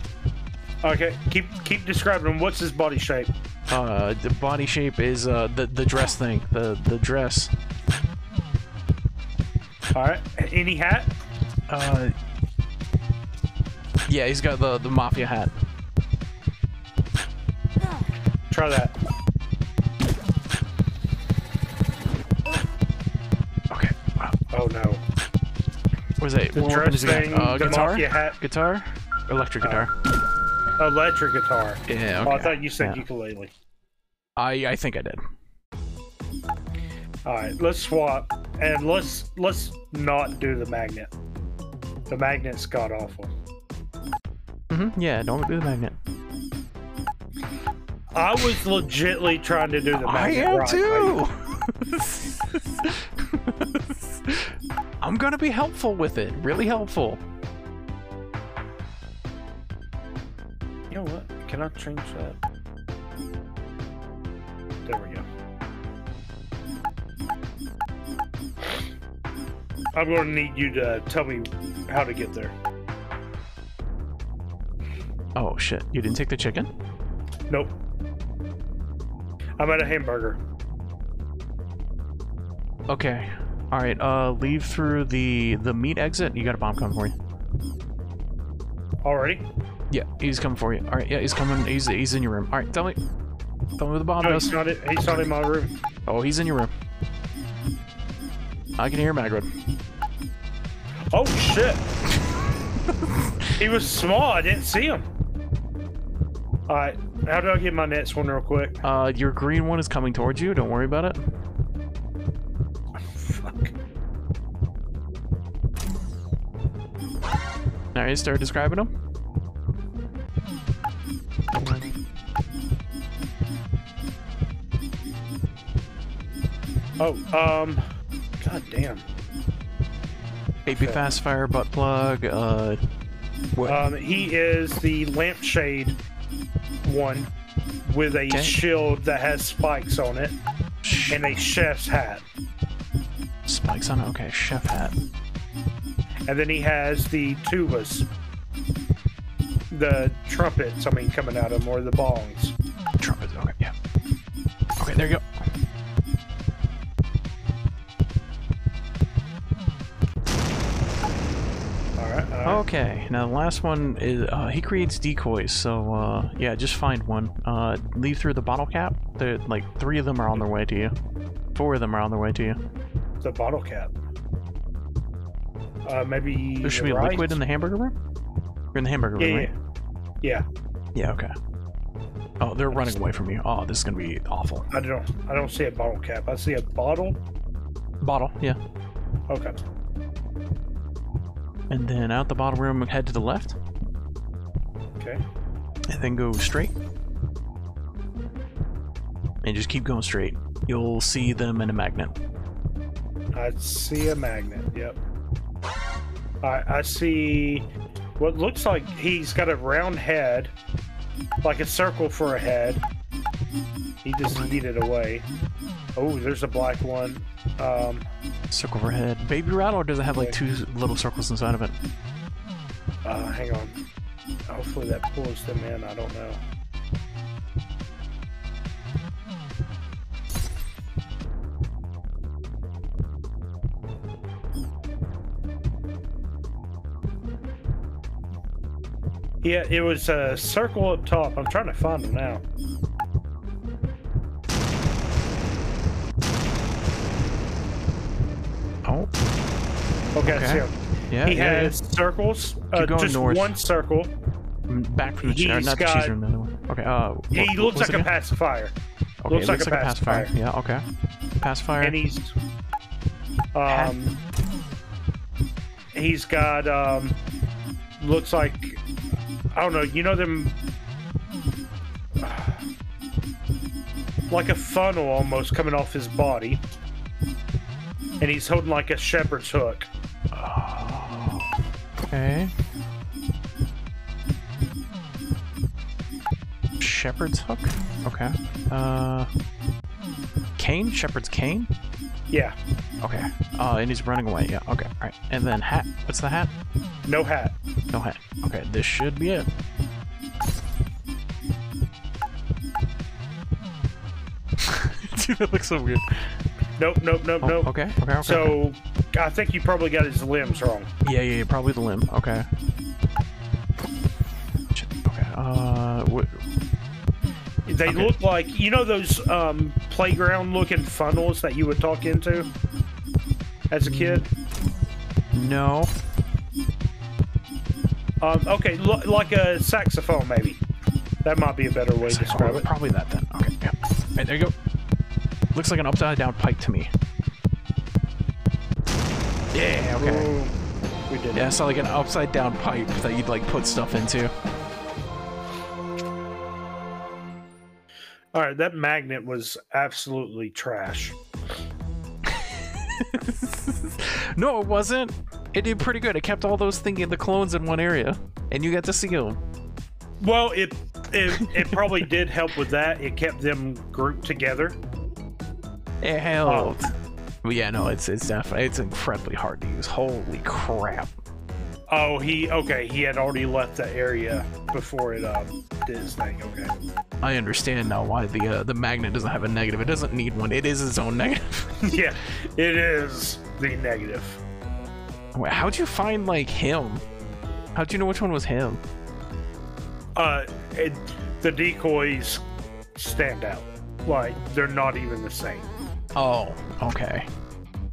Okay, keep keep describing him. What's his body shape? Uh, the body shape is uh the the dress thing. The the dress. All right, any hat? Uh. Yeah, he's got the the mafia hat. Try that. Okay. Oh no. What is it? The dress does he got? thing, Uh, the guitar. mafia hat, Guitar. Electric guitar. electric guitar. yeah. Oh, I thought you said Yeah. ukulele. I I think I did. All right, let's swap and let's let's not do the magnet. The magnet's god awful. Mm-hmm. Yeah. Don't do the magnet. I was legitly trying to do the magnet. I am right, too. I'm gonna be helpful with it. Really helpful. you know what? Can I change that? There we go. I'm going to need you to tell me how to get there. Oh shit! You didn't take the chicken? Nope. I'm at a hamburger. Okay. All right. Uh, leave through the the meat exit. You got a bomb coming for you. Already? Yeah, he's coming for you. All right. Yeah, he's coming. He's he's in your room. All right. Tell me. Tell me where the bomb No, is. he's not, he's not in my room. Oh, he's in your room. I can hear Magrid. Oh, shit. he was small. I didn't see him. All right. How do I get my next one real quick? Uh, your green one is coming towards you. Don't worry about it. Fuck. All right. Start describing him. Oh, um, god damn. Baby Okay. fast fire butt plug. Uh, what? Um, he is the lampshade one with a Okay. shield that has spikes on it and a chef's hat. Spikes on it. Okay, chef hat. And then he has the tubas. The trumpets, I mean, coming out of him, or the bongs. Trumpets, Okay, yeah. Okay, there you go. Alright, alright. Okay, now the last one is uh, he creates decoys. So uh, yeah, just find one. Uh, leave through the bottle cap. There, like three of them are on their way to you. Four of them are on their way to you. The bottle cap. Uh, maybe. There should be right? liquid in the hamburger room. You're in the hamburger Yeah, room, yeah. right? Yeah, Yeah. Okay. Oh, they're running away from you. Oh, this is gonna be awful. I don't. I don't see a bottle cap. I see a bottle. Bottle. Yeah. Okay. And then out the bottle room, head to the left, Okay. and then go straight. And just keep going straight. You'll see them in a magnet. I see a magnet. Yep. I I see what looks like he's got a round head, like a circle for a head. He just yeeted away. Oh, there's a black one. Um, Circle for head. Baby rattle, or does it have like two little circles inside of it? uh, hang on. Hopefully that pulls them in. I don't know. Yeah, it was a circle up top. I'm trying to find them now. Oh, Okay, Okay. yeah. he yeah, has circles. Uh, just north. one circle. Mm, Back from the chair, not the cheese room, the other one. Okay. Uh, He what- looks like it a pacifier. Okay, looks it like a like a pacifier. pacifier. Yeah. Okay. Pacifier. and he's um he's got um looks like I don't know, you know them like a funnel almost coming off his body, and he's holding like a shepherd's hook. Okay. Shepherd's hook. Okay. Uh. Cane. Shepherd's cane. Yeah, Okay. Uh, and he's running away. Yeah. Okay. All right. And then hat. What's the hat? no hat. No hat. Okay. This should be it. Dude, that looks so weird. Nope, nope, nope, Oh, nope. Okay. Okay. Okay. So I think you probably got his limbs wrong. Yeah, yeah, yeah, probably the limb. Okay. Okay. Uh, what? They Okay. look like you know those um, playground looking funnels that you would talk into as a kid. No. Um, okay, like a saxophone maybe. That might be a better way to describe Oh, it. Probably that then. Okay. Yeah. Right, there you go. Looks like an upside down pipe to me. Yeah. Okay. Ooh, we did. Yeah, it. I saw like an upside down pipe that you'd like put stuff into. All right, that magnet was absolutely trash. no, it wasn't. It did pretty good. It kept all those thinking the clones in one area, and you get to see them. Well, it it, it probably did help with that. It kept them grouped together. It helped. But yeah, no, it's it's definitely it's incredibly hard to use. Holy crap! Oh, he okay. He had already left the area before it um did his thing. Okay. I understand now why the uh, the magnet doesn't have a negative. It doesn't need one. It is its own negative. yeah, it is the negative. Wait, how'd you find like him? How'd you know which one was him? Uh, it, the decoys stand out. Like they're not even the same. Oh, okay,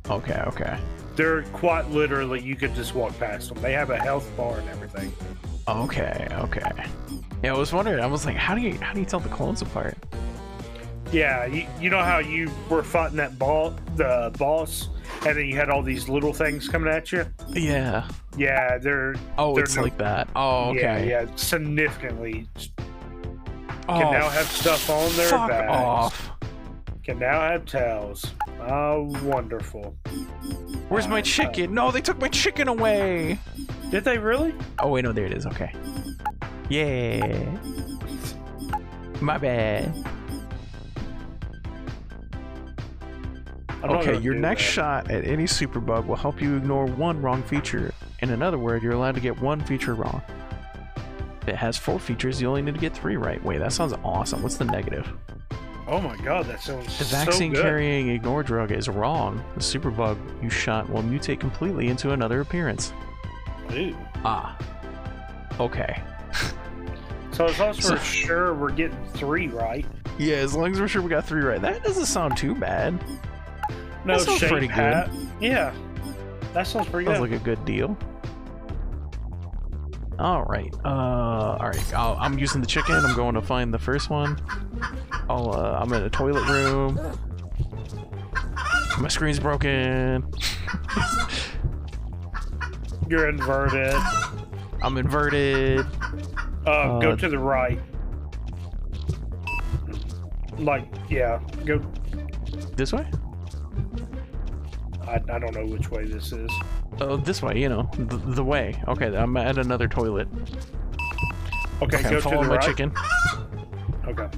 okay, okay, They're quite literally you could just walk past them. They have a health bar and everything. okay, okay. Yeah, I was wondering. I was like, how do you how do you tell the clones apart? Yeah, you, you know how you were fighting that ball, the boss, and then you had all these little things coming at you. Yeah. Yeah, they're Oh, They're it's no- like that. Oh, okay. yeah, yeah, significantly Oh, can now have stuff on their fuck off. Can now have towels. Oh, ah, wonderful. Where's my uh, chicken? No, they took my chicken away. Did they really? Oh wait, no, there it is. Okay. Yeah. My bad. Okay, your next that. shot at any superbug will help you ignore one wrong feature. In another word, you're allowed to get one feature wrong. If it has four features, you only need to get three right. Wait, that sounds awesome. What's the negative? Oh my god, that sounds The so vaccine good. carrying ignore drug is wrong. The superbug you shot will mutate completely into another appearance. Ooh. Ah. Okay. So as long as we're sure we're getting three right. Yeah, as long as we're sure we got three right. That doesn't sound too bad. No That sounds pretty good. Yeah, that sounds pretty good. Sounds like a good deal. All right. Uh, all right. I'll, I'm using the chicken. I'm going to find the first one. I'll. Uh, I'm in a toilet room. My screen's broken. You're inverted. I'm inverted. Uh, go Uh, to the right. Like, yeah, go. This way? I, I don't know which way this is. Oh, this way. You know, the, the way. Okay, I'm at another toilet. Okay, Okay, go I'm to the my right. chicken. Okay.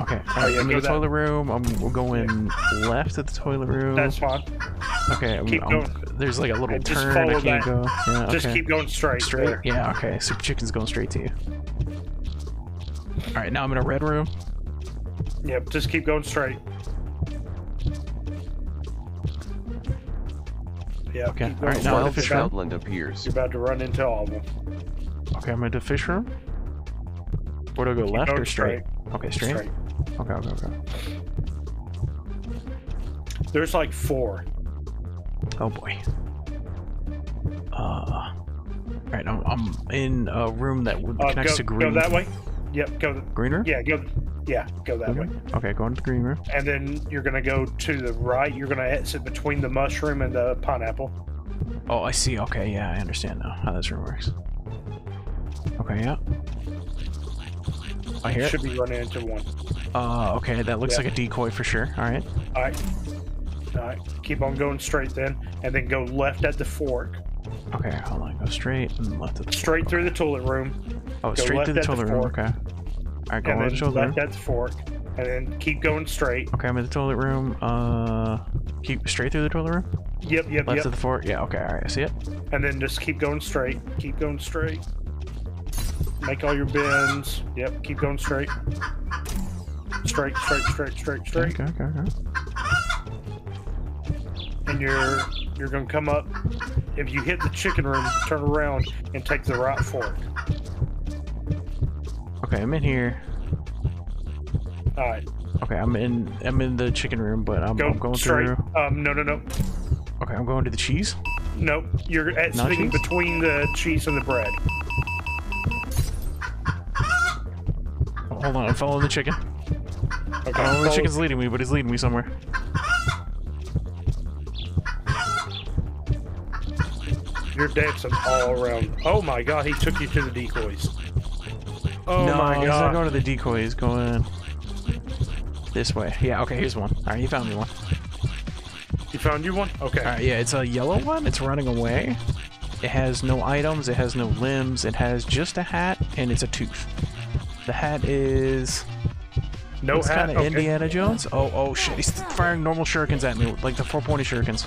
Okay. All right, Oh, yeah, I'm in the that- toilet room. I'm going left at the toilet room. That's fine. okay. I'm, keep I'm- going. there's like a little And turn I can't that. go. Yeah, okay. Just keep going straight. Straight? there. Yeah, okay. Super Chicken's going straight to you. Alright, now I'm in a red room. Yep, just keep going straight. Yeah. Okay, alright, now I'm the fish room. Outland appears. You're about to run into all of them. Okay, I'm in the fish room. Where do I go, Keep left or straight? Okay, straight? Straight. Okay, okay, okay. There's like four. Oh boy. Uh. Alright, I'm, I'm in a room that would- Uh, connects go, to green. go that way. Yep, go. th- Green room? Yeah, go. Yeah, go that Green way. Okay, go into the green room. And then you're gonna go to the right. You're gonna exit between the mushroom and the pineapple. Oh, I see. Okay, yeah, I understand now how this room works. Okay, yeah. I hear You it. should be running into one. Uh, okay, that looks Yeah. like a decoy for sure. All right. All right. All right. Keep on going straight then, and then go left at the fork. Okay, hold on. Go straight and left. Of the Straight fork. through the toilet room, Oh, go straight left through the toilet room. fork. Okay. All right, go and over the then toilet room. left at the fork, and then keep going straight. Okay, I'm in the toilet room. Uh, keep straight through the toilet room. Yep, yep, Left yep. of the fork. Yeah. Okay. All right. I see it. And then just keep going straight. Keep going straight. Make all your bends. Yep, keep going straight. Straight, straight, straight, straight, straight. Okay. Okay. Okay. And you're you're gonna come up. If you hit the chicken room, turn around and take the right fork. Okay. I'm in here. All right, Okay. I'm in. I'm in the chicken room, but I'm, go I'm going straight. through. Um, no, no, no, Okay. I'm going to the cheese. Nope, You're at Not sitting cheese? between the cheese and the bread. Oh, hold on. I'm following the chicken. Okay. I don't know where the chicken's leading me, but he's leading me somewhere. You're dancing all around. Oh my god, he took you to the decoys. Oh no, my he's not god. going to the decoy. He's going this way. Yeah. Okay. Here's one. All right. You found me one. You found you one? Okay. All right. Yeah. It's a yellow one. It's running away. It has no items. It has no limbs. It has just a hat and it's a tooth. The hat is No Looks hat. kind of okay. Indiana Jones. Oh, oh shit! He's firing normal shurikens at me, like the four pointed shurikens.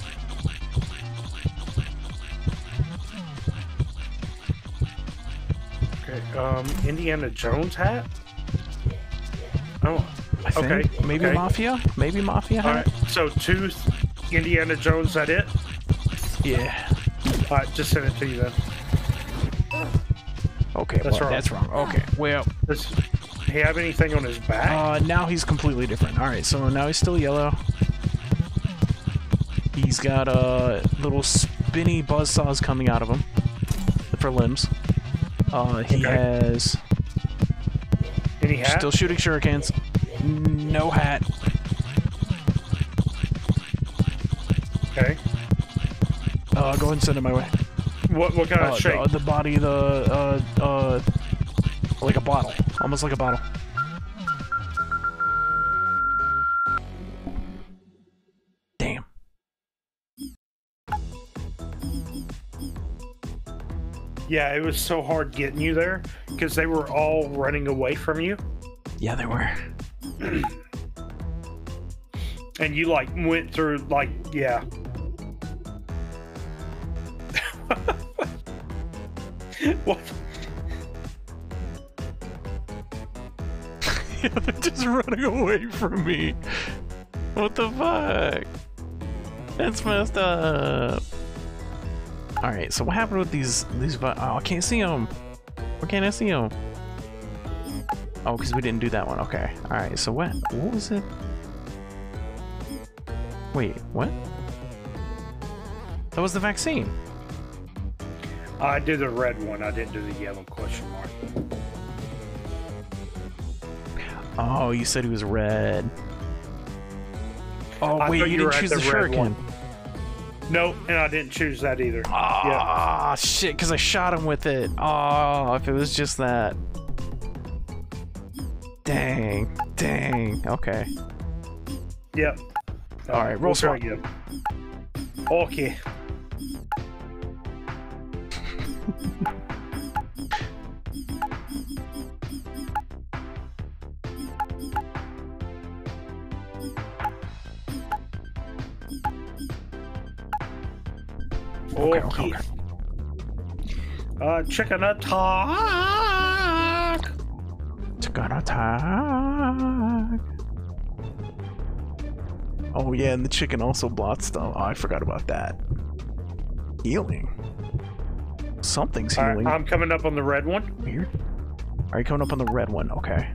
Um, Indiana Jones hat. Oh. I think Okay, maybe okay. mafia, maybe mafia All hat. right. So two Indiana Jones. That it? Yeah. All right. Just send it to you then. Okay, That's well, wrong. that's wrong. Okay, well, Does he have anything on his back? uh, now he's completely different. All right, so now he's still yellow. He's got uh, little spinny buzzsaws coming out of him for limbs. Uh, he Okay. has Any hat? still shooting shurikens. No hat. okay. Uh, go ahead and send it my way. What what kind Uh, of shape? the, the body, the uh, uh, like a bottle, almost like a bottle. Yeah, it was so hard getting you there because they were all running away from you, Yeah, they were. and you like went through like yeah. what? Yeah, they're just running away from me. What the fuck? That's messed up. All right, so what happened with these these? Oh, I can't see them. Why can't I see them? Oh, because we didn't do that one. Okay. All right. So what? What was it? Wait, what? That was the vaccine. I did the red one. I didn't do the yellow question mark. Oh, you said he was red. Oh I wait, you you didn't choose the the, shuriken. one. No, and I didn't choose that either. Ah, shit, because I shot him with it. Oh, if it was just that. Dang, dang. Okay. Yep. All right, roll we'll again. Okay. Okay, Okay. okay. Uh, chicken attack. Gonna attack. Oh yeah, and the chicken also blots stuff. Oh, I forgot about that. Healing. Something's healing. right, I'm coming up on the red one. Weird. Are you coming up on the red one? Okay.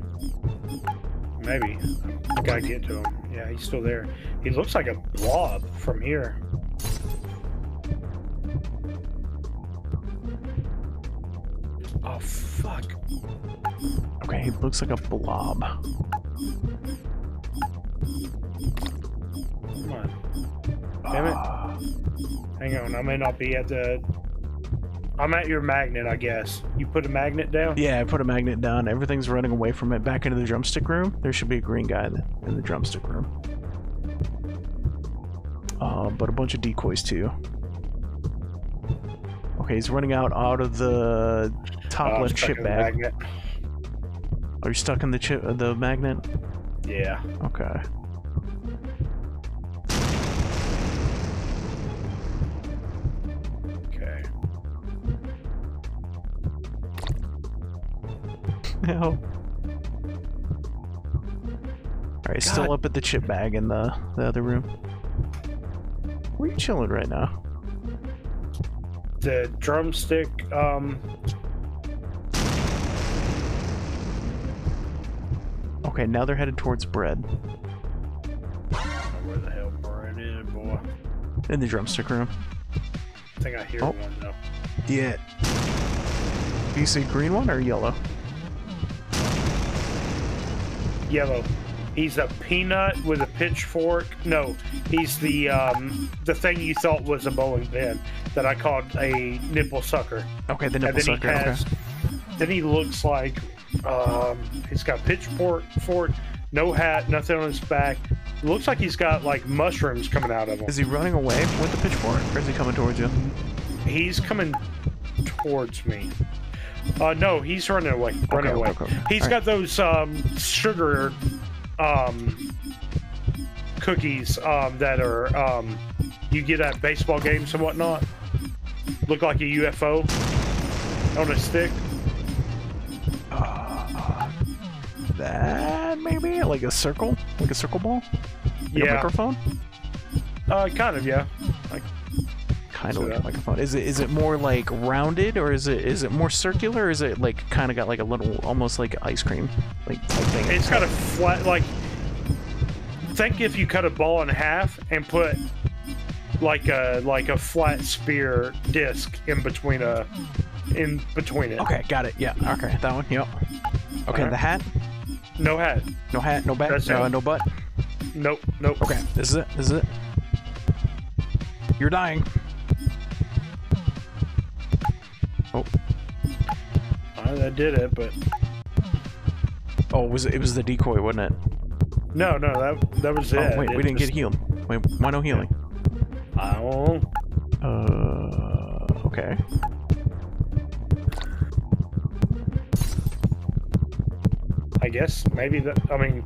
Maybe. I gotta get to him. Yeah, he's still there. He looks like a blob from here. Oh fuck! Okay, he looks like a blob. Come on. Damn it. Ah, Hang on, I may not be at the. I'm at your magnet, I guess. You put a magnet down? Yeah, I put a magnet down. Everything's running away from it. Back into the drumstick room. There should be a green guy in the drumstick room. Uh, but a bunch of decoys too. Okay, he's running out out of the top Oh, left chip bag. magnet. Are you stuck in the chip, uh, the magnet? Yeah. Okay. Okay. No. Alright, still up at the chip bag in the, the other room. Where you chilling right now? The drumstick, um, Okay, now they're headed towards bread. where the hell Brett is, boy? In the drumstick room. I think I hear Oh. one though. Yeah. Do you see green one or yellow? Yellow. He's a peanut with a pitchfork. No, he's the um the thing you thought was a bowling pin that I called a nipple sucker. Okay, the nipple then sucker. he has, Okay. then he looks like um he's got pitchfork fork, no hat, nothing on his back. Looks like he's got like mushrooms coming out of him. Is he running away with the pitchfork or is he coming towards you? He's coming towards me. Uh, no, he's running away. Running Okay, away. okay, okay. He's All got those um, sugar um, cookies um, that are um, you get at baseball games and whatnot. Look like a UFO on a stick. Uh, That maybe like a circle, like a circle ball, like a Yeah, microphone. uh, kind of. Yeah. Kind of like a microphone. Is it is it more like rounded or is it is it more circular? Or is it like kind of got like a little almost like ice cream like type thing? It's got a flat like. Think if you cut a ball in half and put like a like a flat spear disc in between a in between it. Okay, got it. Yeah. Okay, that one. Yep. Okay, Alright. the hat. No hat. No hat. No back. No, it. no butt. Nope. Nope. Okay, this is it. This is it. You're dying. I, did it, but oh, was it was the decoy, wasn't it? no, no, that that was it. Oh wait, It we didn't just- get healed. Wait, why no healing? I don't. Uh, okay. I guess maybe that. I mean,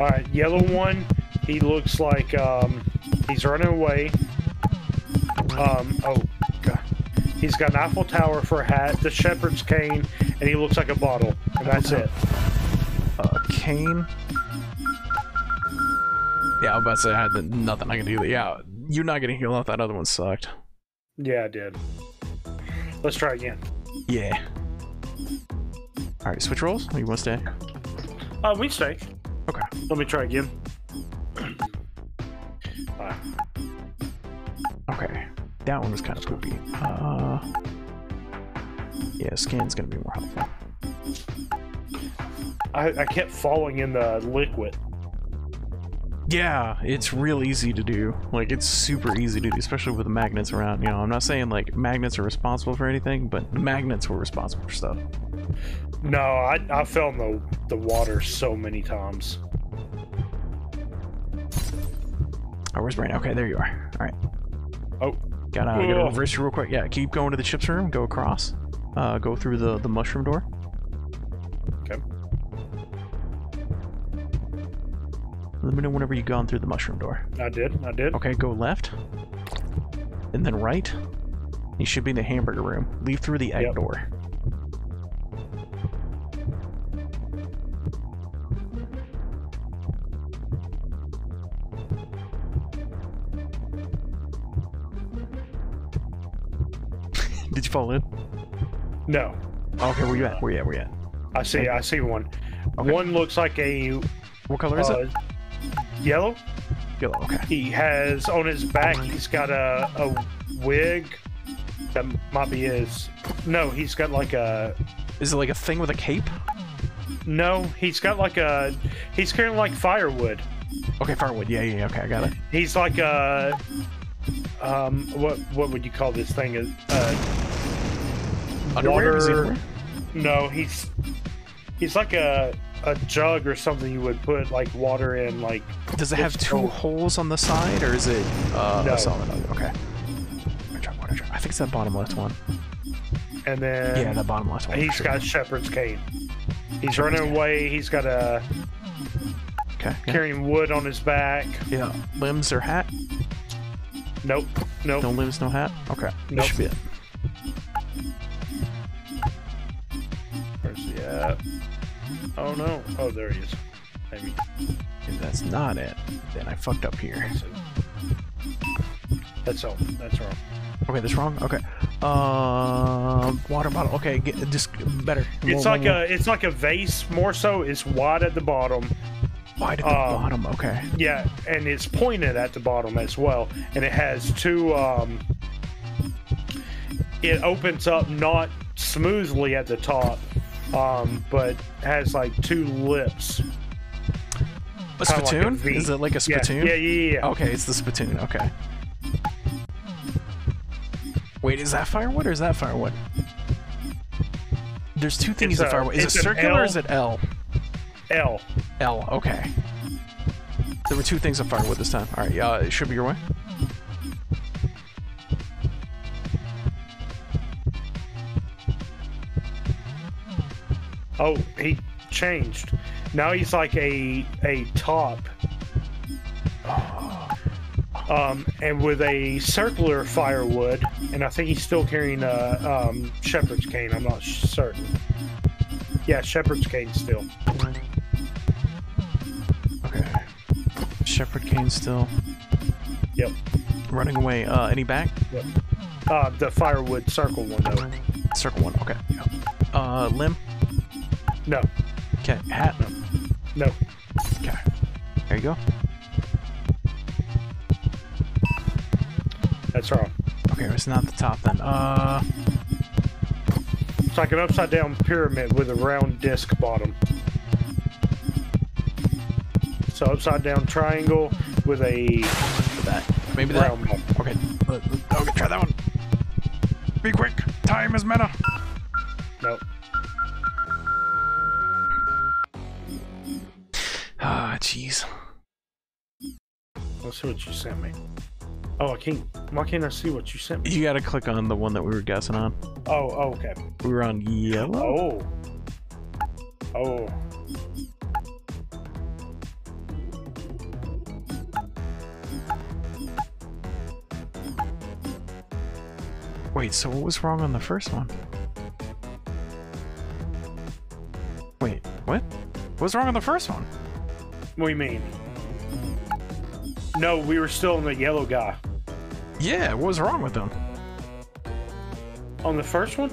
all right, yellow one. He looks like um, he's running away. Um, oh god, he's got an Eiffel Tower for a hat, the shepherd's cane, and he looks like a bottle, and that's it. Uh, cane. Yeah, I was about to say I had nothing I can do. Yeah, you're not getting healed off. That other one sucked. Yeah, I did. Let's try again. Yeah. All right, switch roles. Or you want to stay? Uh, we stay. Okay. Let me try again. That one was kind of poopy. Uh. Yeah, scan's gonna be more helpful. I, I kept falling in the liquid. Yeah, it's real easy to do. Like, it's super easy to do, especially with the magnets around. You know, I'm not saying like magnets are responsible for anything, but magnets were responsible for stuff. No, I, I fell in the, the water so many times. Oh, where's Brain? Okay, there you are. All right. Oh. Gotta, Ugh. reverse you real quick. Yeah, keep going to the chips room. Go across. Uh, go through the the mushroom door. Okay. Let me know whenever you've gone through the mushroom door. I did. I did. Okay, go left. And then right. You should be in the hamburger room. Leave through the egg Yep. door. Did you fall in? No, Okay, where you at? Where you at? Where you at? I see. I see one. One looks like a What color is uh, it? yellow. Yellow. Okay. He has on his back. He's got a, a wig. That might be his. No, he's got like a. Is it like a thing with a cape? No, he's got like a. He's carrying like firewood. Okay, firewood. Yeah, yeah, yeah. Okay, I got it. He's like a um what what would you call this thing? Uh, Underwear? Water- no, he's he's like a a jug or something you would put like water in, like Does it have two cold. holes on the side, or is it uh, No. a solid? Okay. Water jar, water jar. I think it's that bottom left one. and then Yeah, that bottom left one. he's Sure. got shepherd's cane. He's Shepherd's running cane. away. He's got a Okay. Yeah. carrying wood on his back. yeah. Limbs or hat? Nope, nope. No limbs, no hat. Okay. That Nope. should be it. At? Oh no! Oh, there he is. Maybe. If that's not it, then I fucked up here. That's all. That's wrong. Okay, that's wrong. Okay. Uh, water bottle. Okay, get, just better. It's like whoa. a it's like a vase more so. It's wide at the bottom. wide at the um, bottom. Okay. Yeah, and it's pointed at the bottom as well. And it has two um it opens up not smoothly at the top, um, but has like two lips. A kinda like a spittoon? Is it like a spittoon? Yeah, yeah, yeah. Okay, it's the spittoon. Okay. Wait, is that firewood or is that firewood? There's two things It's firewood. Is it circular or is it L? L. L. Okay. There were two things of firewood this time. All right. Uh, it should be your way. Oh, he changed. Now he's like a a top. Um, and with a circular firewood, and I think he's still carrying a um, shepherd's cane. I'm not certain. Yeah, shepherd's cane still. Okay. Shepherd cane still. Yep. Running away. Uh, any back? Yep. Uh, the firewood circle one though. Circle one. Okay. Yeah. Uh, limb. No, Okay. Hat. no. Okay. There you go. That's wrong. Okay, it's not the top then. Uh, It's like an upside down pyramid with a round disc bottom. So upside down triangle with a that. Maybe that. round bottom. Okay. Okay, try that one. Be quick. Time is meta. No. Ah, jeez. Let's see what you sent me. Oh, I can't. Why can't I see what you sent me? You gotta click on the one that we were guessing on. Oh, oh, okay. We were on yellow. Oh. Oh. Wait, so what was wrong on the first one? Wait, what? What was wrong on the first one? What do you mean? No, we were still on the yellow guy. Yeah, what was wrong with them? On the first one?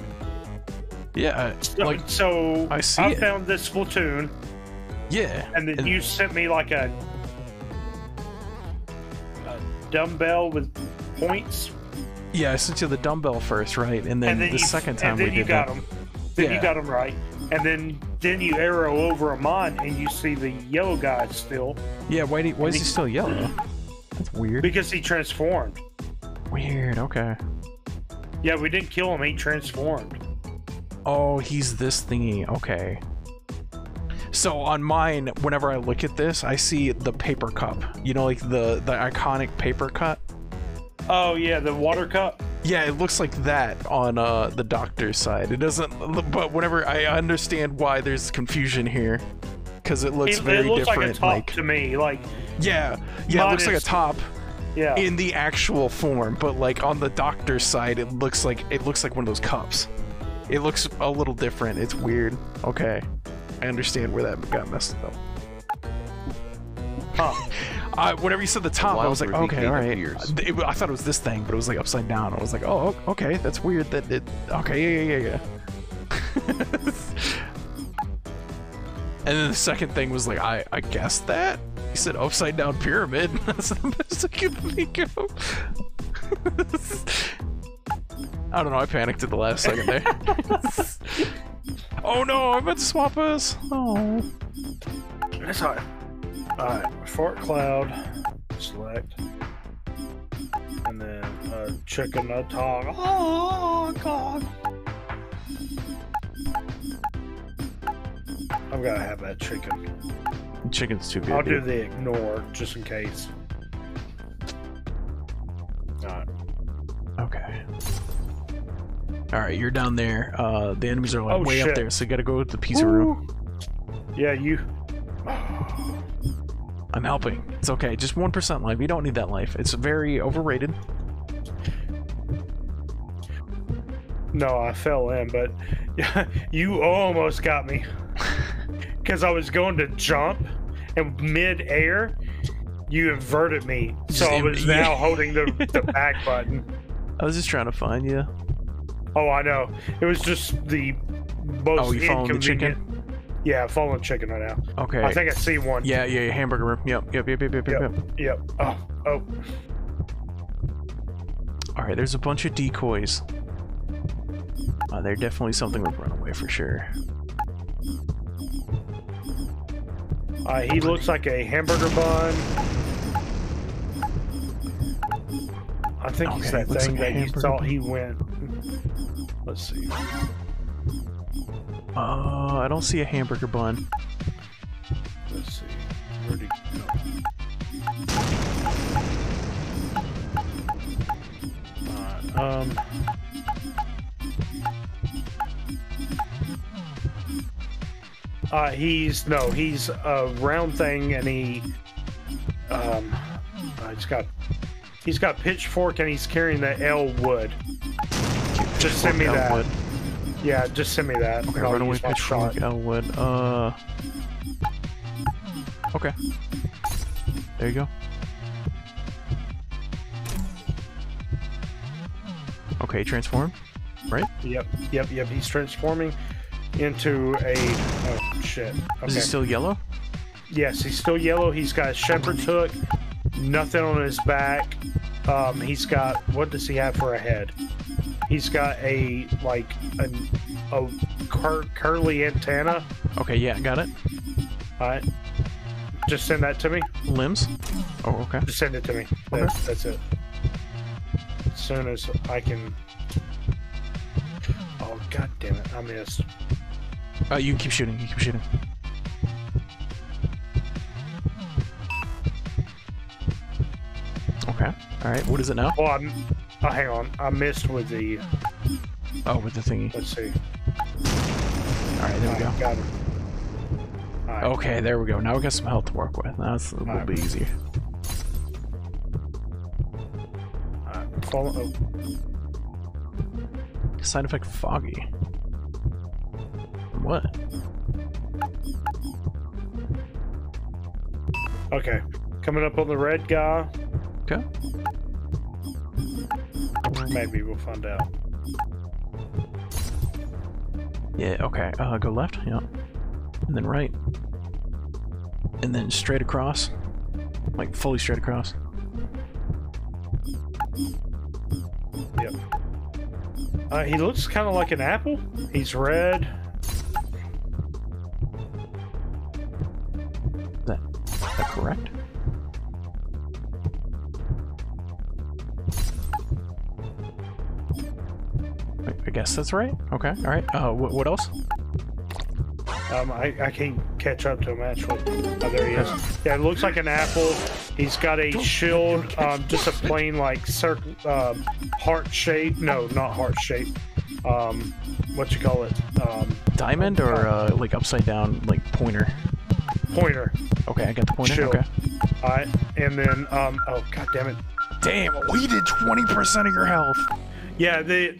Yeah, uh, So, like, so I see it. found this platoon, yeah. and then you sent me like a, a dumbbell with points, Yeah, I sent you the dumbbell first, right? And then, and then the you, second time and then we you did got that. them. Then Yeah. you got them right, and then then you arrow over a mod, and you see the yellow guy still Yeah, why, do, why is he he- still yellow? That's weird. because he transformed. Weird, okay. Yeah, we didn't kill him. He transformed. Oh, he's this thingy. Okay. So on mine, whenever I look at this, I see the paper cup. You know, like the the iconic paper cup. Oh yeah, the water cup. Yeah, it looks like that on uh, the doctor's side. It doesn't, but whenever I understand why there's confusion here, because it looks It, very it looks different. like a top to me. Like yeah, yeah, it looks like a top yeah, in the actual form, but like on the doctor's side, it looks like it looks like one of those cups. It looks a little different. It's weird. Okay, I understand where that got messed up. huh. Uh, whenever you said the top, I was like, okay, all right. It- I thought it was this thing, but it was like upside down. I was like, oh, okay, that's weird. That it. Okay, yeah, yeah, yeah, yeah. and then the second thing was like, I, I guessed that. He said upside down pyramid. That's the best I could think of. I don't know. I panicked at the last second there. oh no! I meant to swap us. Oh. That's all. Alright, fart cloud. Select. And then uh, chicken nut dog. Oh god. I've gotta have that chicken. Chicken's too good. I'll do dude. the ignore just in case. Alright. Okay. All right, you're down there. Uh, the enemies are like Oh, way up there, so you gotta go to the pizza room. Yeah, you. I'm helping. It's okay. Just one percent life. You don't need that life. It's very overrated. No, I fell in, but you almost got me. Because I was going to jump, and mid-air, you inverted me. So I was now holding the, the back button. I was just trying to find you. Oh, I know. It was just the oh, most Oh, you following the chicken? Yeah, following chicken right now. Okay. I think I see one. Yeah, yeah, yeah, hamburger room. Yep, yep, yep, yep, yep, yep. Yep. yep. Oh, oh. All right, there's a bunch of decoys. Uh, they're definitely something we'll run away for sure. Uh, he looks like a hamburger bun. I think he's that thing like that you thought bun. he went. Let's see. Uh, I don't see a hamburger bun. Let's see. Where'd he go? Alright, um. Uh, he's no, he's a round thing, and he, um, uh, he's got, he's got pitchfork, and he's carrying the L wood. Just send me that. Elwood. Yeah, just send me that. Okay, I'll runaway use my pitchfork. Elwood. Uh. Okay. There you go. Okay, transform. Right? Yep, yep, yep. He's transforming into a. Oh shit. Is he still yellow? Yes, he's still yellow. He's got a shepherd's hook, nothing on his back. Um, he's got what does he have for a head? He's got a like a, a cur- curly antenna. Okay, yeah, got it. All right, just send that to me. Limbs. Oh, okay. Just send it to me. That's, that's it. As soon as I can. Oh god damn it! I missed. Uh, you keep shooting. You keep shooting. Okay. All right. What is it now? Oh, I'm. Oh, hang on. I missed with the. Oh, with the thingy. Let's see. All right, there we go. Got it. Alright. Okay, there we go. Now we got some health to work with. That's a little Alright. bit easier. Alright, Follow. Oh, Side effect foggy. What? okay. Coming up on the red guy. Maybe we'll find out. Yeah. Okay. Uh, go left. Yeah. And then right. And then straight across. Like fully straight across. Yep. Uh, he looks kind of like an apple. He's red. Is that, is that correct? I- guess that's right. Okay. All right. Uh, wh- what else? Um, I, I can't catch up to him actually. Oh, there he is. Yeah, it looks like an apple. He's got a shield, um, just a plain like circle, um, heart shape. No, not heart shape. Um, what you call it? Um, Diamond or uh, like upside down, like pointer? pointer. Okay, I got the pointer. Shield. Okay. All right, and then um, oh god damn it. Damn, we did 20% of your health. Yeah, the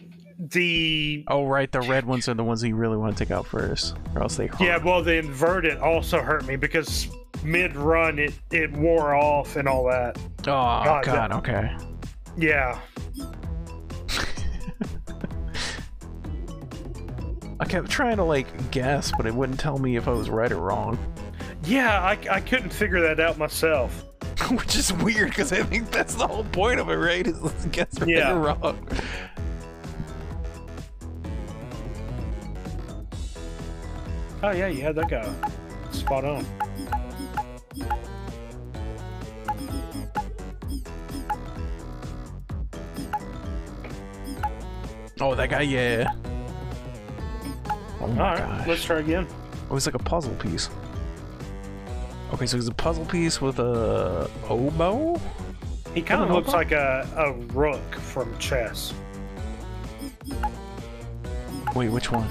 the Oh, right, the red ones are the ones that you really want to take out first, or else they hurt. yeah, well, the inverted also hurt me because mid run it it wore off and all that. Oh, God, God, that- okay. Yeah, I kept trying to, like, guess, but it wouldn't tell me if I was right or wrong. yeah, I, I couldn't figure that out myself. Which is weird, because I think that's the whole point of it, right? Is let's guess right Yeah. or wrong. Oh yeah, you had that guy. Spot on. Oh, that guy, yeah. Oh my All right, gosh. let's try again. Oh, it's like a puzzle piece. Okay, so he's a puzzle piece with a oboe. He kind of looks like a, a rook from chess. Wait, which one?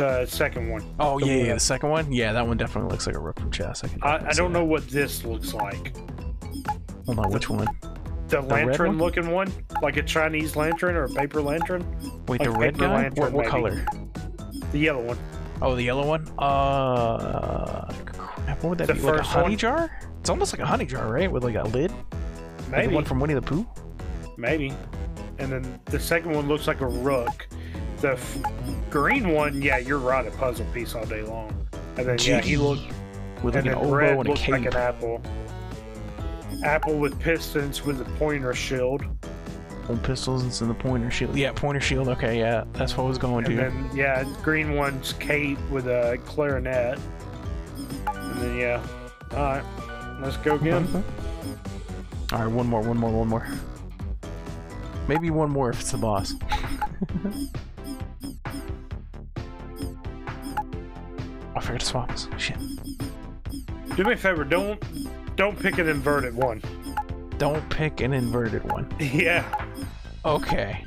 The second one. Oh, The yeah, one yeah, the second one? Yeah, that one definitely looks like a rook from chess. I, I, I don't know that. what this looks like. Hold on, which one? The red lantern one? looking one, like a Chinese lantern or a paper lantern. Wait, Like the red guy? lantern, what what color? The yellow one. Oh, the yellow one? Uh, crap, what would that The be? Like a honey one? jar? It's almost like a honey jar, right? With like a lid? Like Maybe. the one from Winnie the Pooh? Maybe. And then the second one looks like a rook. The f- green one, yeah, you're right, a puzzle piece all day long. And then yeah, he looked. With like and an then oboe red and a looks like an apple. Apple with pistons with a pointer shield. Old pistols and the pointer shield. Yeah, pointer shield. Okay, yeah, that's what I was going to. And to. then yeah, green one's Kate with a clarinet. And then yeah. Alright. Let's go again. All right, one more, one more, one more. Maybe one more if it's the boss. I forgot to swap this. Shit. Do me a favor, don't don't pick an inverted one. Don't pick an inverted one. Yeah. Okay.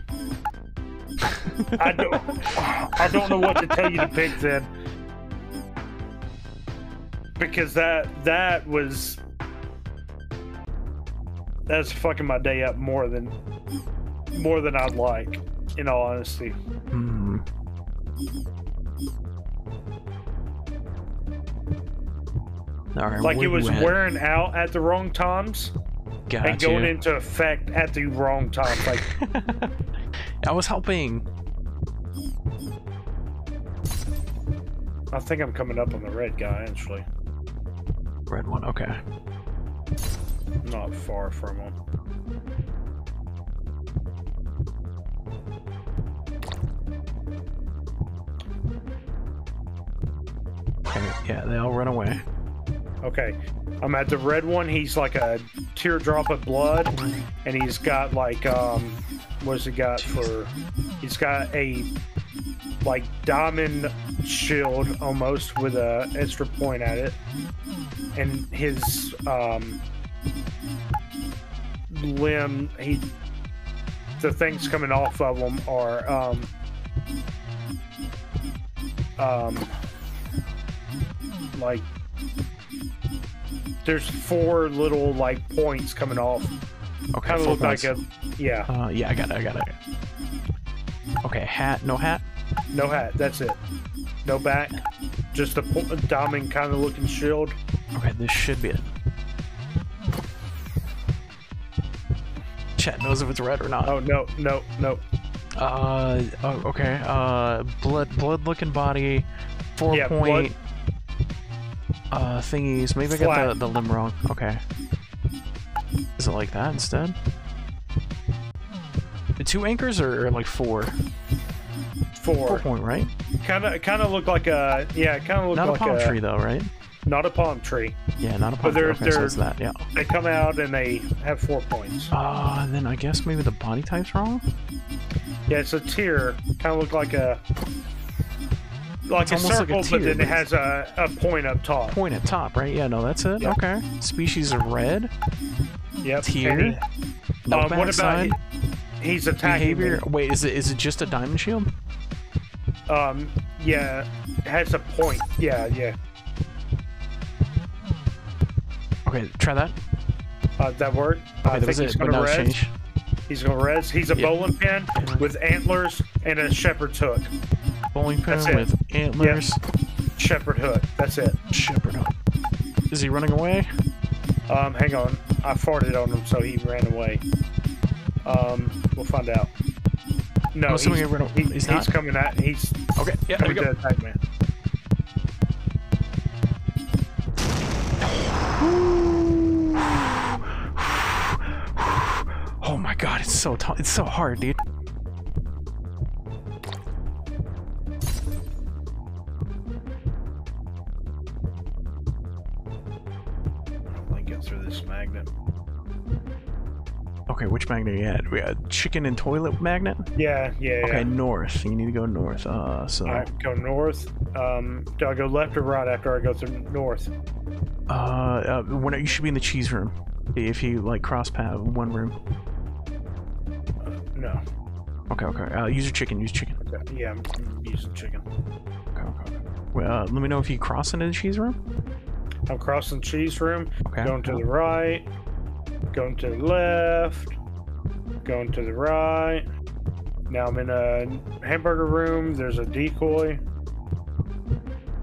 I don't I don't know what to tell you to pick then. Because that that was that's fucking my day up more than more than I'd like, in all honesty. Hmm. Right. Like it was you wearing out at the wrong times Got and going into effect at the wrong time. Like I was helping. I think I'm coming up on the red guy actually. Red one. Okay. Not far from him. okay. Yeah, they all run away. Okay. I'm at the red one. He's like a teardrop of blood, and he's got like um, what's he got for? He's got a like diamond shield almost with a extra point at it, and his um limb he the things coming off of him are um um like there's four little like points coming off. Okay. Kind of look like a yeah, Uh, yeah, I got it. I got it. Okay, hat. No hat. no hat. That's it. No back. Just a, diamond kind of looking shield. Okay, this should be it. Chat knows if it's red or not. Oh no, no, no. Uh, oh, okay. Uh, blood, blood-looking body, four Yeah, point. Uh, thingies. Maybe I got the the limb wrong. Okay. Is it like that instead? The two anchors or, or like four? Four Four. point, right? Kind of, kind of look like a yeah. Kind of look Not a palm a tree though, right? not a palm tree. Yeah, not a palm But tree. they're- Okay, they're- it's that. Yeah. They come out and they have four points. Uh, then I guess maybe the body type's wrong. Yeah, it's a tier. Kind of look like a like It's a almost like a circle, tier, but then it has a, a point up top. Point at top, right? Yeah, no, that's it. Yeah. Okay. Species of red. Yep. Tier. and he- No um, what about he- he's attacking behavior? me. Wait, is it is it just a diamond shield? Um, yeah, it has a point. Yeah, yeah. Okay, try that. Uh, that work? Okay, I that think he's it. Gonna now it's res. changed. He's gonna res. He's a Yeah. bowling pin with antlers and a shepherd's hook. Bowling pin That's it. with antlers. Shepherd hook. That's it. Shepherd hook. Is he running away? Um, hang on. I farted on him, so he ran away. Um, we'll find out. No, he's, he ran- he- he's he's coming at. He's Okay, yeah, there we go. attack me. Oh my god, it's so it's so hard, dude. This magnet. Okay, which magnet are you at? We got chicken and toilet magnet. Yeah, yeah, yeah. Okay, north. You need to go north. Uh, so All right, go north. Um, do I go left or right after I go through north? uh, uh, when you should be in the cheese room. If you like cross path one room. No. Okay, okay. Uh, use your chicken. Use chicken. Okay, Yeah, I'm using chicken. Okay, okay. okay. Well, uh, let me know if you cross into the cheese room. I'm crossing cheese room. Okay. Going to the right. Going to the left. Going to the right. Now I'm in a hamburger room. There's a decoy.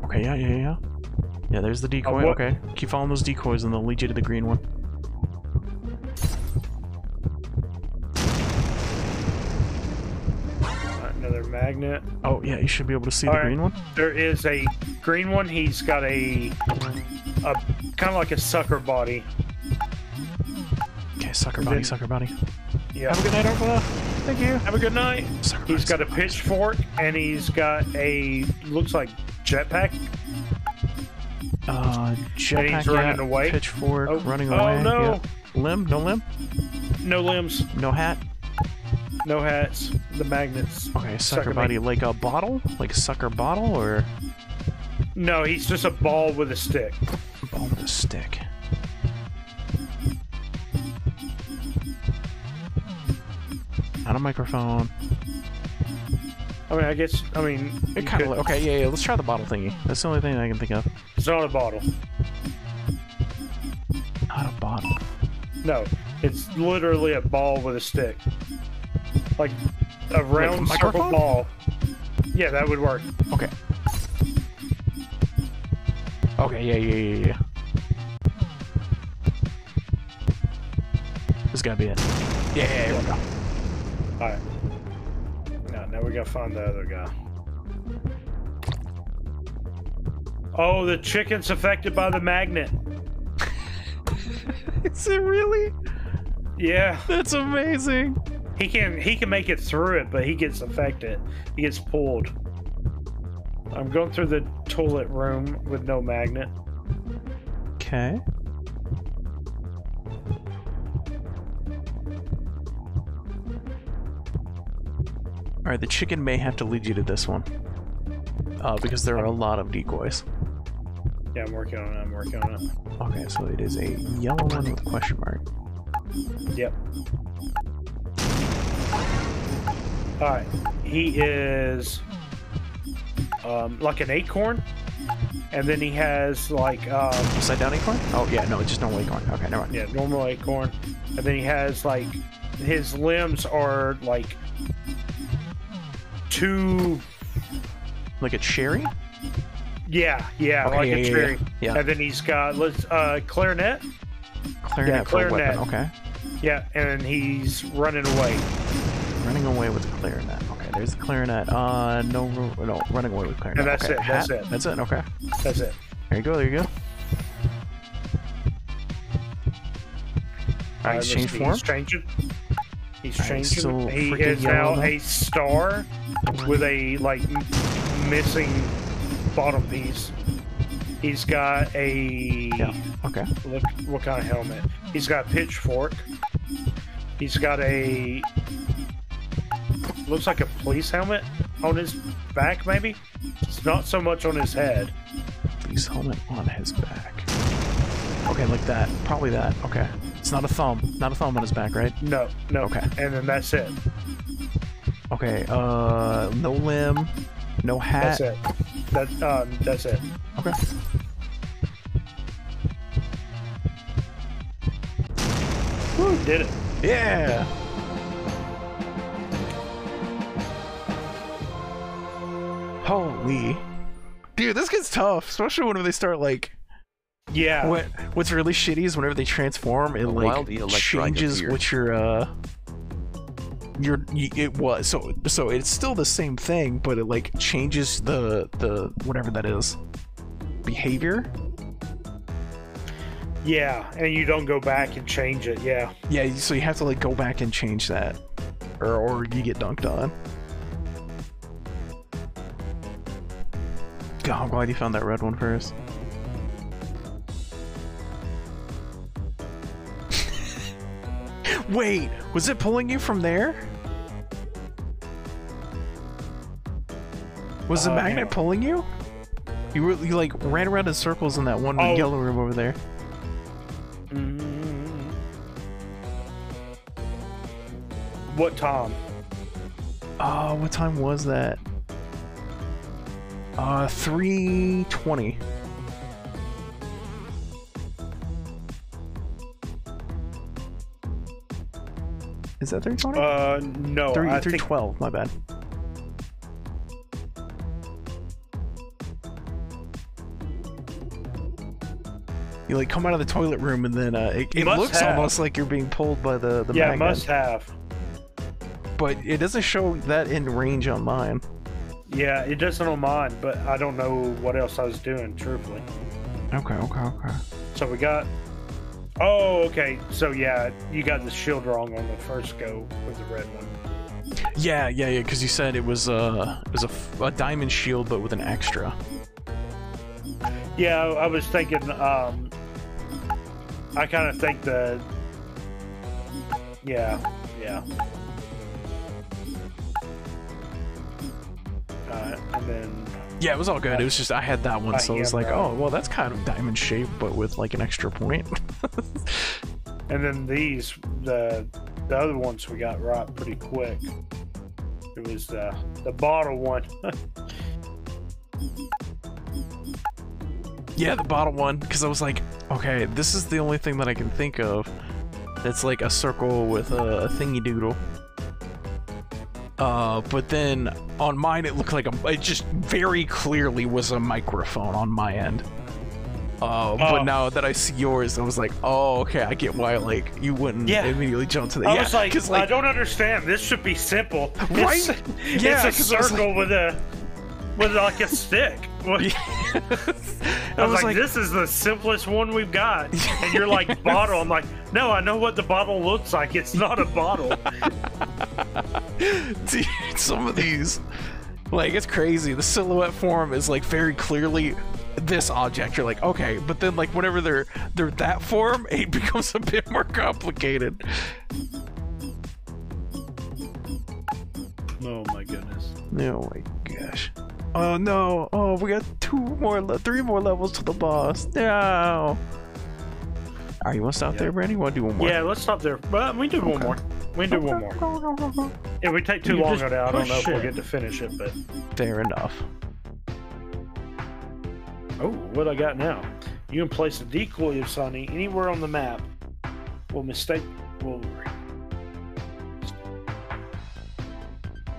Okay, yeah, yeah, yeah. Yeah, there's the decoy. what- Okay. Keep following those decoys and they'll lead you to the green one. Another magnet. Oh, yeah, you should be able to see the All right. green one. There is a green one. He's got a, a kind of like a sucker body. Okay, sucker body, sucker body. Yeah. Have a good night, Arpa. Thank you. Have a good night. Sucker He's body, got a pitchfork and he's got a looks like jetpack. Uh, jetpack, running yeah, away. pitchfork, Oh, running oh, away. no. yeah. Limb? No limb? No limbs, No hat? No hats. The magnets. Okay, sucker, Sucker body, like a bottle? Like a sucker bottle, or No, he's just a ball with a stick. ball with a stick? Not a microphone. I mean, I guess. I mean, It kind of okay. Yeah, yeah. Let's try the bottle thingy. That's the only thing I can think of. it's not a bottle. Not a bottle. No, it's literally a ball with a stick, like a round circle microphone? ball. Yeah, that would work. Okay. Okay. Yeah. Yeah. Yeah. Yeah. This is gonna be it. Yeah. yeah, Here we go. All right. Now, now we gotta find the other guy. Oh, the chicken's affected by the magnet. Is it really? Yeah, That's amazing. He can he can make it through it, but he gets affected. He gets pulled. I'm going through the toilet room with no magnet. Okay. All right, the chicken may have to lead you to this one. Uh, because there are a lot of decoys. Yeah, I'm working on it. I'm working on it. Okay, so it is a yellow one with a question mark. Yep. All right. He is um, like an acorn, and then he has like um, Upside down acorn? Oh, yeah, no, it's just normal acorn. Okay, never mind. yeah normal acorn, and then he has like his limbs are like two. Like a cherry? Yeah, yeah, Okay, like yeah, a yeah, yeah. cherry. Yeah. And then he's got let's uh clarinet. Clarinet clarinet. okay. Yeah, and he's running away. Running away with the clarinet. Okay, there's the clarinet. Uh, no, no, running away with clarinet. And that's okay. it, that's hat? it. That's it, okay. That's it. There you go, there you go. Uh, Alright, let's exchange see, form. He's changing. He's changing. still he is now though. a star with a like missing bottom piece. He's got a Yeah, okay. look. What kind of helmet? He's got a pitchfork. He's got a looks like a police helmet on his back. Maybe it's not so much on his head. Police helmet on his back. Okay, like that. Probably that. Okay. It's not a thumb. Not a thumb on his back, right? No, no. Okay. And then that's it. Okay, uh, no limb, no hat. That's it. That um, that's it. Okay. Woo, did it. Yeah! Holy. Dude, this gets tough, especially whenever they start, like, Yeah. what what's really shitty is whenever they transform, it, A like, changes what your, uh, your, it was, so, so it's still the same thing, but it, like, changes the, the, whatever that is, behavior? Yeah, and you don't go back and change it. Yeah. Yeah, so you have to, like, go back and change that, or, or you get dunked on. God, I'm glad you found that red one first. Wait, was it pulling you from there? Was the Uh, magnet on. pulling you? You were you like ran around in circles in that one Oh. yellow room over there. Mm. What time? Oh, what time was that? Uh, three twenty. Is that three twenty? Uh, no, three I three think. My bad. You like come out of the toilet room and then uh, it, it looks have. almost like you're being pulled by the the yeah, magnet, must have. but it doesn't show that in range on mine. Yeah, it doesn't on mine, but I don't know what else I was doing, truthfully. Okay, okay, okay. So we got. Oh, okay. So yeah, you got the shield wrong on the first go with the red one. Yeah, yeah, yeah. Because you said it was a it was a, f- a diamond shield, but with an extra. Yeah, I was thinking. Um, I kind of think the. Yeah, yeah. Uh, and then Yeah, it was all good. It was just I had that one, I so it was like, uh, oh, well, that's kind of diamond shaped, but with like an extra point. and then these the the other ones we got right pretty quick. It was the the bottle one. yeah, the bottom one, because I was like, okay, this is the only thing that I can think of that's like a circle with a, a thingy doodle. Uh, but then on mine it looked like a, it just very clearly was a microphone on my end. Uh, Oh. but now that I see yours, I was like, oh, okay, I get why like you wouldn't Yeah. immediately jump to the. I yeah, was like, 'cause, I don't understand. This should be simple. Right? It's, Yeah, it's a was circle with a with like a stick. I I was like, this is the simplest one we've got. And you're like, bottle. I'm like, no, I know what the bottle looks like. It's not a bottle. Dude, some of these, like, it's crazy. The silhouette form is like very clearly this object. You're like, okay, but then like whenever they're they're that form, it becomes a bit more complicated. oh my goodness. Oh my gosh. Oh no! Oh, we got two more, three more levels to the boss. No. Alright, you want to stop there, Brandy? You want to do one more? Yeah, let's stop there. But we do one more. We can do one more. If we take too You long on it, I don't know if push we'll get to finish it. But Fair enough. oh, what I got now? You can place a decoy of Sunny anywhere on the map. Will mistake will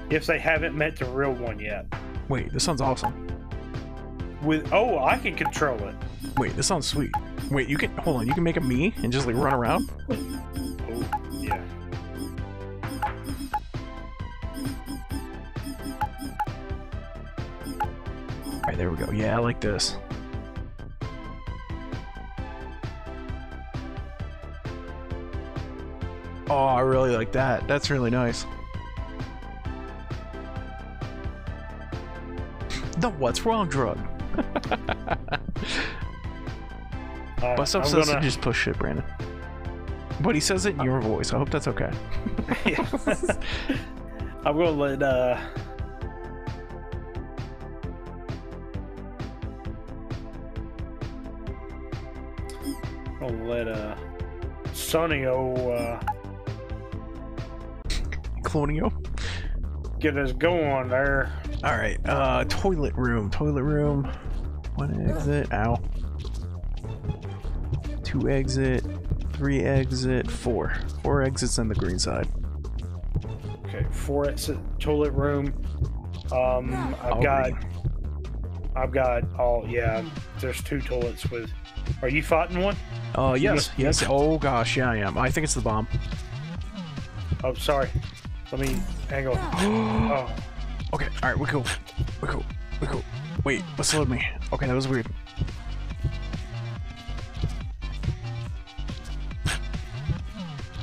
if they haven't met the real one yet. Wait, this sounds awesome. With oh, I can control it. Wait, this sounds sweet. Wait, you can hold on. You can make a me and just like run around. Oh, there we go. Yeah, I like this. Oh, I really like that. That's really nice. The what's wrong drug? Uh, Bust up says gonna- just push it, Brandon. But he says it in your voice. I hope that's okay. I'm gonna let uh I'll let uh Sonny O uh Clonio. get us going there. All right. Uh, toilet room. Toilet room. One exit. Ow. Two exit. Three exit. Four. Four exits on the green side. Okay, four exit toilet room. Um I've All got green. I've got all yeah, there's two toilets with are you fighting one? Uh, yes, yes. Oh gosh, yeah, I am. I think it's the bomb. Oh sorry. Let me hang on. oh. Okay, all right, we're cool. We're cool. We're cool. Wait, what's load me? Okay, that was weird.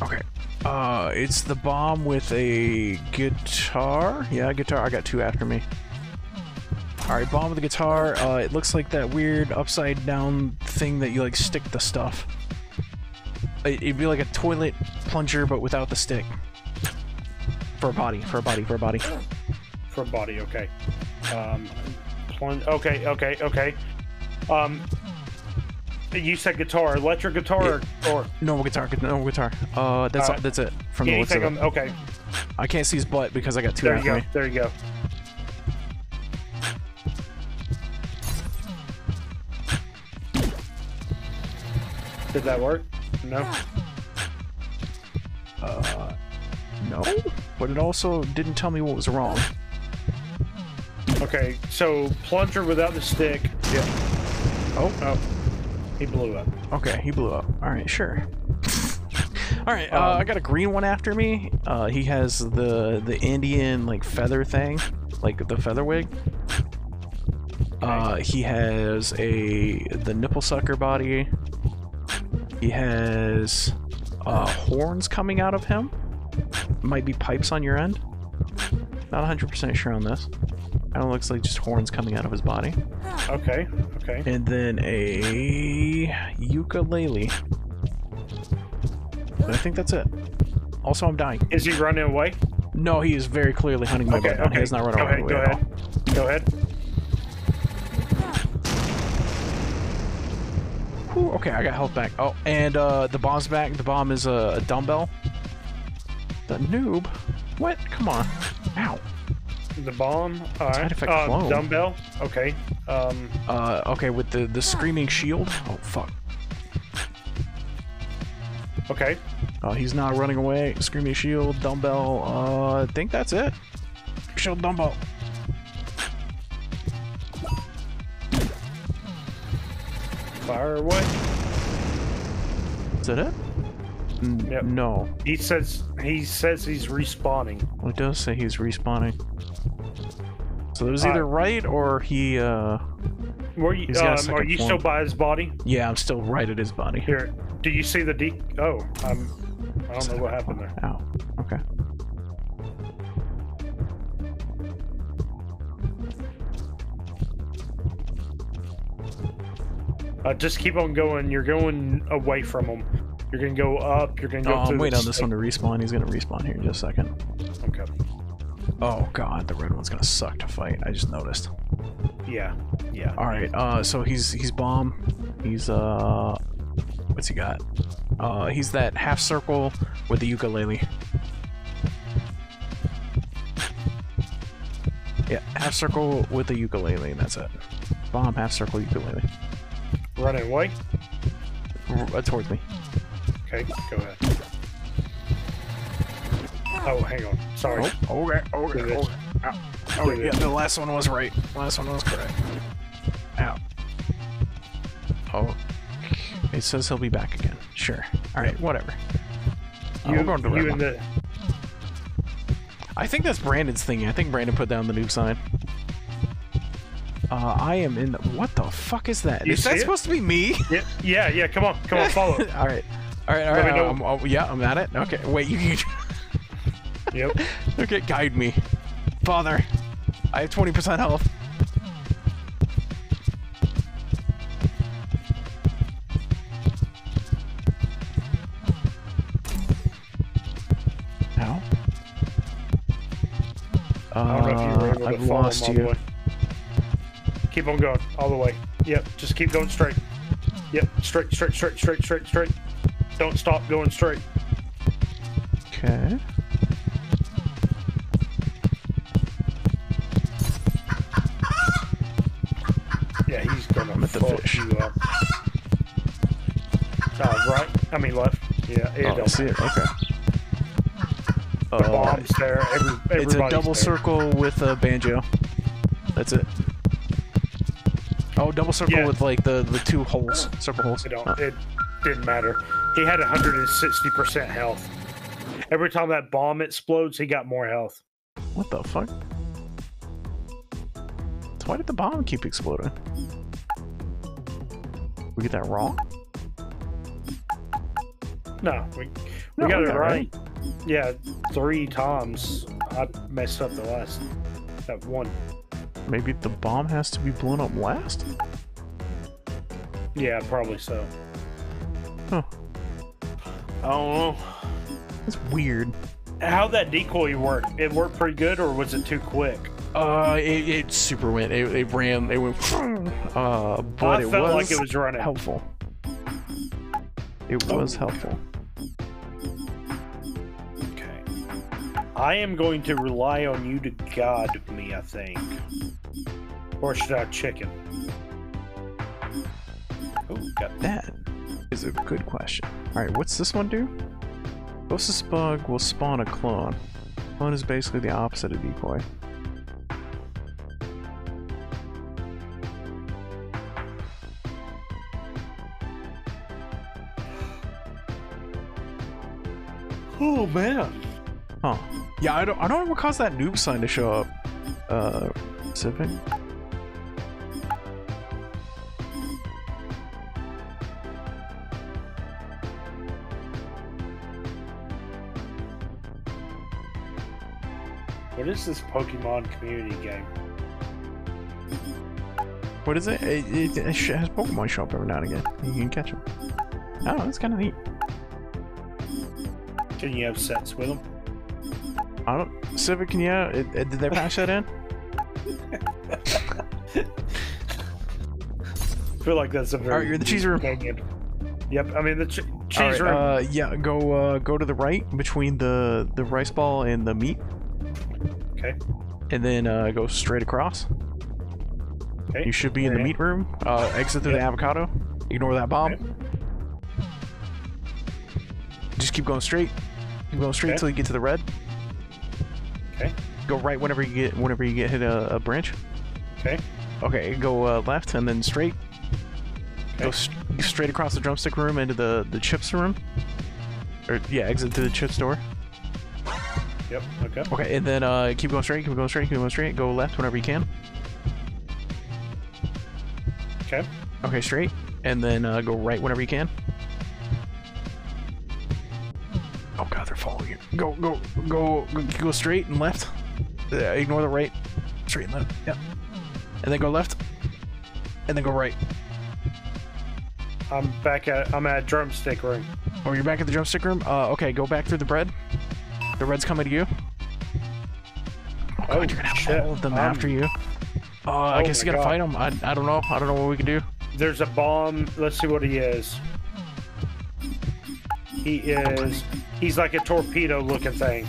Okay. Uh, it's the bomb with a guitar. Yeah, guitar. I got two after me. All right, bomb with the guitar. Uh, it looks like that weird upside down thing that you like stick the stuff. It- It'd be like a toilet plunger, but without the stick. For a body, for a body, for a body. For a body, okay. Um, plunge. Okay, okay, okay. Um, you said guitar, electric guitar, or, or No guitar, no guitar. Uh, that's Alright. that's it. From the looks of it. Okay, I can't see his butt because I got two there you go. me. There you go. Did that work? No. Uh, no. But it also didn't tell me what was wrong. Okay, so plunger without the stick. Yeah. Oh. Oh. He blew up. Okay, he blew up. All right, sure. All right, uh, Um, I got a green one after me. Uh, he has the the Indian like feather thing, like the feather wig. Uh, he has a the nipple sucker body. He has uh, horns coming out of him. Might be pipes on your end. Not 100% sure on this. Kind of looks like just horns coming out of his body. Okay. Okay. And then a ukulele. And I think that's it. Also, I'm dying. Is he running away? No, he is very clearly hunting my Okay. down. He Okay. has not run go away ahead. Go at all. ahead. Go ahead. Okay, I got health back. Oh, and uh, the bomb's back. The bomb is a, a dumbbell. The noob. What? Come on. Ow. The bomb. All right. Effect Uh, dumbbell. Okay. Um. Uh, okay, with the the screaming shield. Oh fuck. Okay. Uh, he's not running away. Screaming shield, dumbbell. Uh, I think that's it. Shield, dumbbell. Fire away. Is that it? N- Yep. No. He says he says he's respawning. Well, it does say he's respawning. So it was Uh, either right or he, uh... Were you? He's got a Um, are you form. still by his body? Yeah, I'm still right at his body. Here. Do you see the D? Oh, I'm. I don't know what happened there. Ow. Okay. Uh, just keep on going. You're going away from him. You're gonna go up. You're gonna go Oh, I'm waiting on this one to respawn. He's gonna respawn here in just a second. Okay. Oh god, the red one's gonna suck to fight. I just noticed. Yeah. Yeah. Alright, uh, so he's he's bomb. He's uh what's he got? Uh he's that half circle with the ukulele. Yeah, half circle with the ukulele, and that's it. Bomb, half circle, ukulele. Running away. R- uh, towards me. Okay. Go ahead. Oh, hang on. Sorry. Oh, okay, okay, Do okay. Ow. Oh, yeah, the last one was right. Last one was correct. Ow. Oh. It says he'll be back again. Sure. Alright, whatever. Uh, You, we're going to the you and the. I think that's Brandon's thingy. I think Brandon put down the noob sign. Uh, I am in the... What the fuck is that? You Is that it? supposed to be me? Yeah. Yeah. Yeah. Come on. Come on. Follow. alright. Alright, Let alright. me know. I'm- oh, yeah, I'm at it. Okay, wait, you can... yep. okay, guide me. Father, I have 20% health. I don't know if you were able Uh, to I've lost all you. Keep on going all the way. Yep. Just keep going straight. Yep. Straight. Straight. Straight. Straight. Straight. Straight. Don't stop going straight. Okay. Yeah, he's gonna I'm at the fuck fish. you up. Uh, right? I mean left. Yeah, it Oh, I don't see it. Okay. The Uh, bomb's there. Every, it's a double there. circle with a banjo. That's it. Oh, double circle Yeah. with like the the two holes, circle holes. It, don't, Uh, it didn't matter. He had 160% health. Every time that bomb explodes, he got more health. what the fuck? So why did the bomb keep exploding? We get that wrong? No, we, we No, got we it got it right. Yeah, three times. I messed up the last. That one. Maybe the bomb has to be blown up last? Yeah, probably so. Huh. I don't know. It's weird. How that decoy worked? It worked pretty good, or was it too quick? Uh, it, it super went. It, it ran. It went. Uh, but I it felt was like it was running. helpful. It was helpful. Okay. I am going to rely on you to guide me. I think. Or should I chicken? Oh, got That is a good question. All right, what's this one do? Ghostess bug will spawn a clone. Clone is basically the opposite of decoy. Oh man. Huh. Yeah, I don't I don't know what caused that noob sign to show up. Uh Civic? What is this Pokemon community game? What is it? It, it, it has Pokemon show up every now and again. You can catch them. Oh, that's kind of neat. Can you have sets with them? I don't. Civic, can you? Uh, it, it- did they patch that in? I feel like that's a very. Alright, you're in the cheese room. Yep, I mean the ch- cheese right, room. Uh, yeah, go uh, go to the right between the the rice ball and the meat, okay. and then uh, go straight across. Okay. You should be in the meat room. Uh, exit through the avocado. Ignore that bomb. Okay. Just keep going straight. Keep going straight Okay. until you get to the red. Okay. Go right whenever you get whenever you get hit a, a branch. Okay. Okay, go uh, left and then straight. Go Okay. st- straight across the drumstick room into the the chips room. Or yeah, exit through the chips door. Yep. Okay. Okay, and then uh, keep going straight, keep going straight, keep going straight. Go left whenever you can. Okay. Okay, straight, and then uh, go right whenever you can. Oh god, they're following you. Go, go, go, go, go straight and left. Uh, ignore the right. Straight and left. Yep. And then go left. And then go right. I'm back at. I'm at drumstick room. Oh, you're back at the drumstick room. Uh, okay, go back through the bread. The red's coming to you. Oh, god, Oh, you're gonna have shit. all of them Um, after you. Uh, I oh guess you gotta God. fight them. I, I don't know. I don't know what we can do. There's a bomb. Let's see what he is. He is. He's like a torpedo looking thing.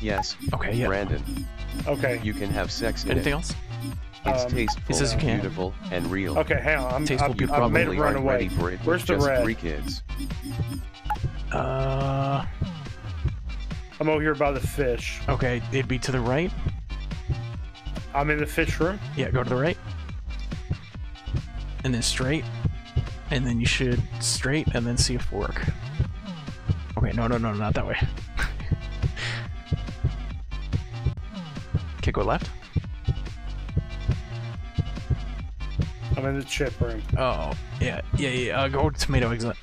Yes, Okay, yeah. Brandon, Okay. you can have sex in Anything it. else? It's Um, tasteful, says you can. beautiful, and real. Okay, hang on. I'm, Tasteful, I'm, beautiful, I made Probably it run aren't away. ready for it with Where's the just red? three kids. Uh, I'm over here by the fish. okay, it'd be to the right. I'm in the fish room. Yeah, go to the right. And then straight. And then you should straight and then see a fork. Okay, no, no, no, not that way. okay, go left. I'm in the chip room. Oh, yeah, yeah, yeah. Uh, go tomato exit.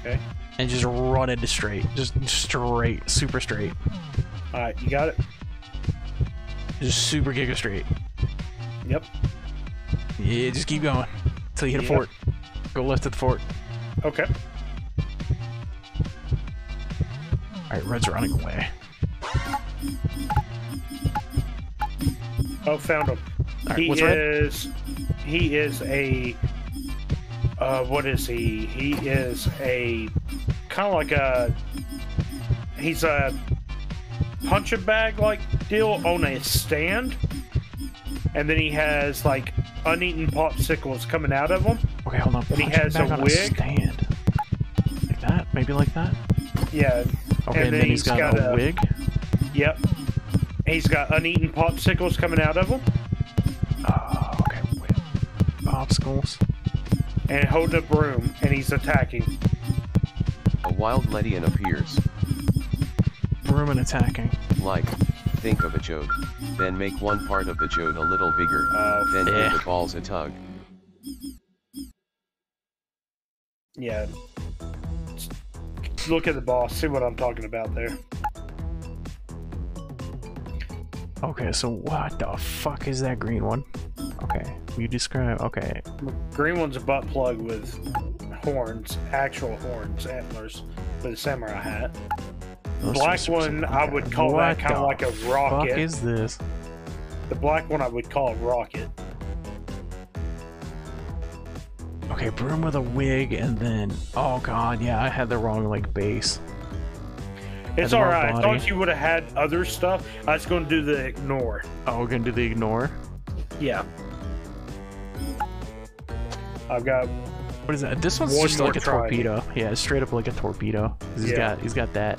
Okay. And just run into straight. Just straight. Super straight. All right, you got it. Just super giga straight. Yep. Yeah, just keep going. Until you hit a Yep. fort. Go left at the fort. Okay. Alright, red's running away. Oh, found him. Alright, he what's red? is. He is a. Uh, what is he? He is a kind of like a. He's a punching bag like deal on a stand, and then he has like uneaten popsicles coming out of him. Okay, hold on. and he has a wig. stand. Like that? Maybe like that? Yeah. Okay, and, then, he's got, a, wig. Yep. He's got uneaten popsicles coming out of him, Oh, okay, wig. Obstacles. And holding a broom, and he's attacking. A wild Ledian appears. Broom and attacking. Like, think of a jode. Then make one part of the jode a little bigger. Oh, then yeah. give the balls a tug. Yeah. Look at the boss. See what I'm talking about there. Okay, so what the fuck is that green one? Okay, you describe. Okay, Green one's a butt plug with horns, actual horns, antlers. with a samurai hat. Those Black one, I would call that kind of like a Fuck rocket. is this? The black one, I would call a rocket. Okay, broom with a wig, and then oh god, yeah, I had the wrong like base. It's all right. wrong. I thought you would have had other stuff. I was going to do the ignore. Oh, we're gonna do the ignore. Yeah. I've got What is that? This one's One just like a try. torpedo. Yeah, it's straight up like a torpedo. He's Yeah. got he's got that.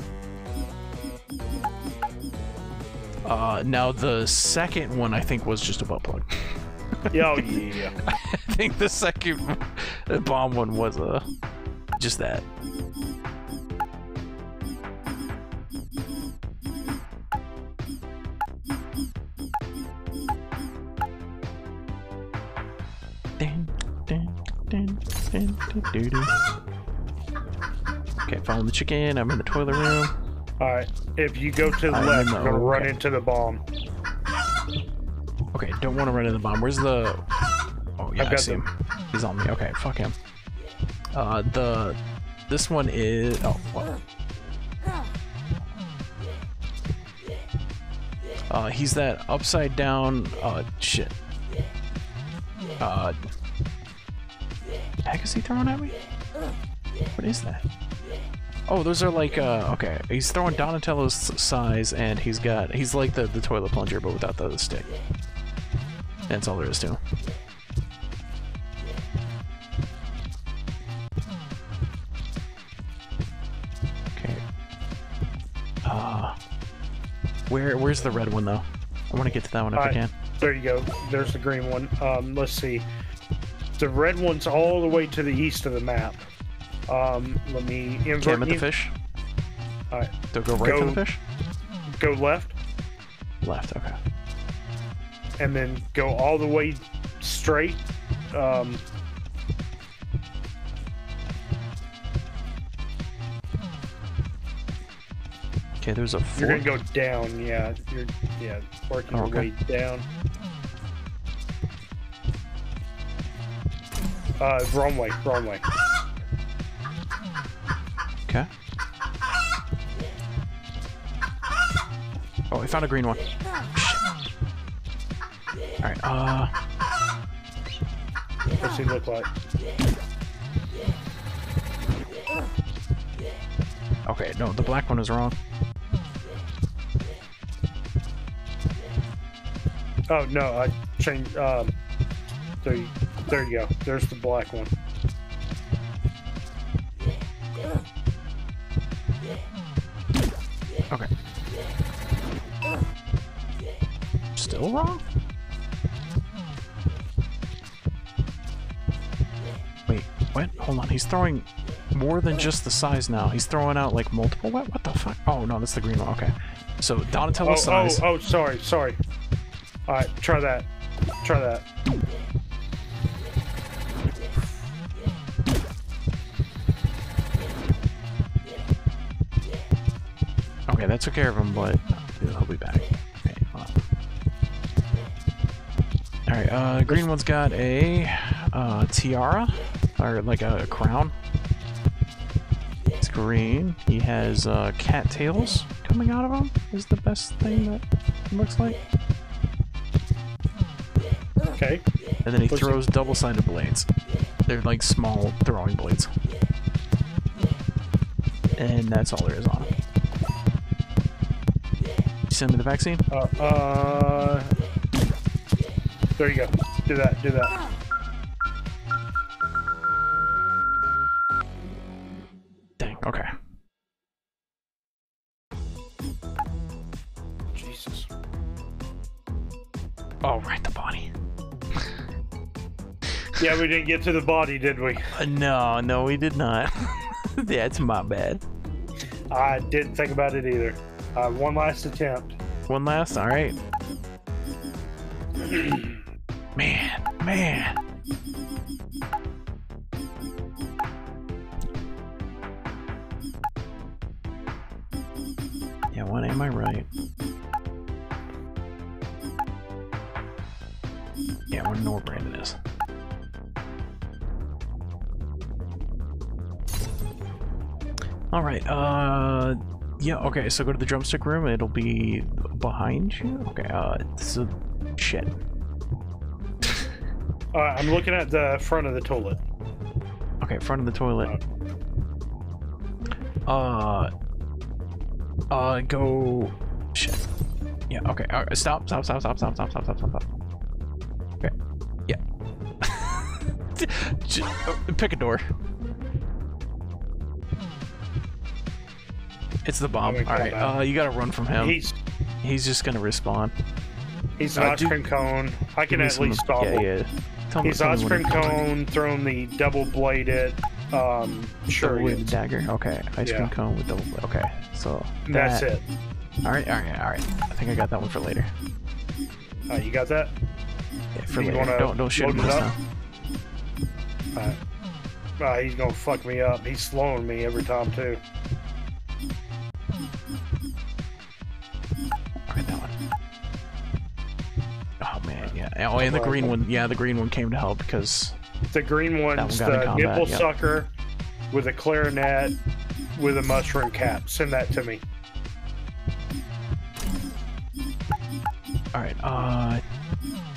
Uh, now the second one I think was just a butt plug. yeah, oh, yeah. I think the second bomb one was uh, just that. Doo, doo. Okay, follow the chicken. I'm in the toilet room. All right. If you go to the I'm left, you're to run okay. into the bomb. Okay, don't want to run into the bomb. Where's the? Oh yeah, I got see them. him. He's on me. Okay, fuck him. Uh, the this one is oh what? Uh, he's that upside down. Uh, shit. Uh, heck is he throwing at me? What is that? Oh, those are like uh okay. He's throwing Donatello's size, and he's got he's like the the toilet plunger, but without the stick. That's all there is to him. Okay. Uh, where where's the red one though? I want to get to that one if I can. There you go. There's the green one. Um, let's see. The red one's all the way to the east of the map. Um, let me Okay, invert I'm at the fish. Alright. Do I go right for the Go- fish? Go left, Left. Okay. and then go all the way straight. Um, Okay, there's a you're gonna go down. Yeah, you're yeah working Oh, your way down. Uh, wrong way, wrong way. Okay. Oh, I found a green one. Alright, uh... What's he look like? Okay, no, the black one is wrong. Oh no, I changed. Um, there you go. There's the black one. Okay. Still wrong? Wait, what? Hold on, he's throwing more than just the size now. He's throwing out like multiple. What? What the fuck? Oh no, that's the green one. Okay. So Donatello Oh, oh, size. oh, sorry, sorry. All right, try that. Try that. Okay, that took care of him, but he'll be back. Okay. Alright, uh, green one's got a uh, tiara, or like a crown. It's green. He has uh, cat tails coming out of him, is the best thing that looks like. Okay. And then he throws double-sided blades. They're like small throwing blades. And that's all there is on him. You send me the vaccine? Uh, uh, there you go. Do that. Do that. Dang, okay. Jesus. Oh, right, the body. Yeah, we didn't get to the body, did we? Uh, no, no, we did not. That's my bad. I didn't think about it either. Uh, one last attempt. One last, alright. man, man. Yeah, when am I right? Yeah, I know where Brandon is. All right. Uh, yeah. Okay. So go to the drumstick room. It'll be behind you. Okay. Uh, so shit. Uh, I'm looking at the front of the toilet. Okay, front of the toilet. Uh. Uh, go. Shit. Yeah. Okay. All right. Stop. Stop. Stop. Stop. Stop. Stop. Stop. Stop. Stop. Stop. Okay. Yeah. J- oh, Pick a door. It's the bomb. All right. Uh, you gotta run from him. He's He's just gonna respawn. he's an Uh, ice do- cream cone. I can at least stop yeah, him. Yeah. Tell He's ice cream cone throwing the double bladed um Double wielded dagger. Okay. Ice cream cone with double. Blade. Okay. So That's it. All right. All right. All right. I think I got that one for later. Uh, you got that? Yeah, for you later. Don't don't shoot him this time. Alright. Uh, he's gonna fuck me up. He's slowing me every time too. Oh, and the green one. Yeah, the green one came to help because The green one one's in the combat, nipple sucker with a clarinet with a mushroom cap. Send that to me. all right. Uh,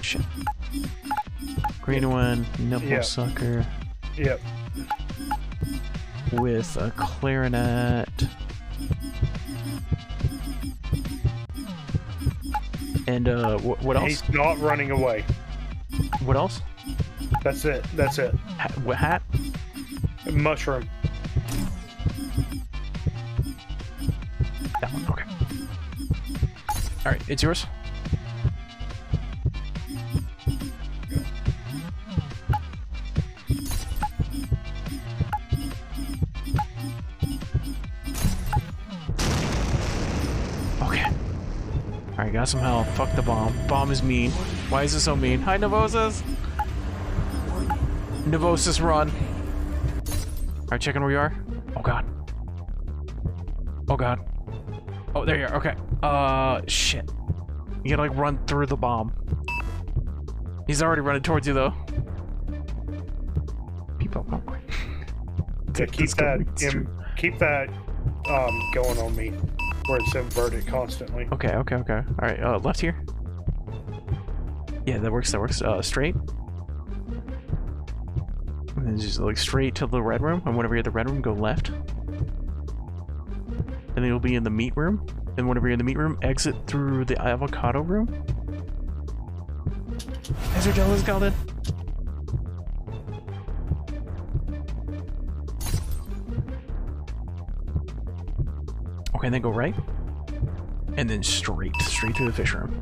shit. Green one, nipple Yeah. sucker Yep. with a clarinet. And uh, wh- what else? He's not running away. What else? That's it. That's it. Ha- what hat? Mushroom. That one. Okay. All right, it's yours. Got some health. Fuck the bomb. Bomb is mean. Why is it so mean? Hi, Novosis. Novosis, run. All right, checking where you are. Oh god. Oh god. Oh, there you are. Okay. Uh, shit. You gotta like run through the bomb. He's already running towards you though. People, popcorn. To keep that keep that um going on me where it's inverted constantly. Okay, okay, okay. All right, uh, left here. Yeah, that works. That works. Uh, straight. And then just like straight to the red room. And whenever you're at the red room, go left. And then you'll be in the meat room. And whenever you're in the meat room, exit through the avocado room. Is there Jealous Golden? Okay, then go right. And then straight, straight to the fish room.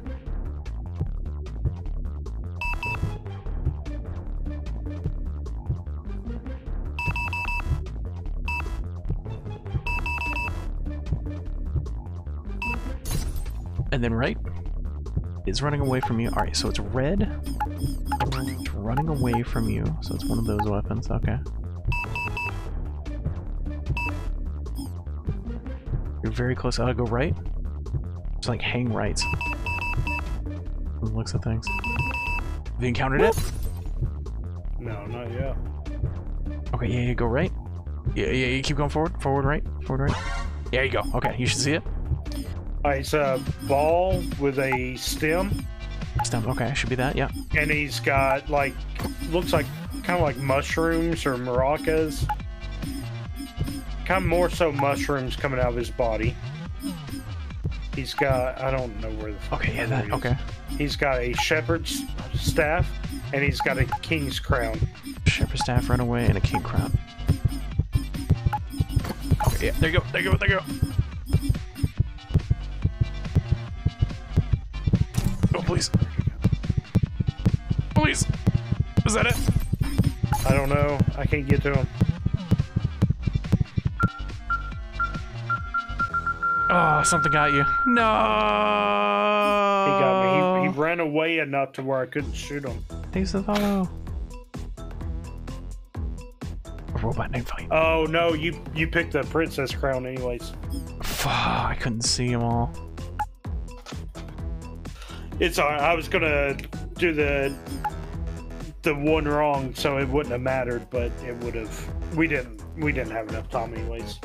And then right is running away from you. Alright, so it's red. It's running away from you. So it's one of those weapons. Okay. You're very close. Uh, go right. Just like hang right. Looks at things. Have you encountered it? No, not yet. Okay, yeah, yeah, go right. Yeah, yeah, you keep going forward, forward, right, forward, right. There you go. Okay, you should see it. Alright, it's a ball with a stem, Stem. Okay, should be that. Yeah. and he's got like looks like kind of like mushrooms or maracas. Kind of more so mushrooms coming out of his body. He's got I don't know where the fuck Okay, yeah, that. Okay. He's got a shepherd's staff, and he's got a king's crown. Shepherd staff, run away, and a king crown. Okay, yeah, there you go, there you go, there you go. Oh, please. Please. Is that it? I don't know. I can't get to him. Oh, something got you. No. He got me. He, he ran away enough to where I couldn't shoot him. Thanks for the follow. A robot named Fight. Oh no, you you picked the princess crown anyways. Fuck, I couldn't see them all. It's alright. I was gonna do the the one wrong, so it wouldn't have mattered, but it would have. We didn't. We didn't have enough time anyways.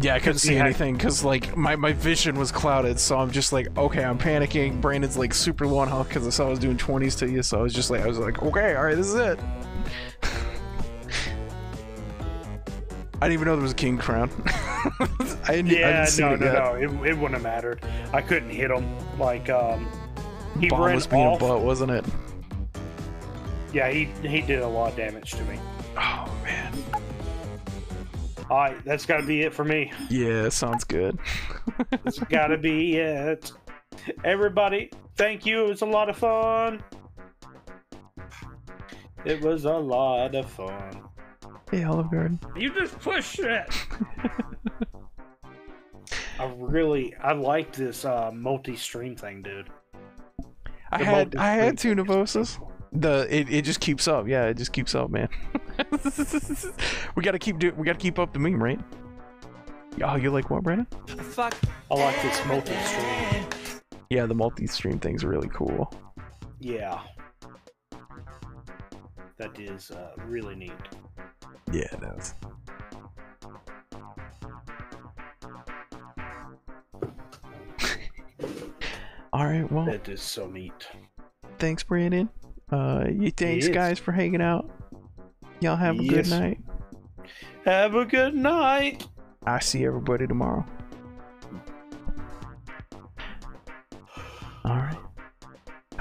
Yeah, I couldn't see anything because like my, my vision was clouded, so I'm just like, okay, I'm panicking. Brandon's like super low on health because I saw I was doing 20s to you, so I was just like, I was like, okay, all right, this is it. I didn't even know there was a king crown. I didn't, I Yeah, see no, it no, yet. no. It, it wouldn't have mattered. I couldn't hit him. Like, um, he Bomb ran was being off. a butt, wasn't it? Yeah, he he did a lot of damage to me. Oh man. All right, that's got to be it for me. Yeah, sounds good. That's got to be it. Everybody, thank you. It was a lot of fun. It was a lot of fun. Hey, Olive Garden. You just pushed it. I really, I like this uh, multi-stream thing, dude. I had I had two multi-stream. Novosas. The it, it just keeps up. Yeah, it just keeps up, man. we gotta keep do we gotta keep up the meme, right? Oh, you like what, Brandon? Fuck. I like this multi-stream. Yeah, the multi-stream thing's really cool. Yeah, that is uh, really neat. Yeah, it is. All right, well, That is so neat. thanks, Brandon. Uh, you thanks, Yes. guys, for hanging out. Y'all have a Yes. good night. Have a good night. I see everybody tomorrow.